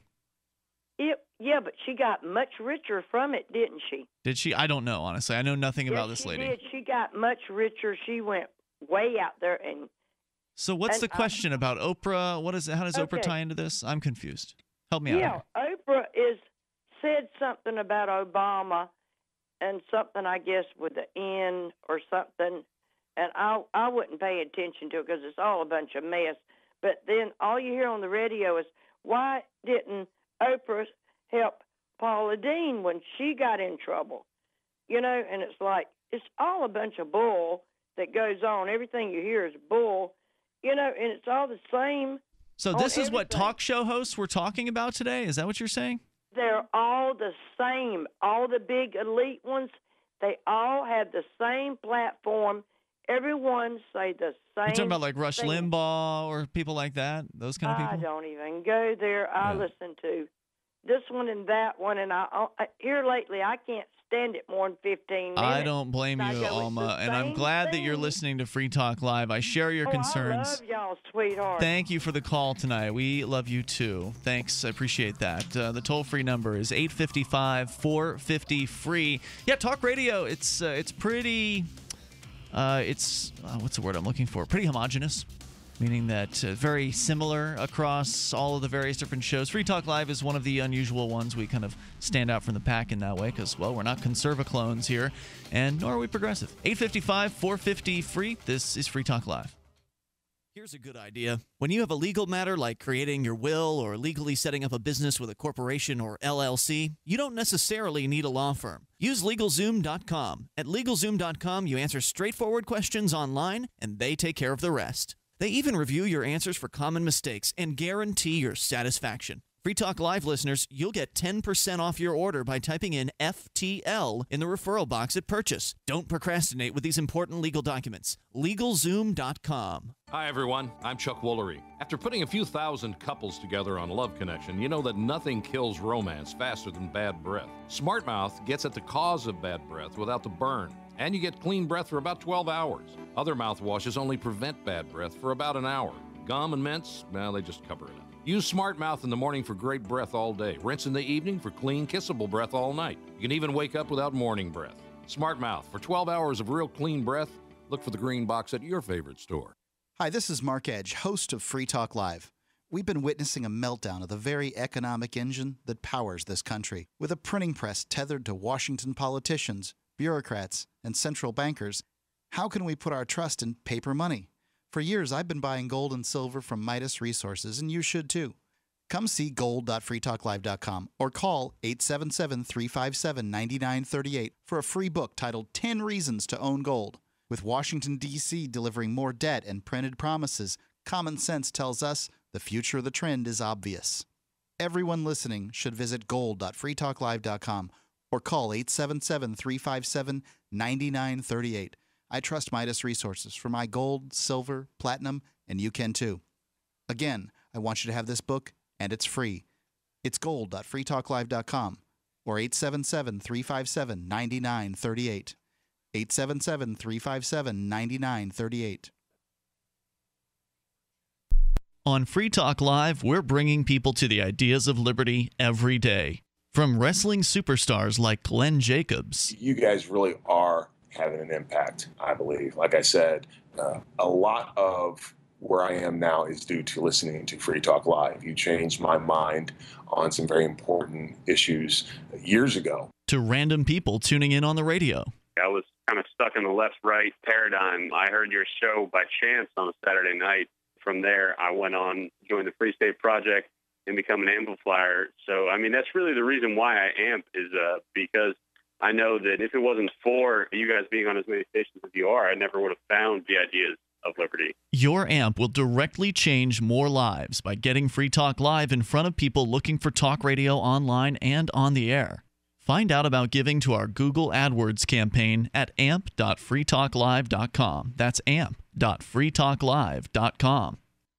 It, yeah, but she got much richer from it, didn't she? Did she? I don't know, honestly. I know nothing about yes, this she lady. Did. She got much richer. She went way out there and So what's And, the uh, question about Oprah? What is how does Oprah tie into this? I'm confused. Help me out. yeah. Oprah is said something about Obama and something I guess with the N or something, and I I wouldn't pay attention to it because it's all a bunch of mess. But then all you hear on the radio is why didn't Oprah helped Paula Deen when she got in trouble? You know, and it's like it's all a bunch of bull that goes on. Everything you hear is bull. You know, and it's all the same. So this is what talk show hosts we're talking about today. Is that what you're saying? they're all the same. All the big elite ones, they all have the same platform. Everyone say the You're talking about like Rush thing. Limbaugh or people like that. Those kind of people? I don't even go there. I listen to this one and that one, and I, here lately I can't stand it more than fifteen minutes. I don't blame you, go, Alma, and I'm glad that you're listening to Free Talk Live. I share your oh, concerns. I love y'all, sweetheart. Thank you for the call tonight. We love you too. Thanks. I appreciate that. Uh, the toll free number is 855 450 free. Yeah, talk radio. It's uh, it's pretty. Uh, it's uh, what's the word I'm looking for? Pretty homogenous, meaning that uh, very similar across all of the various different shows. Free Talk Live is one of the unusual ones. We kind of stand out from the pack in that way because, well, we're not conserva clones here, and nor are we progressive. 855 450 free. This is Free Talk Live. Here's a good idea. When you have a legal matter like creating your will or legally setting up a business with a corporation or LLC, you don't necessarily need a law firm. Use LegalZoom.com. At LegalZoom.com, you answer straightforward questions online, and they take care of the rest. They even review your answers for common mistakes and guarantee your satisfaction. Free Talk Live listeners, you'll get 10% off your order by typing in FTL in the referral box at purchase. Don't procrastinate with these important legal documents. LegalZoom.com. Hi, everyone. I'm Chuck Woolery. After putting a few thousand couples together on Love Connection, you know that nothing kills romance faster than bad breath. Smart Mouth gets at the cause of bad breath without the burn, and you get clean breath for about 12 hours. Other mouthwashes only prevent bad breath for about an hour. Gum and mints, well, they just cover it up. Use Smart Mouth in the morning for great breath all day. Rinse in the evening for clean, kissable breath all night. You can even wake up without morning breath. Smart Mouth for 12 hours of real clean breath. Look for the green box at your favorite store. Hi, this is Mark Edge, host of Free Talk Live. We've been witnessing a meltdown of the very economic engine that powers this country. With a printing press tethered to Washington politicians, bureaucrats, and central bankers, how can we put our trust in paper money? For years, I've been buying gold and silver from Midas Resources, and you should too. Come see gold.freetalklive.com or call 877 357 9938 for a free book titled 10 Reasons to Own Gold. With Washington, D.C. delivering more debt and printed promises, common sense tells us the future of the trend is obvious. Everyone listening should visit gold.freetalklive.com or call 877 357 9938. I trust Midas Resources for my gold, silver, platinum, and you can too. Again, I want you to have this book, and it's free. It's gold.freetalklive.com or 877 357 9938. 877 357 9938. On Free Talk Live, we're bringing people to the ideas of liberty every day. From wrestling superstars like Glenn Jacobs. You guys really are having an impact, I believe. Like I said, uh, a lot of where I am now is due to listening to Free Talk Live. You changed my mind on some very important issues years ago. To random people tuning in on the radio. I was kind of stuck in the left right paradigm. I heard your show by chance on a Saturday night. From there, I went on, joined the Free State Project, and become an amplifier. So, I mean, that's really the reason why I amp is uh, because I know that if it wasn't for you guys being on as many stations as you are, I never would have found the ideas of liberty. Your amp will directly change more lives by getting Free Talk Live in front of people looking for talk radio online and on the air. Find out about giving to our Google AdWords campaign at amp.freetalklive.com. That's amp.freetalklive.com.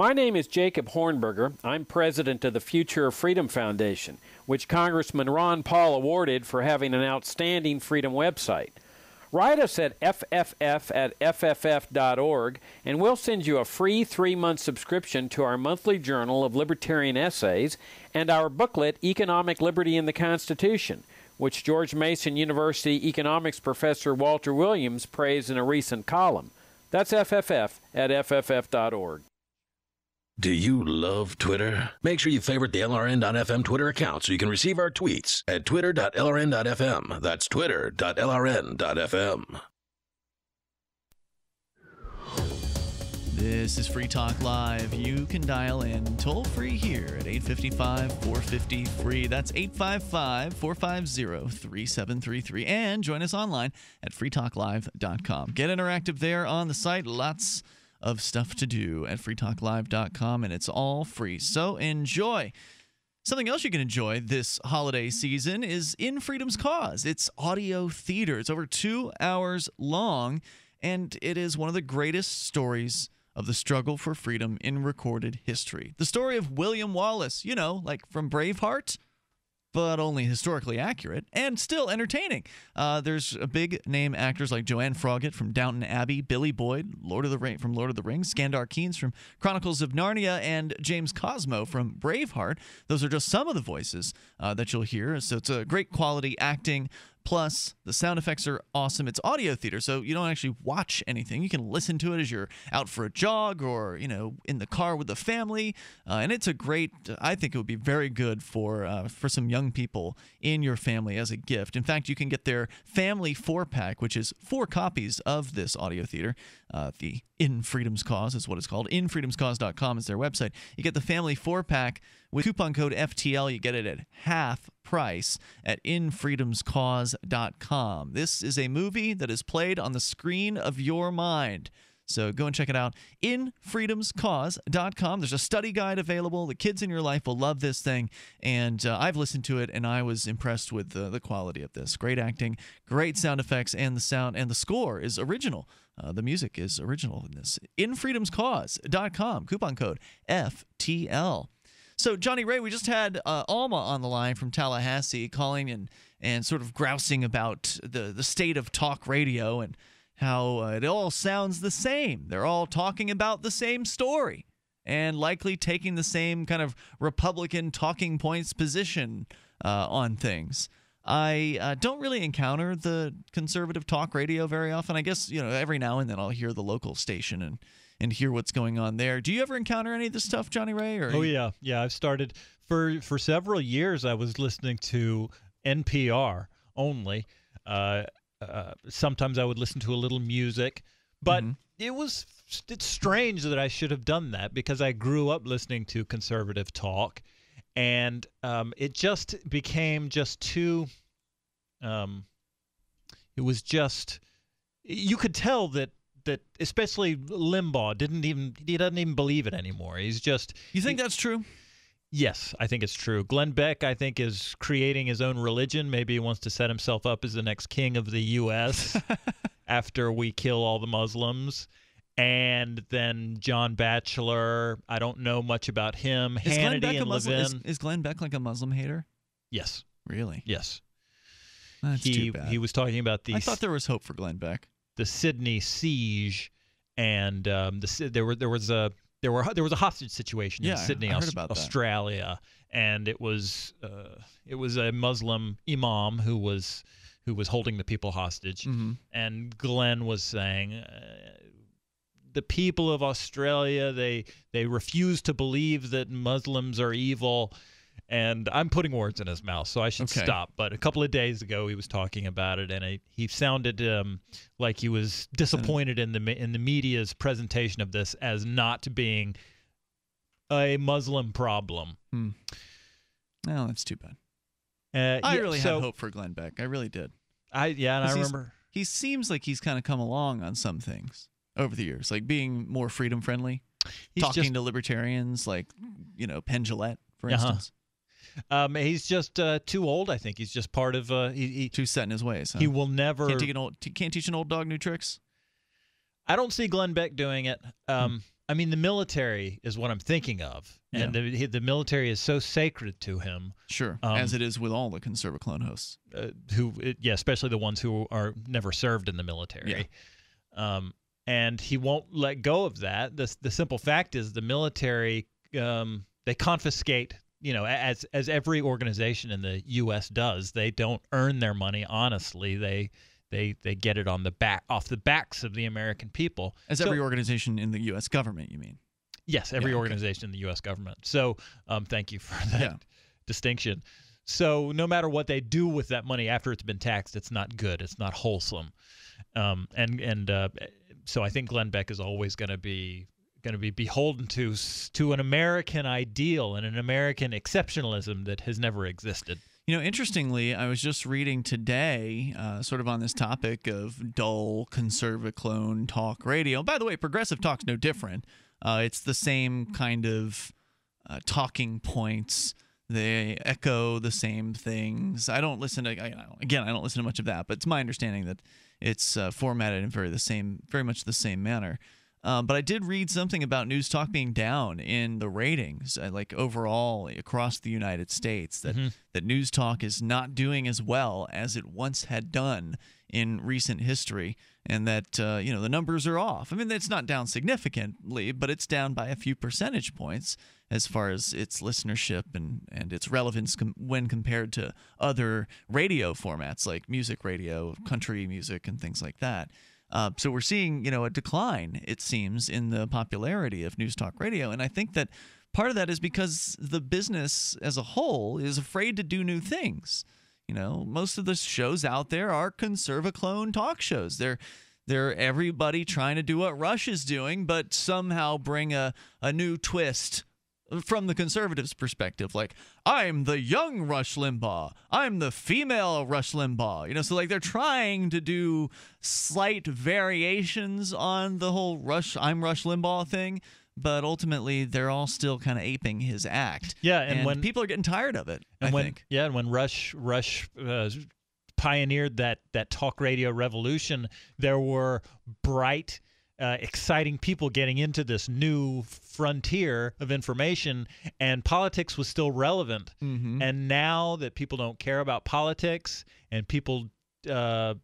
My name is Jacob Hornberger. I'm president of the Future of Freedom Foundation, which Congressman Ron Paul awarded for having an outstanding freedom website. Write us at fff at fff.org, and we'll send you a free three month subscription to our monthly journal of libertarian essays and our booklet, Economic Liberty in the Constitution, which George Mason University economics professor Walter Williams praised in a recent column. That's FFF at FFF.org. Do you love Twitter? Make sure you favorite the LRN.FM Twitter account so you can receive our tweets at twitter.lrn.fm. That's twitter.lrn.fm. This is Free Talk Live. You can dial in toll free here at 855 450 free. That's 855 450 3733. And join us online at freetalklive.com. Get interactive there on the site. Lots of stuff to do at freetalklive.com, and it's all free. So enjoy. Something else you can enjoy this holiday season is In Freedom's Cause. It's audio theater. It's over two hours long, and it is one of the greatest stories of the struggle for freedom in recorded history. The story of William Wallace, you know, like from Braveheart but only historically accurate and still entertaining. Uh, there's a big name actors like Joanne Froggatt from Downton Abbey, Billy Boyd, Lord of the Ring from Lord of the Rings, Skandar Keynes from Chronicles of Narnia, and James Cosmo from Braveheart. Those are just some of the voices uh, that you'll hear. So it's a great quality acting. Plus, the sound effects are awesome. It's audio theater, so you don't actually watch anything. You can listen to it as you're out for a jog or, you know, in the car with the family. Uh, and it's a great, I think it would be very good for, uh, for some young people in your family as a gift. In fact, you can get their family four pack, which is four copies of this audio theater. Uh, the In Freedom's Cause is what it's called. InFreedomsCause.com is their website. You get the family four pack with coupon code FTL. You get it at half price at InFreedomsCause.com. This is a movie that is played on the screen of your mind. So go and check it out infreedomscause.com. There's a study guide available. The kids in your life will love this thing. And uh, I've listened to it and I was impressed with the, the quality of this. Great acting, great sound effects, and the sound and the score is original. Uh, the music is original in this. infreedomscause.com. Coupon code FTL. So, Johnny Ray, we just had uh, Alma on the line from Tallahassee calling and, and sort of grousing about the, the state of talk radio and how uh, it all sounds the same. They're all talking about the same story and likely taking the same kind of Republican talking points position uh, on things. I uh, don't really encounter the conservative talk radio very often. I guess, you know, every now and then I'll hear the local station and and hear what's going on there. Do you ever encounter any of this stuff, Johnny Ray? Or oh yeah, yeah. I've started for for several years. I was listening to NPR only. Uh, uh, sometimes I would listen to a little music, but Mm-hmm. it was it's strange that I should have done that because I grew up listening to conservative talk, and um, it just became just too. Um, it was just you could tell that that especially Limbaugh didn't even he doesn't even believe it anymore. He's just You think that's true? Yes, I think it's true. Glenn Beck, I think, is creating his own religion. Maybe he wants to set himself up as the next king of the U.S. <laughs> after we kill all the Muslims. And then John Batchelor, I don't know much about him. Is Glenn Hannity Beck a and Muslim? Is, is Glenn Beck like a Muslim hater? Yes. Really? Yes. That's he too bad. he was talking about the I thought there was hope for Glenn Beck. The Sydney siege, and um, the there were there was a there were there was a hostage situation Yeah, in Sydney, Aus-. Australia, and it was uh, it was a Muslim imam who was who was holding the people hostage, Mhm. and Glenn was saying. Uh, the people of Australia they they refuse to believe that Muslims are evil and I'm putting words in his mouth so I should Okay. stop but a couple of days ago he was talking about it and I, he sounded um, like he was disappointed in the in the media's presentation of this as not being a Muslim problem Hmm. Well, that's too bad. uh, I yeah, really so had hope for Glenn Beck. I really did. I yeah and I remember he seems like he's kind of come along on some things over the years, like being more freedom friendly, He's talking just- to libertarians, like you know Penn Jillette, for Uh-huh. instance. Um, he's just uh, too old I think he's just part of uh, he, he, Too set in his ways. Huh? he will never can't, teach an old, can't teach an old dog new tricks. I don't see Glenn Beck doing it. Hmm. Um, I mean, the military is what I'm thinking of, and the, the military is so sacred to him. Sure, Um, as it is with all the conservative clone hosts. Uh, who, it- yeah, especially the ones who are never served in the military. Um, and he won't let go of that. The the simple fact is, the military um, they confiscate. You know, as as every organization in the U.S. does, they don't earn their money honestly. They they they get it on the back off the backs of the American people. As So- every organization in the U.S. government, you mean? Yes, every Yeah, okay. organization in the U.S. government. So, um, thank you for <laughs> that Yeah. distinction. So, no matter what they do with that money after it's been taxed, it's not good. It's not wholesome. Um, and and uh, so, I think Glenn Beck is always going to be going to be beholden to to an American ideal and an American exceptionalism that has never existed. You know, interestingly, I was just reading today, uh, sort of on this topic of dull conservative clone talk radio. By the way, progressive talk's no different. Uh, it's the same kind of uh, talking points. They echo the same things. I don't listen to. I, again, I don't listen to much of that, but it's my understanding that it's uh, formatted in very the same, very much the same manner. Um, but I did read something about News Talk being down in the ratings, uh, like overall across the United States. That that News Talk is not doing as well as it once had done in recent history, and that uh, you know the numbers are off. I mean, it's not down significantly, but it's down by a few percentage points as far as its listenership and and its relevance com- when compared to other radio formats like music radio, country music, and things like that. Uh, so we're seeing, you know, a decline, it seems, in the popularity of news talk radio, and I think that part of that is because the business as a whole is afraid to do new things. You know, most of the shows out there are conservaclone talk shows. They're they're everybody trying to do what Rush is doing, but somehow bring a, a new twist from the conservatives' perspective. Like, I'm the young Rush Limbaugh. I'm the female Rush Limbaugh. You know, so like they're trying to do slight variations on the whole Rush, I'm Rush Limbaugh thing, but ultimately they're all still kind of aping his act. Yeah, and when- people are getting tired of it, And I when think. yeah, and when Rush Rush uh, pioneered that that talk radio revolution, there were bright, uh, exciting people getting into this new frontier of information, and politics was still relevant. Mhm. And now that people don't care about politics, and people uh,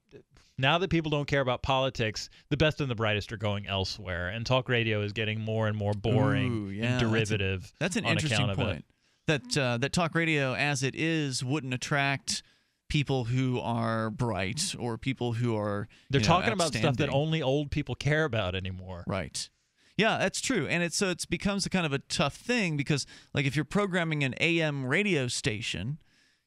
now that people don't care about politics, the best and the brightest are going elsewhere, and talk radio is getting more and more boring Ooh, yeah, and that's a- derivative. That's, an on interesting account of it. point. That uh, that talk radio, as it is, wouldn't attract people who are bright or people who are. They're you know, talking about stuff that only old people care about anymore. Right. Yeah, that's true, and it's so it's becomes a kind of a tough thing because like if you're programming an AM radio station,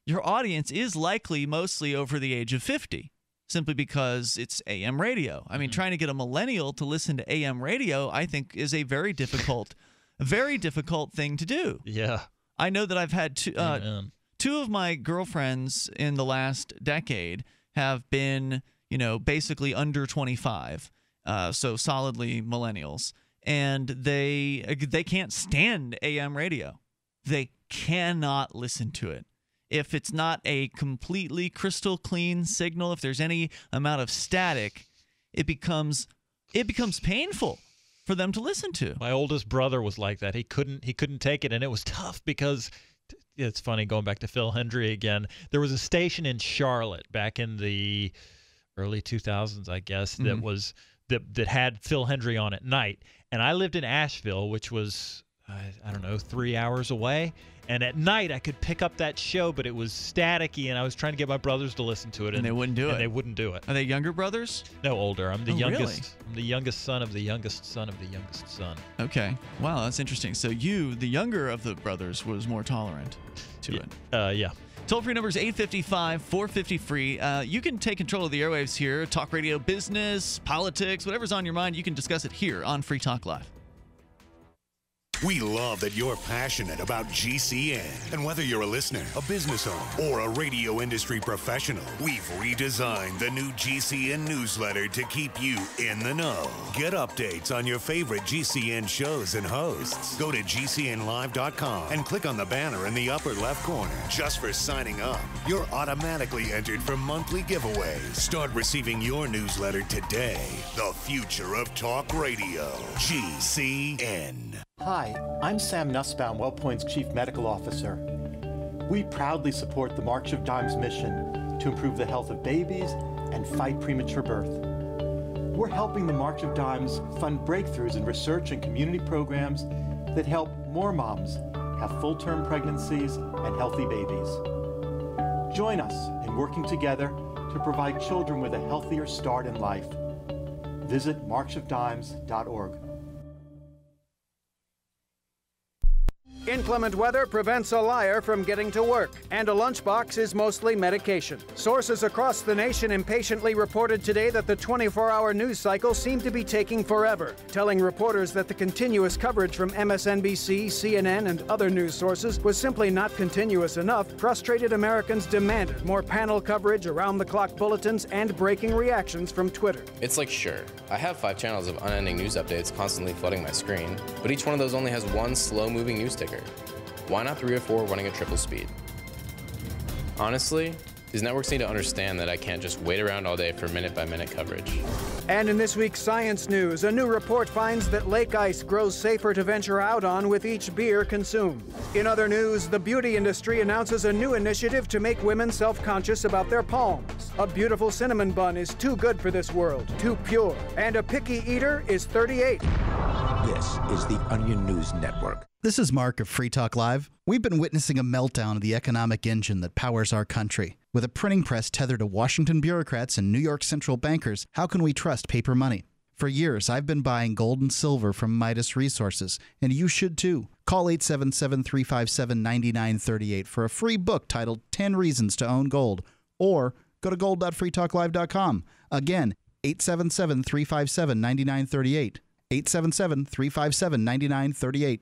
your audience is likely mostly over the age of fifty, simply because it's AM radio. I Mm-hmm. mean, trying to get a millennial to listen to AM radio, I think, is a very difficult, very difficult thing to do. Yeah. I know that I've had two, uh. Two of my girlfriends in the last decade have been, you know, basically under 25. uh, so solidly millennials, and they they can't stand AM radio. They cannot listen to it. If it's not a completely crystal clean signal, if there's any amount of static, it becomes it becomes painful for them to listen to. My oldest brother was like that. He couldn't he couldn't take it, and it was tough because it's funny going back to Phil Hendrie again. There was a station in Charlotte back in the early 2000s, I guess, that Mhm. was that that had Phil Hendrie on at night, and I lived in Asheville, which was I, I don't know three hours away. And at night, I could pick up that show, but it was staticky, and I was trying to get my brothers to listen to it, And they wouldn't do it. and. They wouldn't do it. Are they younger brothers? No, older. I'm the Oh, really? youngest. I'm the youngest son of the youngest son of the youngest son. Okay. Wow, that's interesting. So you, the younger of the brothers, was more tolerant to it. Uh, yeah. Toll free number is 855 450 free. Uh, you can take control of the airwaves here. Talk radio, business, politics, whatever's on your mind, you can discuss it here on Free Talk Live. We love that you're passionate about GCN. And whether you're a listener, a business owner, or a radio industry professional, we've redesigned the new GCN newsletter to keep you in the know. Get updates on your favorite GCN shows and hosts. Go to GCNlive.com and click on the banner in the upper left corner. Just for signing up, you're automatically entered for monthly giveaways. Start receiving your newsletter today. The future of talk radio. GCN. Hi, I'm Sam Nussbaum, WellPoint's Chief Medical Officer. We proudly support the March of Dimes mission to improve the health of babies and fight premature birth. We're helping the March of Dimes fund breakthroughs in research and community programs that help more moms have full term pregnancies and healthy babies. Join us in working together to provide children with a healthier start in life. Visit marchofdimes.org. Inclement weather prevents a liar from getting to work, and a lunchbox is mostly medication. Sources across the nation impatiently reported today that the 24 hour news cycle seemed to be taking forever, telling reporters that the continuous coverage from MSNBC, CNN, and other news sources was simply not continuous enough. Frustrated Americans demanded more panel coverage, around the clock bulletins, and breaking reactions from Twitter. It's like, sure, I have five channels of unending news updates constantly flooding my screen, but each one of those only has one slow moving news ticker. Why not three or four running at triple speed? Honestly, these networks need to understand that I can't just wait around all day for minute by minute coverage. And in this week's science news, a new report finds that lake ice grows safer to venture out on with each beer consumed. In other news, the beauty industry announces a new initiative to make women self conscious about their palms. A beautiful cinnamon bun is too good for this world, too pure. And a picky eater is 38. This is the Onion News Network. This is Mark of Free Talk Live. We've been witnessing a meltdown of the economic engine that powers our country. With a printing press tethered to Washington bureaucrats and New York central bankers, how can we trust paper money? For years, I've been buying gold and silver from Midas Resources, and you should too. Call 877 357 9938 for a free book titled 10 Reasons to Own Gold, or go to gold.freetalklive.com. Again, 877 357 9938. 877 357 9938.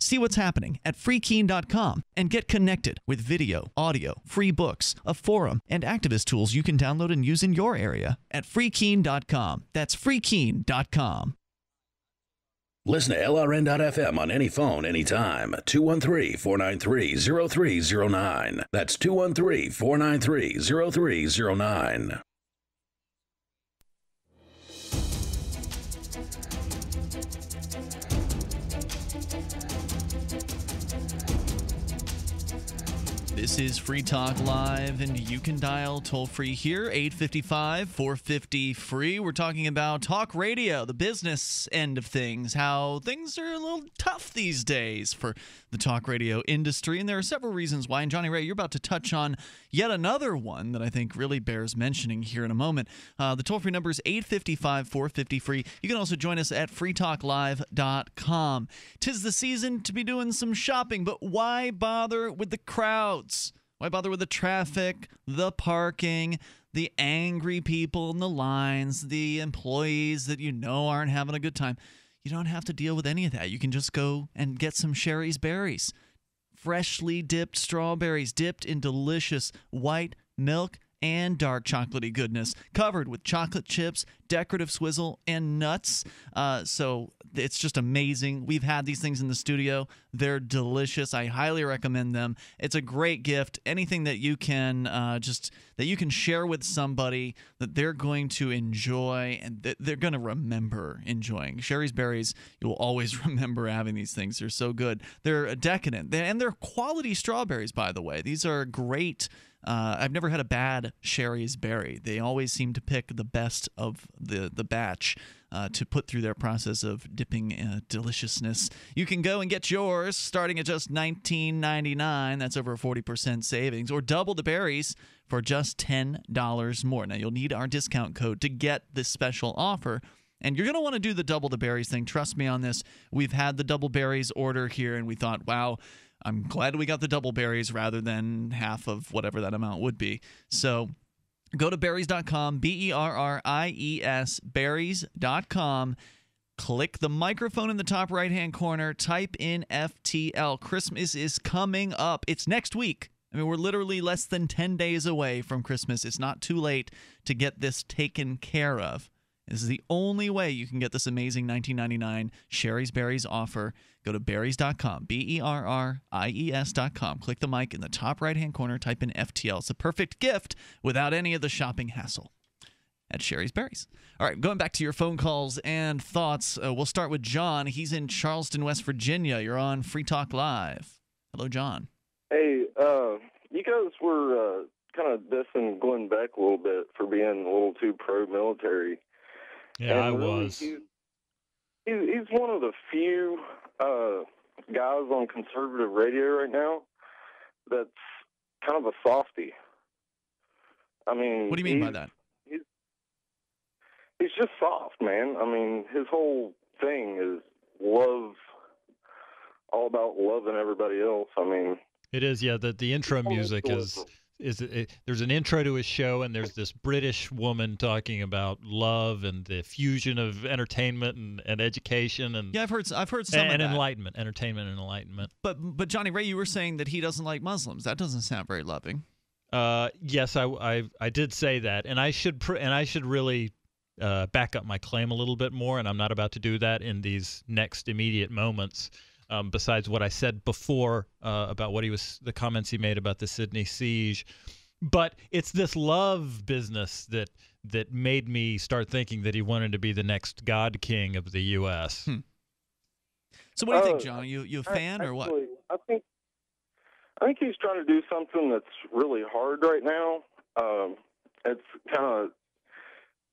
See what's happening at freekeene.com and get connected with video, audio, free books, a forum, and activist tools you can download and use in your area at freekeene.com. That's freekeene.com. Listen to LRN.FM on any phone, anytime. 213 493 0309. That's 213 493 0309. This is Free Talk Live, and you can dial toll free here, 855 450 free. We're talking about talk radio, the business end of things, how things are a little tough these days for the talk radio industry. And there are several reasons why. And Johnny Ray, you're about to touch on yet another one that I think really bears mentioning here in a moment. Uh, the toll free number is 855 450 free. You can also join us at freetalklive.com. Tis the season to be doing some shopping, but why bother with the crowds? Why bother with the traffic, the parking, the angry people in the lines, the employees that you know aren't having a good time? You don't have to deal with any of that. You can just go and get some Shari's berries. Freshly dipped strawberries, dipped in delicious white milk and dark chocolatey goodness, covered with chocolate chips, decorative swizzle, and nuts. Uh, so it's just amazing. We've had these things in the studio. They're delicious. I highly recommend them. It's a great gift. Anything that you can uh, just that you can share with somebody that they're going to enjoy and that they're going to remember enjoying. Shari's berries, you will always <laughs> remember having these things. They're so good. They're decadent, and they're quality strawberries, by the way. These are great. Uh, I've never had a bad Shari's berry. They always seem to pick the best of the the batch uh, to put through their process of dipping uh, deliciousness. You can go and get yours starting at just $19.99. That's over a 40% savings, or double the berries for just $10 more. Now, you'll need our discount code to get this special offer. And you're going to want to do the double the berries thing. Trust me on this. We've had the double berries order here, and we thought, wow, I'm glad we got the double berries rather than half of whatever that amount would be. So go to berries.com, B E R R I E S, berries.com. Click the microphone in the top right hand corner, type in FTL. Christmas is coming up. It's next week. I mean, we're literally less than 10 days away from Christmas. It's not too late to get this taken care of. This is the only way you can get this amazing 1999 Shari's Berries offer. Go to berries.com, B E R R I E S.com. Click the mic in the top right hand corner, type in FTL. It's a perfect gift without any of the shopping hassle at Shari's Berries. All right, going back to your phone calls and thoughts, uh, we'll start with John. He's in Charleston, West Virginia. You're on Free Talk Live. Hello, John. Hey, uh, you guys were uh, kind of dissing Glenn Beck a little bit for being a little too pro-military. Yeah, And I really, was. He's, he's, he's one of the few uh, guys on conservative radio right now that's kind of a softy. I mean, What do you mean by that? He's, he's just soft, man. I mean, his whole thing is love, all about loving everybody else. I mean, It is, yeah. The the intro music is is it, there's an intro to his show, and there's this British woman talking about love and the fusion of entertainment and, and education and Yeah, I've heard I've heard some and, and that. enlightenment, entertainment and enlightenment. But but Johnny Ray, you were saying that he doesn't like Muslims. That doesn't sound very loving. Uh, yes, I, I I did say that, and I should pr- and I should really uh, back up my claim a little bit more, and I'm not about to do that in these next immediate moments. Um, besides what I said before uh, about what he was, the comments he made about the Sydney siege, but it's this love business that that made me start thinking that he wanted to be the next God King of the U.S. So what do you think, Uh, John? Are you you a I- fan or what? I think I think he's trying to do something that's really hard right now. Um, it's kind of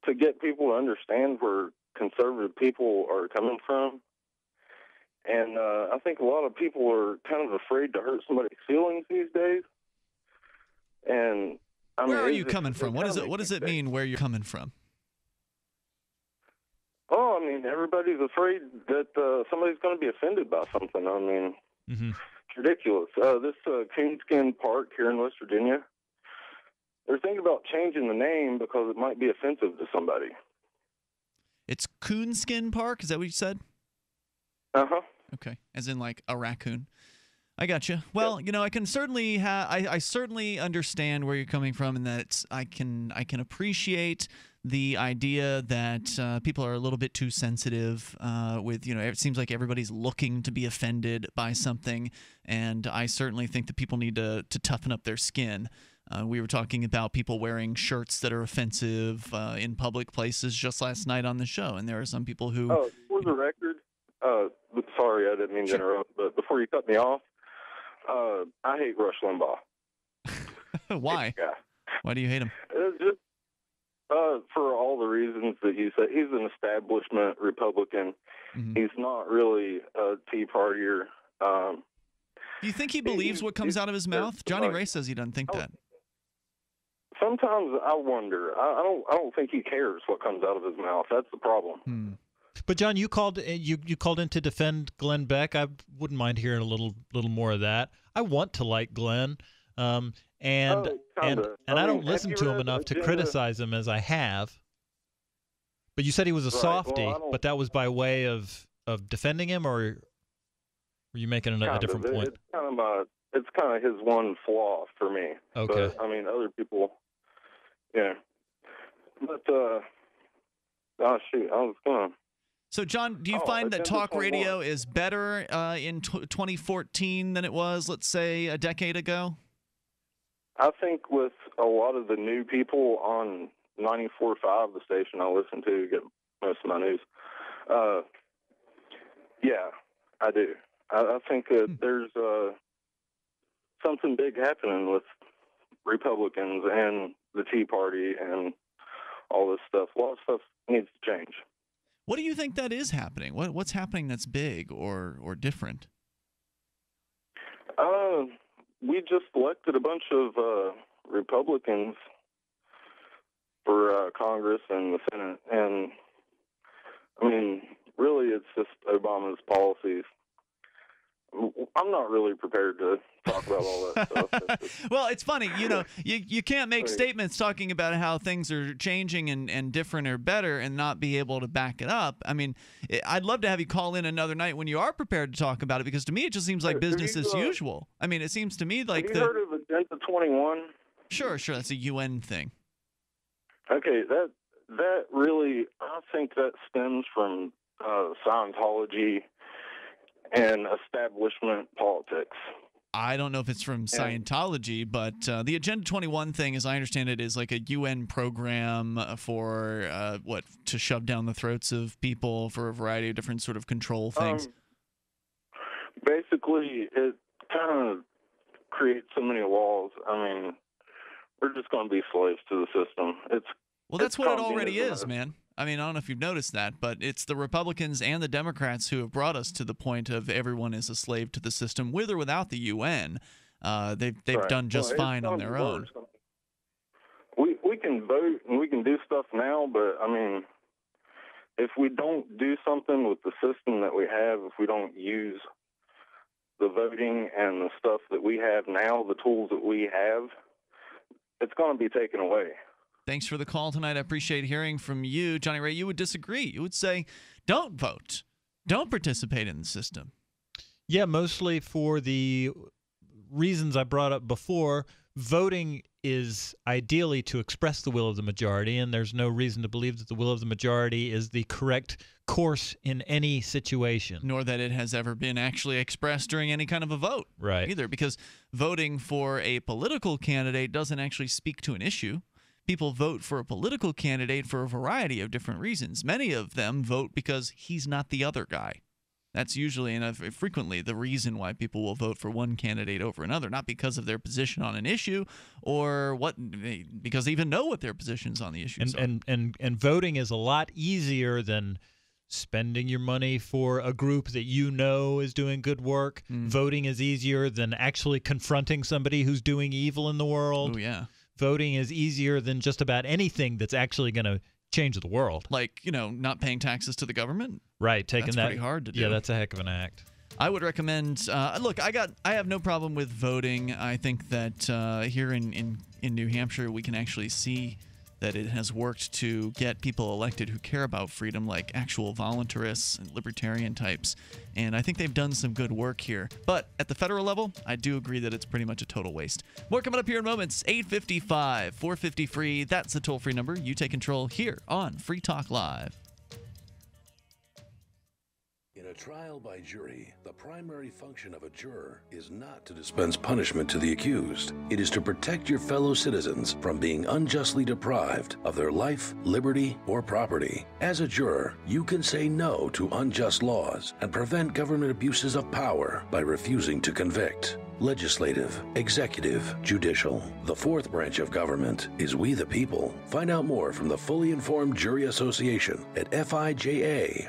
to get people to understand where conservative people are coming from, and uh, I think a lot of people are kind of afraid to hurt somebody's feelings these days. And I mean, Where are you just- coming from? What kinda it? What does it mean? Where you're coming from? Oh, I mean, everybody's afraid that uh, somebody's going to be offended by something. I mean, Mm-hmm. it's ridiculous. Uh, this uh, Coonskin Park here in West Virginia, they're thinking about changing the name because it might be offensive to somebody. It's Coonskin Park. Is that what you said? Uh huh. Okay, as in like a raccoon. I got you. Well, you know, I can certainly ha- I, I certainly understand where you're coming from, and that it's, I can I can appreciate the idea that uh, people are a little bit too sensitive. Uh, with you know, it seems like everybody's looking to be offended by something, and I certainly think that people need to to toughen up their skin. Uh, we were talking about people wearing shirts that are offensive uh, in public places just last night on the show, and there are some people who. Oh, for the record, uh, sorry, I didn't mean to interrupt, but before you cut me off, uh, I hate Rush Limbaugh. <laughs> Why? Why do you hate him? It's just uh, for all the reasons that you said. He's an establishment Republican. Mm-hmm. He's not really a Tea Partier. Um, Do you think he believes what comes out of his mouth? Johnny like- Ray says he doesn't think that. sometimes I wonder. I, I don't. I don't think he cares what comes out of his mouth. That's the problem. Hmm. But John, you called uh, you you called in to defend Glenn Beck. I wouldn't mind hearing a little little more of that. I want to like Glenn, um, and Oh, and and I I, don't listen to him enough to criticize him as I have. But you said he was a Right, softy, don't- but that was by way of of defending him, or were you making a, a different of. Point? It's kind of. It's kind of his one flaw for me. Okay. But, I mean, other people. Yeah. But uh. Oh shoot! I was gonna. So, John, do you Oh, find that talk 21. radio is better uh, in t- 2014 than it was, let's say, a decade ago? I think with a lot of the new people on 94.5, the station I listen to, get most of my news. Uh, yeah, I do. I, I think that there's uh, something big happening with Republicans and the Tea Party and all this stuff. A lot of stuff needs to change. What do you think that is happening? What what's happening that's big or or different? Uh, we just elected a bunch of uh, Republicans for uh, Congress and the Senate, and I mean, really, it's just Obama's policies. I'm not really prepared to talk about all that stuff. <laughs> well, it's funny, you know, you, you can't make statements talking about how things are changing and, and different or better and not be able to back it up. I mean, I'd love to have you call in another night when you are prepared to talk about it because to me it just seems like Have you, business as uh, usual. I mean, it seems to me like Have you the heard of Agenda 21? Sure, sure, that's a UN thing. Okay, that that really, I think that stems from uh, Scientology and establishment politics. I don't know if it's from Scientology, but uh, the Agenda 21 thing, as I understand it, is like a UN program for uh, what to shove down the throats of people for a variety of different sort of control things. Um, basically, it kind of creates so many walls. I mean, we're just going to be slaves to the system. It's Well, that's it's what it already is, man. I mean, I don't know if you've noticed that, but it's the Republicans and the Democrats who have brought us to the point of everyone is a slave to the system, with or without the UN. Uh, they've they've Right. done just Well, fine on their own. We we can vote and we can do stuff now, but I mean, if we don't do something with the system that we have, if we don't use the voting and the stuff that we have now, the tools that we have, it's going to be taken away. Thanks for the call tonight. I appreciate hearing from you, Johnny Ray. You would disagree. You would say, don't vote, don't participate in the system. Yeah, mostly for the reasons I brought up before. Voting is ideally to express the will of the majority, and there's no reason to believe that the will of the majority is the correct course in any situation. Nor that it has ever been actually expressed during any kind of a vote. Right. Either because voting for a political candidate doesn't actually speak to an issue. People vote for a political candidate for a variety of different reasons. Many of them vote because he's not the other guy. That's usually and frequently the reason why people will vote for one candidate over another, not because of their position on an issue or what, because they even know what their positions on the issues and, are. and and and voting is a lot easier than spending your money for a group that you know is doing good work. Mm. Voting is easier than actually confronting somebody who's doing evil in the world. Oh yeah. Voting is easier than just about anything that's actually going to change the world. like you know, not paying taxes to the government. Right, taking That's that pretty hard to do. Yeah, that's a heck of an act. I would recommend. Uh, look, I got. I have no problem with voting. I think that uh, here in, in in New Hampshire, we can actually see that it has worked to get people elected who care about freedom, like actual voluntarists and libertarian types. And I think they've done some good work here. But at the federal level, I do agree that it's pretty much a total waste. More coming up here in moments. 855 450 free. That's the toll free number. You take control here on Free Talk Live. In a trial by jury, the primary function of a juror is not to dispense punishment to the accused. It is to protect your fellow citizens from being unjustly deprived of their life, liberty, or property. As a juror, you can say no to unjust laws and prevent government abuses of power by refusing to convict. Legislative, executive, judicial. The fourth branch of government is we the people. Find out more from the Fully Informed Jury Association at fija.org.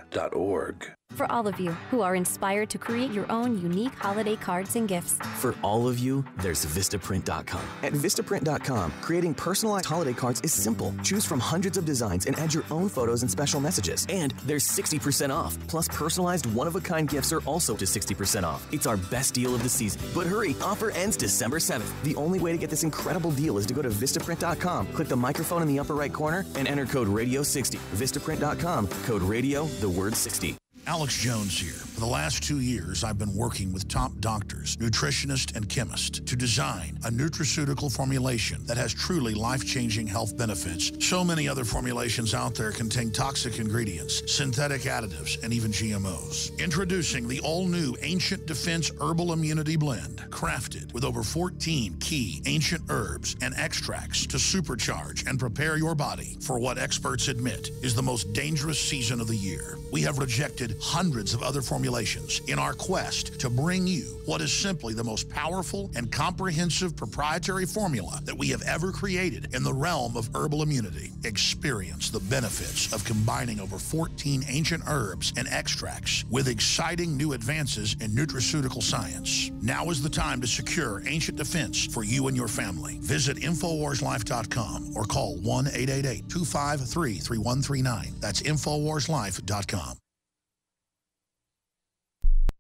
For all of you who are inspired to create your own unique holiday cards and gifts. For all of you, there's Vistaprint.com. At Vistaprint.com, creating personalized holiday cards is simple. Choose from hundreds of designs and add your own photos and special messages. And there's 60% off. Plus, personalized one of a kind gifts are also to 60% off. It's our best deal of the season. But hurry, offer ends December 7th. The only way to get this incredible deal is to go to Vistaprint.com, click the microphone in the upper right corner, and enter code Radio60. Vistaprint.com, code Radio, the word 60. Alex Jones here. For the last two years, I've been working with top doctors, nutritionists, and chemists to design a nutraceutical formulation that has truly life changing health benefits. So many other formulations out there contain toxic ingredients, synthetic additives, and even GMOs. Introducing the all new Ancient Defense Herbal Immunity Blend, crafted with over 14 key ancient herbs and extracts to supercharge and prepare your body for what experts admit is the most dangerous season of the year. We have rejected hundreds of other formulations in our quest to bring you what is simply the most powerful and comprehensive proprietary formula that we have ever created in the realm of herbal immunity. Experience the benefits of combining over 14 ancient herbs and extracts with exciting new advances in nutraceutical science. Now is the time to secure ancient defense for you and your family. Visit InfoWarsLife.com or call 1 888 253 3139. That's InfoWarsLife.com.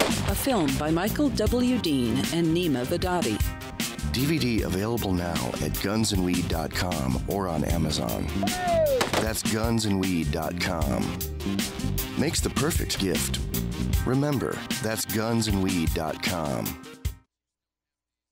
A film by Michael W. Dean and Nima Vadadi. DVD available now at gunsandweed.com or on Amazon. That's gunsandweed.com. Makes the perfect gift. Remember, that's gunsandweed.com.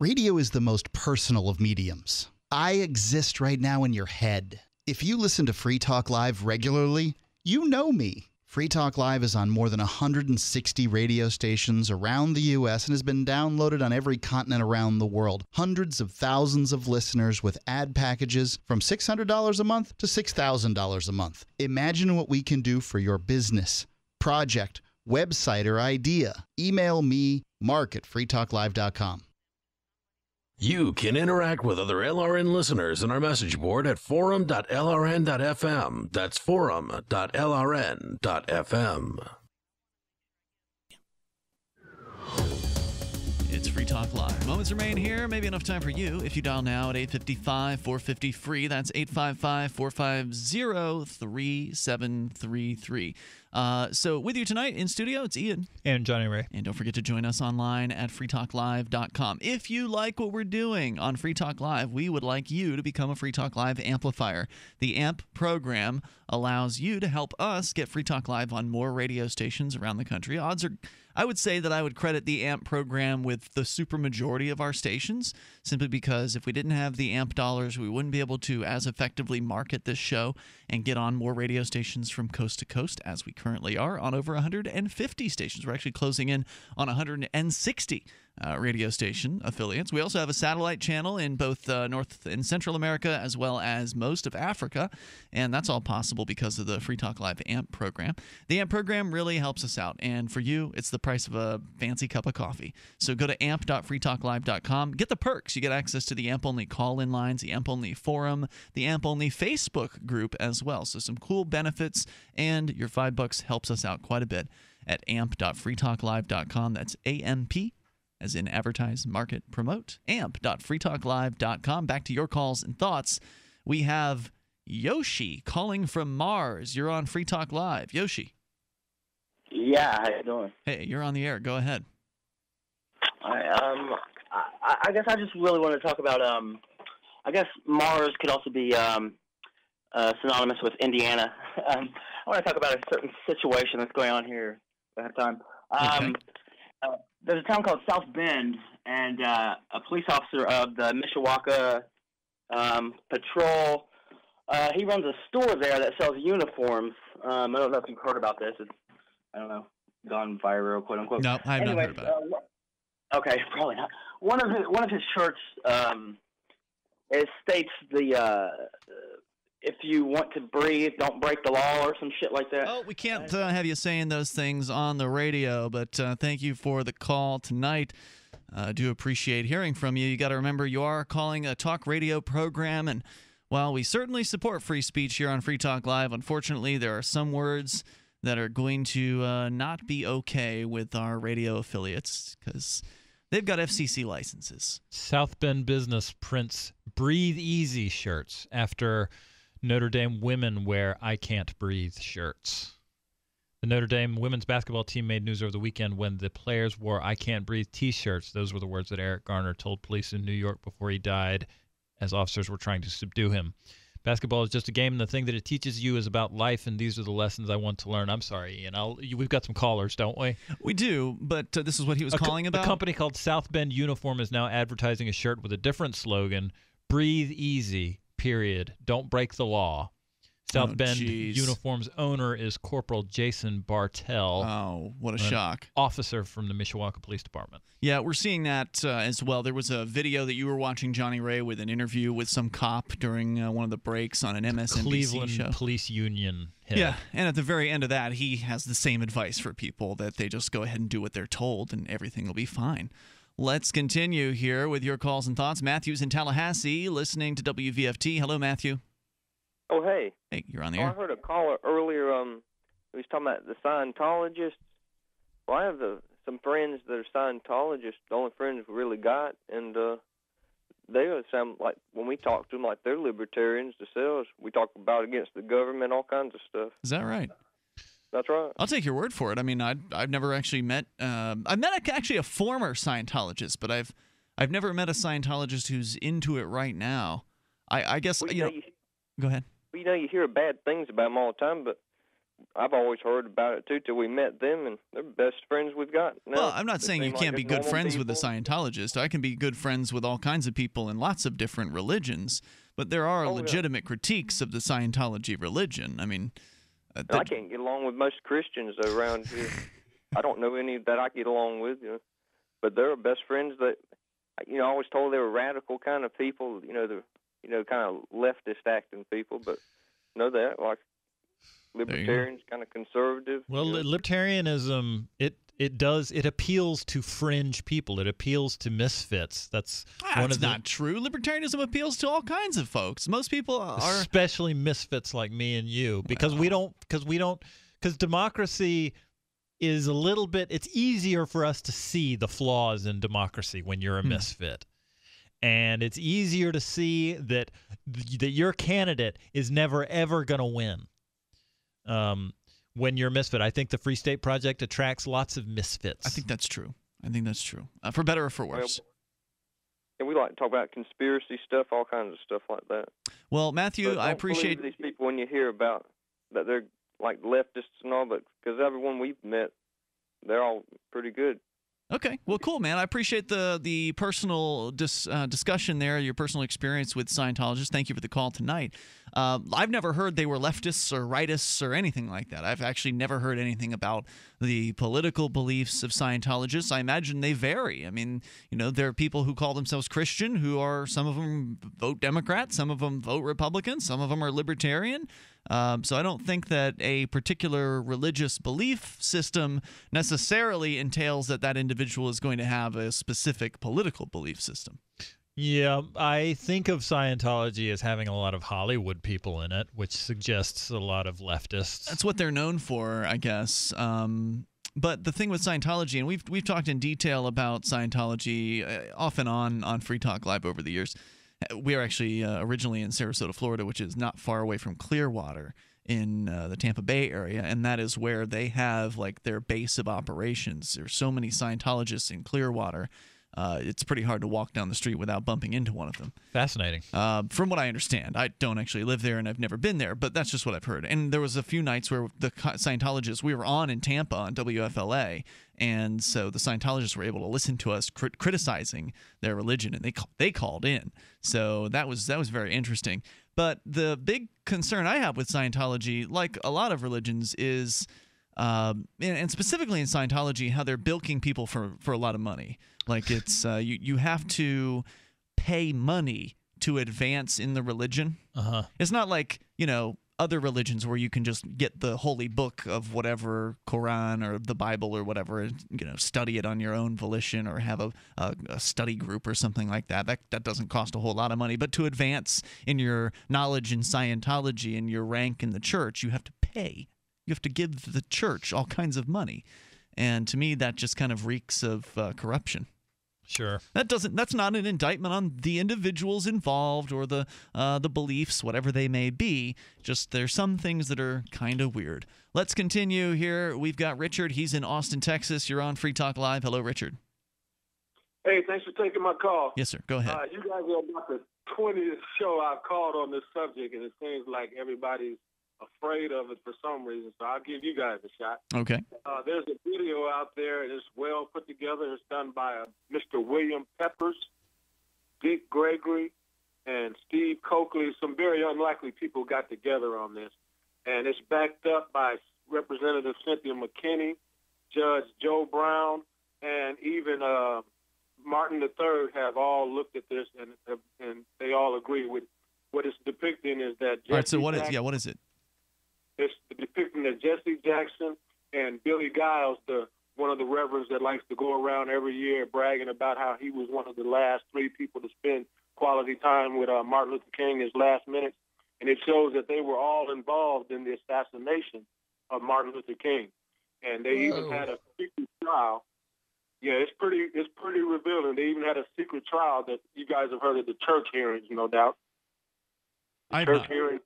Radio is the most personal of mediums. I exist right now in your head. If you listen to Free Talk Live regularly, you know me. Free Talk Live is on more than 160 radio stations around the U.S. and has been downloaded on every continent around the world. Hundreds of thousands of listeners with ad packages from $600 a month to $6,000 a month. Imagine what we can do for your business, project, website, or idea. Email me, mark at freetalklive.com. You can interact with other LRN listeners in our message board at forum.lrn.fm. That's forum.lrn.fm. It's Free Talk Live. Moments remain here. Maybe enough time for you if you dial now at 855 450 free. That's 855 450 3733. Uh, so with you tonight in studio, it's Ian and Johnny Ray. And don't forget to join us online at freetalklive.com. If you like what we're doing on Free Talk Live, we would like you to become a Free Talk Live amplifier. The AMP program allows you to help us get Free Talk Live on more radio stations around the country. Odds are I would say that I would credit the AMP program with the supermajority of our stations, simply because if we didn't have the AMP dollars, we wouldn't be able to as effectively market this show and get on more radio stations from coast to coast as we currently are on over 150 stations. We're actually closing in on 160 uh, radio station affiliates. We also have a satellite channel in both uh, North and Central America as well as most of Africa, and that's all possible because of the Free Talk Live AMP program. The AMP program really helps us out, and for you, it's the price of a fancy cup of coffee. So go to amp.freetalklive.com, get the perks. You get access to the AMP only call in lines, the AMP only forum, the AMP only Facebook group as well. So some cool benefits, and your five bucks helps us out quite a bit at amp.freetalklive.com. That's A M P as in advertise, market, promote. amp.freetalklive.com. Back to your calls and thoughts. We have Yoshi calling from Mars. You're on Free Talk Live. Yoshi. Yeah, how you doing? Hey, you're on the air. Go ahead. I um I, I guess I just really want to talk about um I guess Mars could also be um uh, synonymous with Indiana. <laughs> um, I want to talk about a certain situation that's going on here I have time. Um, okay. uh, there's a town called South Bend, and uh, a police officer of the Mishawaka um, Patrol. Uh, he runs a store there that sells uniforms. Um, I don't know if you've heard about this. It's I don't know, gone viral, quote unquote. No, I have Anyways, not heard about it. uh, okay, <laughs> probably not. One of his, one of his shirts um, it states the uh, if you want to breathe, don't break the law or some shit like that. Oh, we can't uh, have you saying those things on the radio, but uh, thank you for the call tonight. I uh, do appreciate hearing from you. You got to remember you are calling a talk radio program, and while we certainly support free speech here on Free Talk Live, unfortunately, there are some words that are going to uh, not be okay with our radio affiliates because they've got FCC licenses. South Bend Business prints "Breathe Easy" shirts after Notre Dame women wear "I Can't Breathe" shirts. The Notre Dame women's basketball team made news over the weekend when the players wore "I Can't Breathe" T-shirts. Those were the words that Eric Garner told police in New York before he died, as officers were trying to subdue him. Basketball is just a game, and the thing that it teaches you is about life, and these are the lessons I want to learn. I'm sorry, Ian. I'll, you, we've got some callers, don't we? We do, but uh, this is what he was a calling co- about. A company called South Bend Uniform is now advertising a shirt with a different slogan: "Breathe easy." Period. Don't break the law. South Oh, Bend geez. Uniform's owner is Corporal Jason Bartell. Oh, what a shock. Officer from the Mishawaka Police Department. Yeah, we're seeing that uh, as well. There was a video that you were watching, Johnny Ray, with an interview with some cop during uh, one of the breaks on an MSNBC Cleveland show. Police Union. Head. Yeah, and at the very end of that, he has the same advice for people that they just go ahead and do what they're told, and everything will be fine. Let's continue here with your calls and thoughts. Matthew's in Tallahassee, listening to WVFT. Hello, Matthew. Oh, hey. Hey, you're on the Oh, I heard a caller earlier. Um, he was talking about the Scientologists. Well, I have the, some friends that are Scientologists. The only friends we really got, and uh, they sound like when we talk to them, like they're libertarians themselves. We talk about against the government, all kinds of stuff. Is that right? That's right. I'll take your word for it. I mean, I I've never actually met. Um, I've met a, actually a former Scientologist, but I've I've never met a Scientologist who's into it right now. I I guess Well, you you know. know, you, Go ahead. well, you know, you hear bad things about them all the time, but I've always heard about it too till we met them, and they're best friends we've got. Now. Well, I'm not They saying you can't be good friends with a. Scientologist. I can be good friends with all kinds of people in lots of different religions, but there are Oh, yeah. legitimate critiques of the Scientology religion. I mean, uh, And I can't get along with most Christians around here. <laughs> I don't know any that I get along with, you know. But they're best friends that, you know, I was told they were radical kind of people, you know, the, you know, kind of leftist acting people, but no, they're like libertarians, kind of conservative. Well, li- libertarianism it it does it appeals to fringe people. It appeals to misfits. That's one of the, not true. Libertarianism appeals to all kinds of folks. Most people are. especially misfits like me and you because we don't because we don't because democracy is a little bit it's easier for us to see the flaws in democracy when you're a Hmm. misfit and it's easier to see that that your candidate is never ever going to win um when you're a misfit. I think the Free State Project attracts lots of misfits. I think that's true. I think that's true. Uh, for better or for Well, worse. And we like to talk about conspiracy stuff, all kinds of stuff like that. Well, Matthew, I don't appreciate. these people when you hear about that they're like leftists and all, but because everyone we've met, they're all pretty good. Okay, well, cool, man. I appreciate the the personal dis, uh, discussion there, your personal experience with Scientologists. Thank you for the call tonight. Uh, I've never heard they were leftists or rightists or anything like that. I've actually never heard anything about the political beliefs of Scientologists. I imagine they vary. I mean, you know, there are people who call themselves Christian who are some of them vote Democrat, some of them vote Republican, some of them are libertarian. Um, so I don't think that a particular religious belief system necessarily entails that that individual is going to have a specific political belief system. Yeah, I think of Scientology as having a lot of Hollywood people in it, which suggests a lot of leftists. That's what they're known for, I guess. Um, but the thing with Scientology, and we've we've talked in detail about Scientology uh, off and on on Free Talk Live over the years. We are actually uh, originally in Sarasota, Florida, which is not far away from Clearwater in uh, the Tampa Bay area, and that is where they have like their base of operations. There's so many Scientologists in Clearwater. Uh, it's pretty hard to walk down the street without bumping into one of them. Fascinating. Uh, from what I understand, I don't actually live there and I've never been there, but that's just what I've heard. And there was a few nights where the Scientologists we were on in Tampa on WFLA, and so the Scientologists were able to listen to us crit- criticizing their religion, and they ca- they called in. So that was that was very interesting. But the big concern I have with Scientology, like a lot of religions, is um, and, specifically in Scientology, how they're bilking people for for a lot of money. Like it's uh, you you have to pay money to advance in the religion. Uh-huh. It's not like you know other religions where you can just get the holy book of whatever Quran or the Bible or whatever, and you know, study it on your own volition or have a, a, a study group or something like that. That that doesn't cost a whole lot of money. But to advance in your knowledge in Scientology and your rank in the church, you have to pay. You have to give the church all kinds of money, and to me, that just kind of reeks of uh, corruption. Sure. That doesn't. That's not an indictment on the individuals involved or the uh, the beliefs, whatever they may be. Just there's some things that are kind of weird. Let's continue here. We've got Richard. He's in Austin, Texas. You're on Free Talk Live. Hello, Richard. Hey, thanks for taking my call. Yes, sir. Go ahead. Uh, you guys are about the 20th show I've called on this subject, and it seems like everybody's afraid of it for some reason. So I'll give you guys a shot. Okay. Uh, there's a video out there, and it's well put together. It's done by uh, Mr. William Peppers, Dick Gregory, and Steve Cokely. Some very unlikely people got together on this, and it's backed up by Representative Cynthia McKinney, Judge Joe Brown, and even uh, Martin III have all looked at this, and and they all agree with what it's depicting is that. All right. So what is? Jackson- Yeah. What is it? It's the depicting that Jesse Jackson and Billy Kyles, the one of the reverends that likes to go around every year bragging about how he was one of the last three people to spend quality time with uh, Martin Luther King in his last minutes, and it shows that they were all involved in the assassination of Martin Luther King, and they even had a secret trial. Yeah, it's pretty it's pretty revealing. They even had a secret trial that you guys have heard of the church hearings, no doubt. The I've church hearings.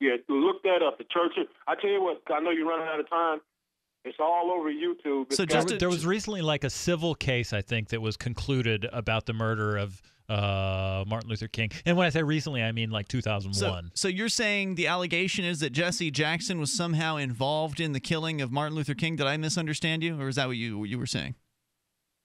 Yeah, look that up. The church. I tell you what, I know you're running out of time. It's all over YouTube. It's got- there, was- there was recently like a civil case, I think, that was concluded about the murder of uh, Martin Luther King. And when I say recently, I mean like 2001. So, so you're saying the allegation is that Jesse Jackson was somehow involved in the killing of Martin Luther King? Did I misunderstand you, or is that what you what you were saying?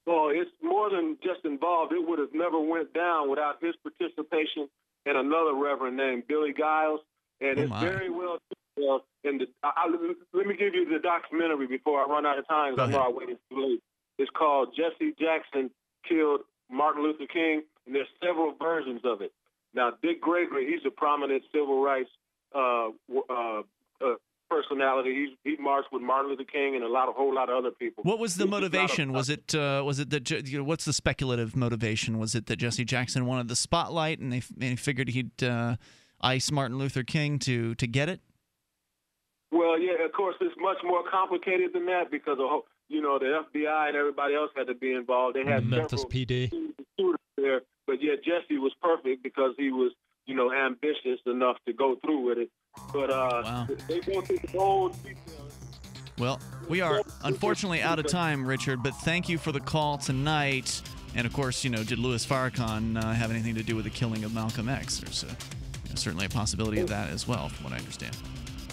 Well, it's more than just involved. It would have never went down without his participation and another reverend named Billy Kyles. And Oh, it's very well detailed. In the, I, I, let me give you the documentary before I run out of time. 'cause I know I waited too late. It's called Jesse Jackson Killed Martin Luther King, and there's several versions of it. Now, Dick Gregory, he's a prominent civil rights uh, uh, uh, personality. He's, he marched with Martin Luther King and a lot, a whole lot of other people. What was the He's just not a- motivation? Was it uh, was it that you know, what's the speculative motivation? Was it that Jesse Jackson wanted the spotlight and they, and he figured he'd uh, ice Martin Luther King to to get it? Well, yeah, of course, it's much more complicated than that because of, ho- you know the FBI and everybody else had to be involved. They had Memphis several PD. there, but yeah, Jesse was perfect because he was you know, ambitious enough to go through with it. But uh, they go through the whole details. Well, we are unfortunately out of time, Richard, but thank you for the call tonight. And of course, you know, did Louis Farrakhan uh, have anything to do with the killing of Malcolm X? There's a, you know, certainly a possibility of that as well, from what I understand.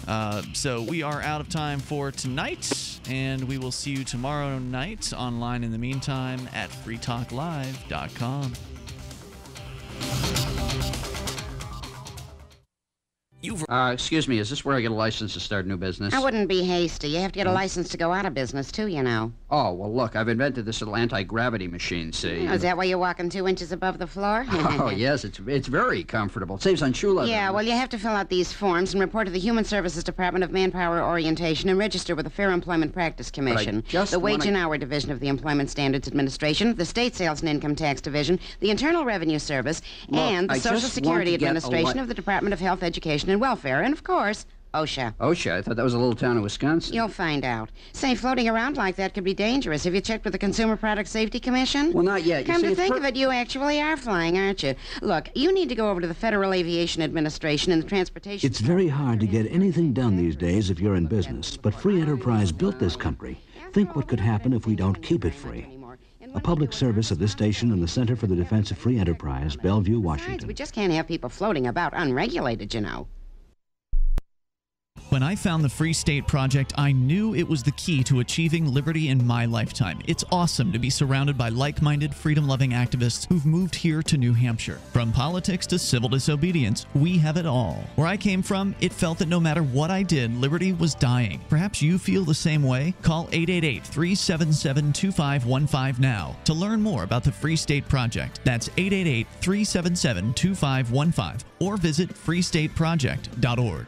Uh, so we are out of time for tonight, and we will see you tomorrow night online in the meantime at freetalklive.com. Uh, excuse me, is this where I get a license to start a new business? I wouldn't be hasty. You have to get a license to go out of business, too, you know. Oh, well, look, I've invented this little anti-gravity machine, see? Oh, is that why you're walking two inches above the floor? <laughs> oh, <laughs> yes, it's it's very comfortable. It saves on shoe leather. Yeah, well, you have to fill out these forms and report to the Human Services Department of Manpower Orientation and register with the Fair Employment Practice Commission, just the Wage wanna- and Hour Division of the Employment Standards Administration, the State Sales and Income Tax Division, the Internal Revenue Service, Look, and the I Social Security to get a Administration li- of the Department of Health, Education, and Welfare, and of course, OSHA. OSHA, I thought that was a little town in Wisconsin. You'll find out. Say, floating around like that could be dangerous. Have you checked with the Consumer Product Safety Commission? Well, not yet. You Come see, to think per- of it, you actually are flying, aren't you? Look, you need to go over to the Federal Aviation Administration and the Transportation. It's very hard to get anything done these days if you're in business, but free enterprise built this country. Think what could happen if we don't keep it free. A public service of this station and the Center for the Defense of Free Enterprise, Bellevue, Washington. We just can't have people floating about unregulated, you know. When I found the Free State Project, I knew it was the key to achieving liberty in my lifetime. It's awesome to be surrounded by like minded, freedom loving activists who've moved here to New Hampshire. From politics to civil disobedience, we have it all. Where I came from, it felt that no matter what I did, liberty was dying. Perhaps you feel the same way? Call 888 377 2515 now to learn more about the Free State Project. That's 888 377 2515 or visit freestateproject.org.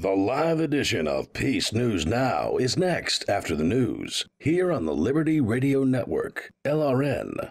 The live edition of Peace News Now is next after the news here on the Liberty Radio Network, LRN.FM.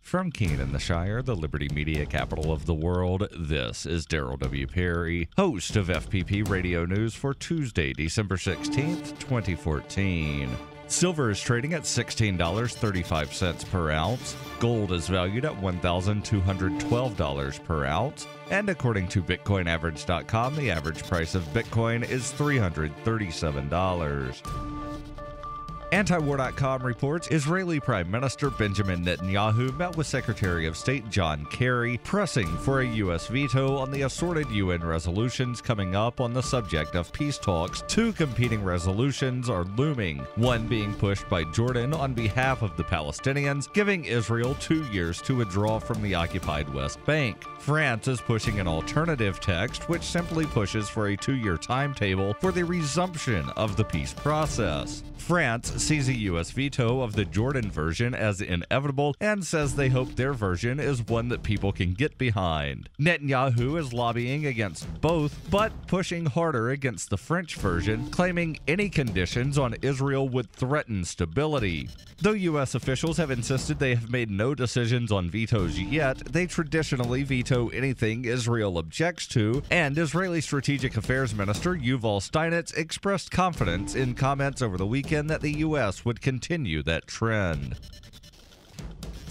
From Keene in the Shire, the Liberty Media capital of the world, this is Daryl W. Perry, host of FPP Radio News for Tuesday, December 16th, 2014. Silver is trading at $16.35 per ounce. Gold is valued at $1,212 per ounce. And according to BitcoinAverage.com, the average price of Bitcoin is $337. Antiwar.com reports Israeli Prime Minister Benjamin Netanyahu met with Secretary of State John Kerry, pressing for a U.S. veto on the assorted UN resolutions coming up on the subject of peace talks. Two competing resolutions are looming, one being pushed by Jordan on behalf of the Palestinians, giving Israel two years to withdraw from the occupied West Bank. France is pushing an alternative text which simply pushes for a two year timetable for the resumption of the peace process. France sees a U.S. veto of the Jordan version as inevitable and says they hope their version is one that people can get behind. Netanyahu is lobbying against both, but pushing harder against the French version, claiming any conditions on Israel would threaten stability. Though U.S. officials have insisted they have made no decisions on vetoes yet, they traditionally veto anything Israel objects to, and Israeli Strategic Affairs Minister Yuval Steinitz expressed confidence in comments over the weekend that the U.S. would continue that trend.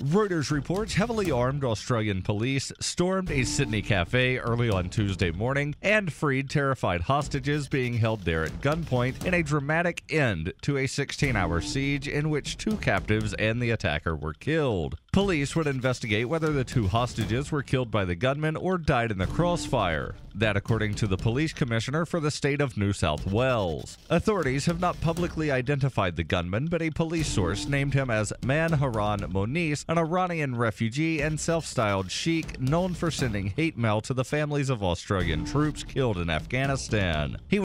Reuters reports heavily armed Australian police stormed a Sydney cafe early on Tuesday morning and freed terrified hostages being held there at gunpoint in a dramatic end to a 16 hour siege in which two captives and the attacker were killed. Police would investigate whether the two hostages were killed by the gunman or died in the crossfire. That, according to the police commissioner for the state of New South Wales. Authorities have not publicly identified the gunman, but a police source named him as Man Haron Monis, an Iranian refugee and self styled sheikh known for sending hate mail to the families of Australian troops killed in Afghanistan. He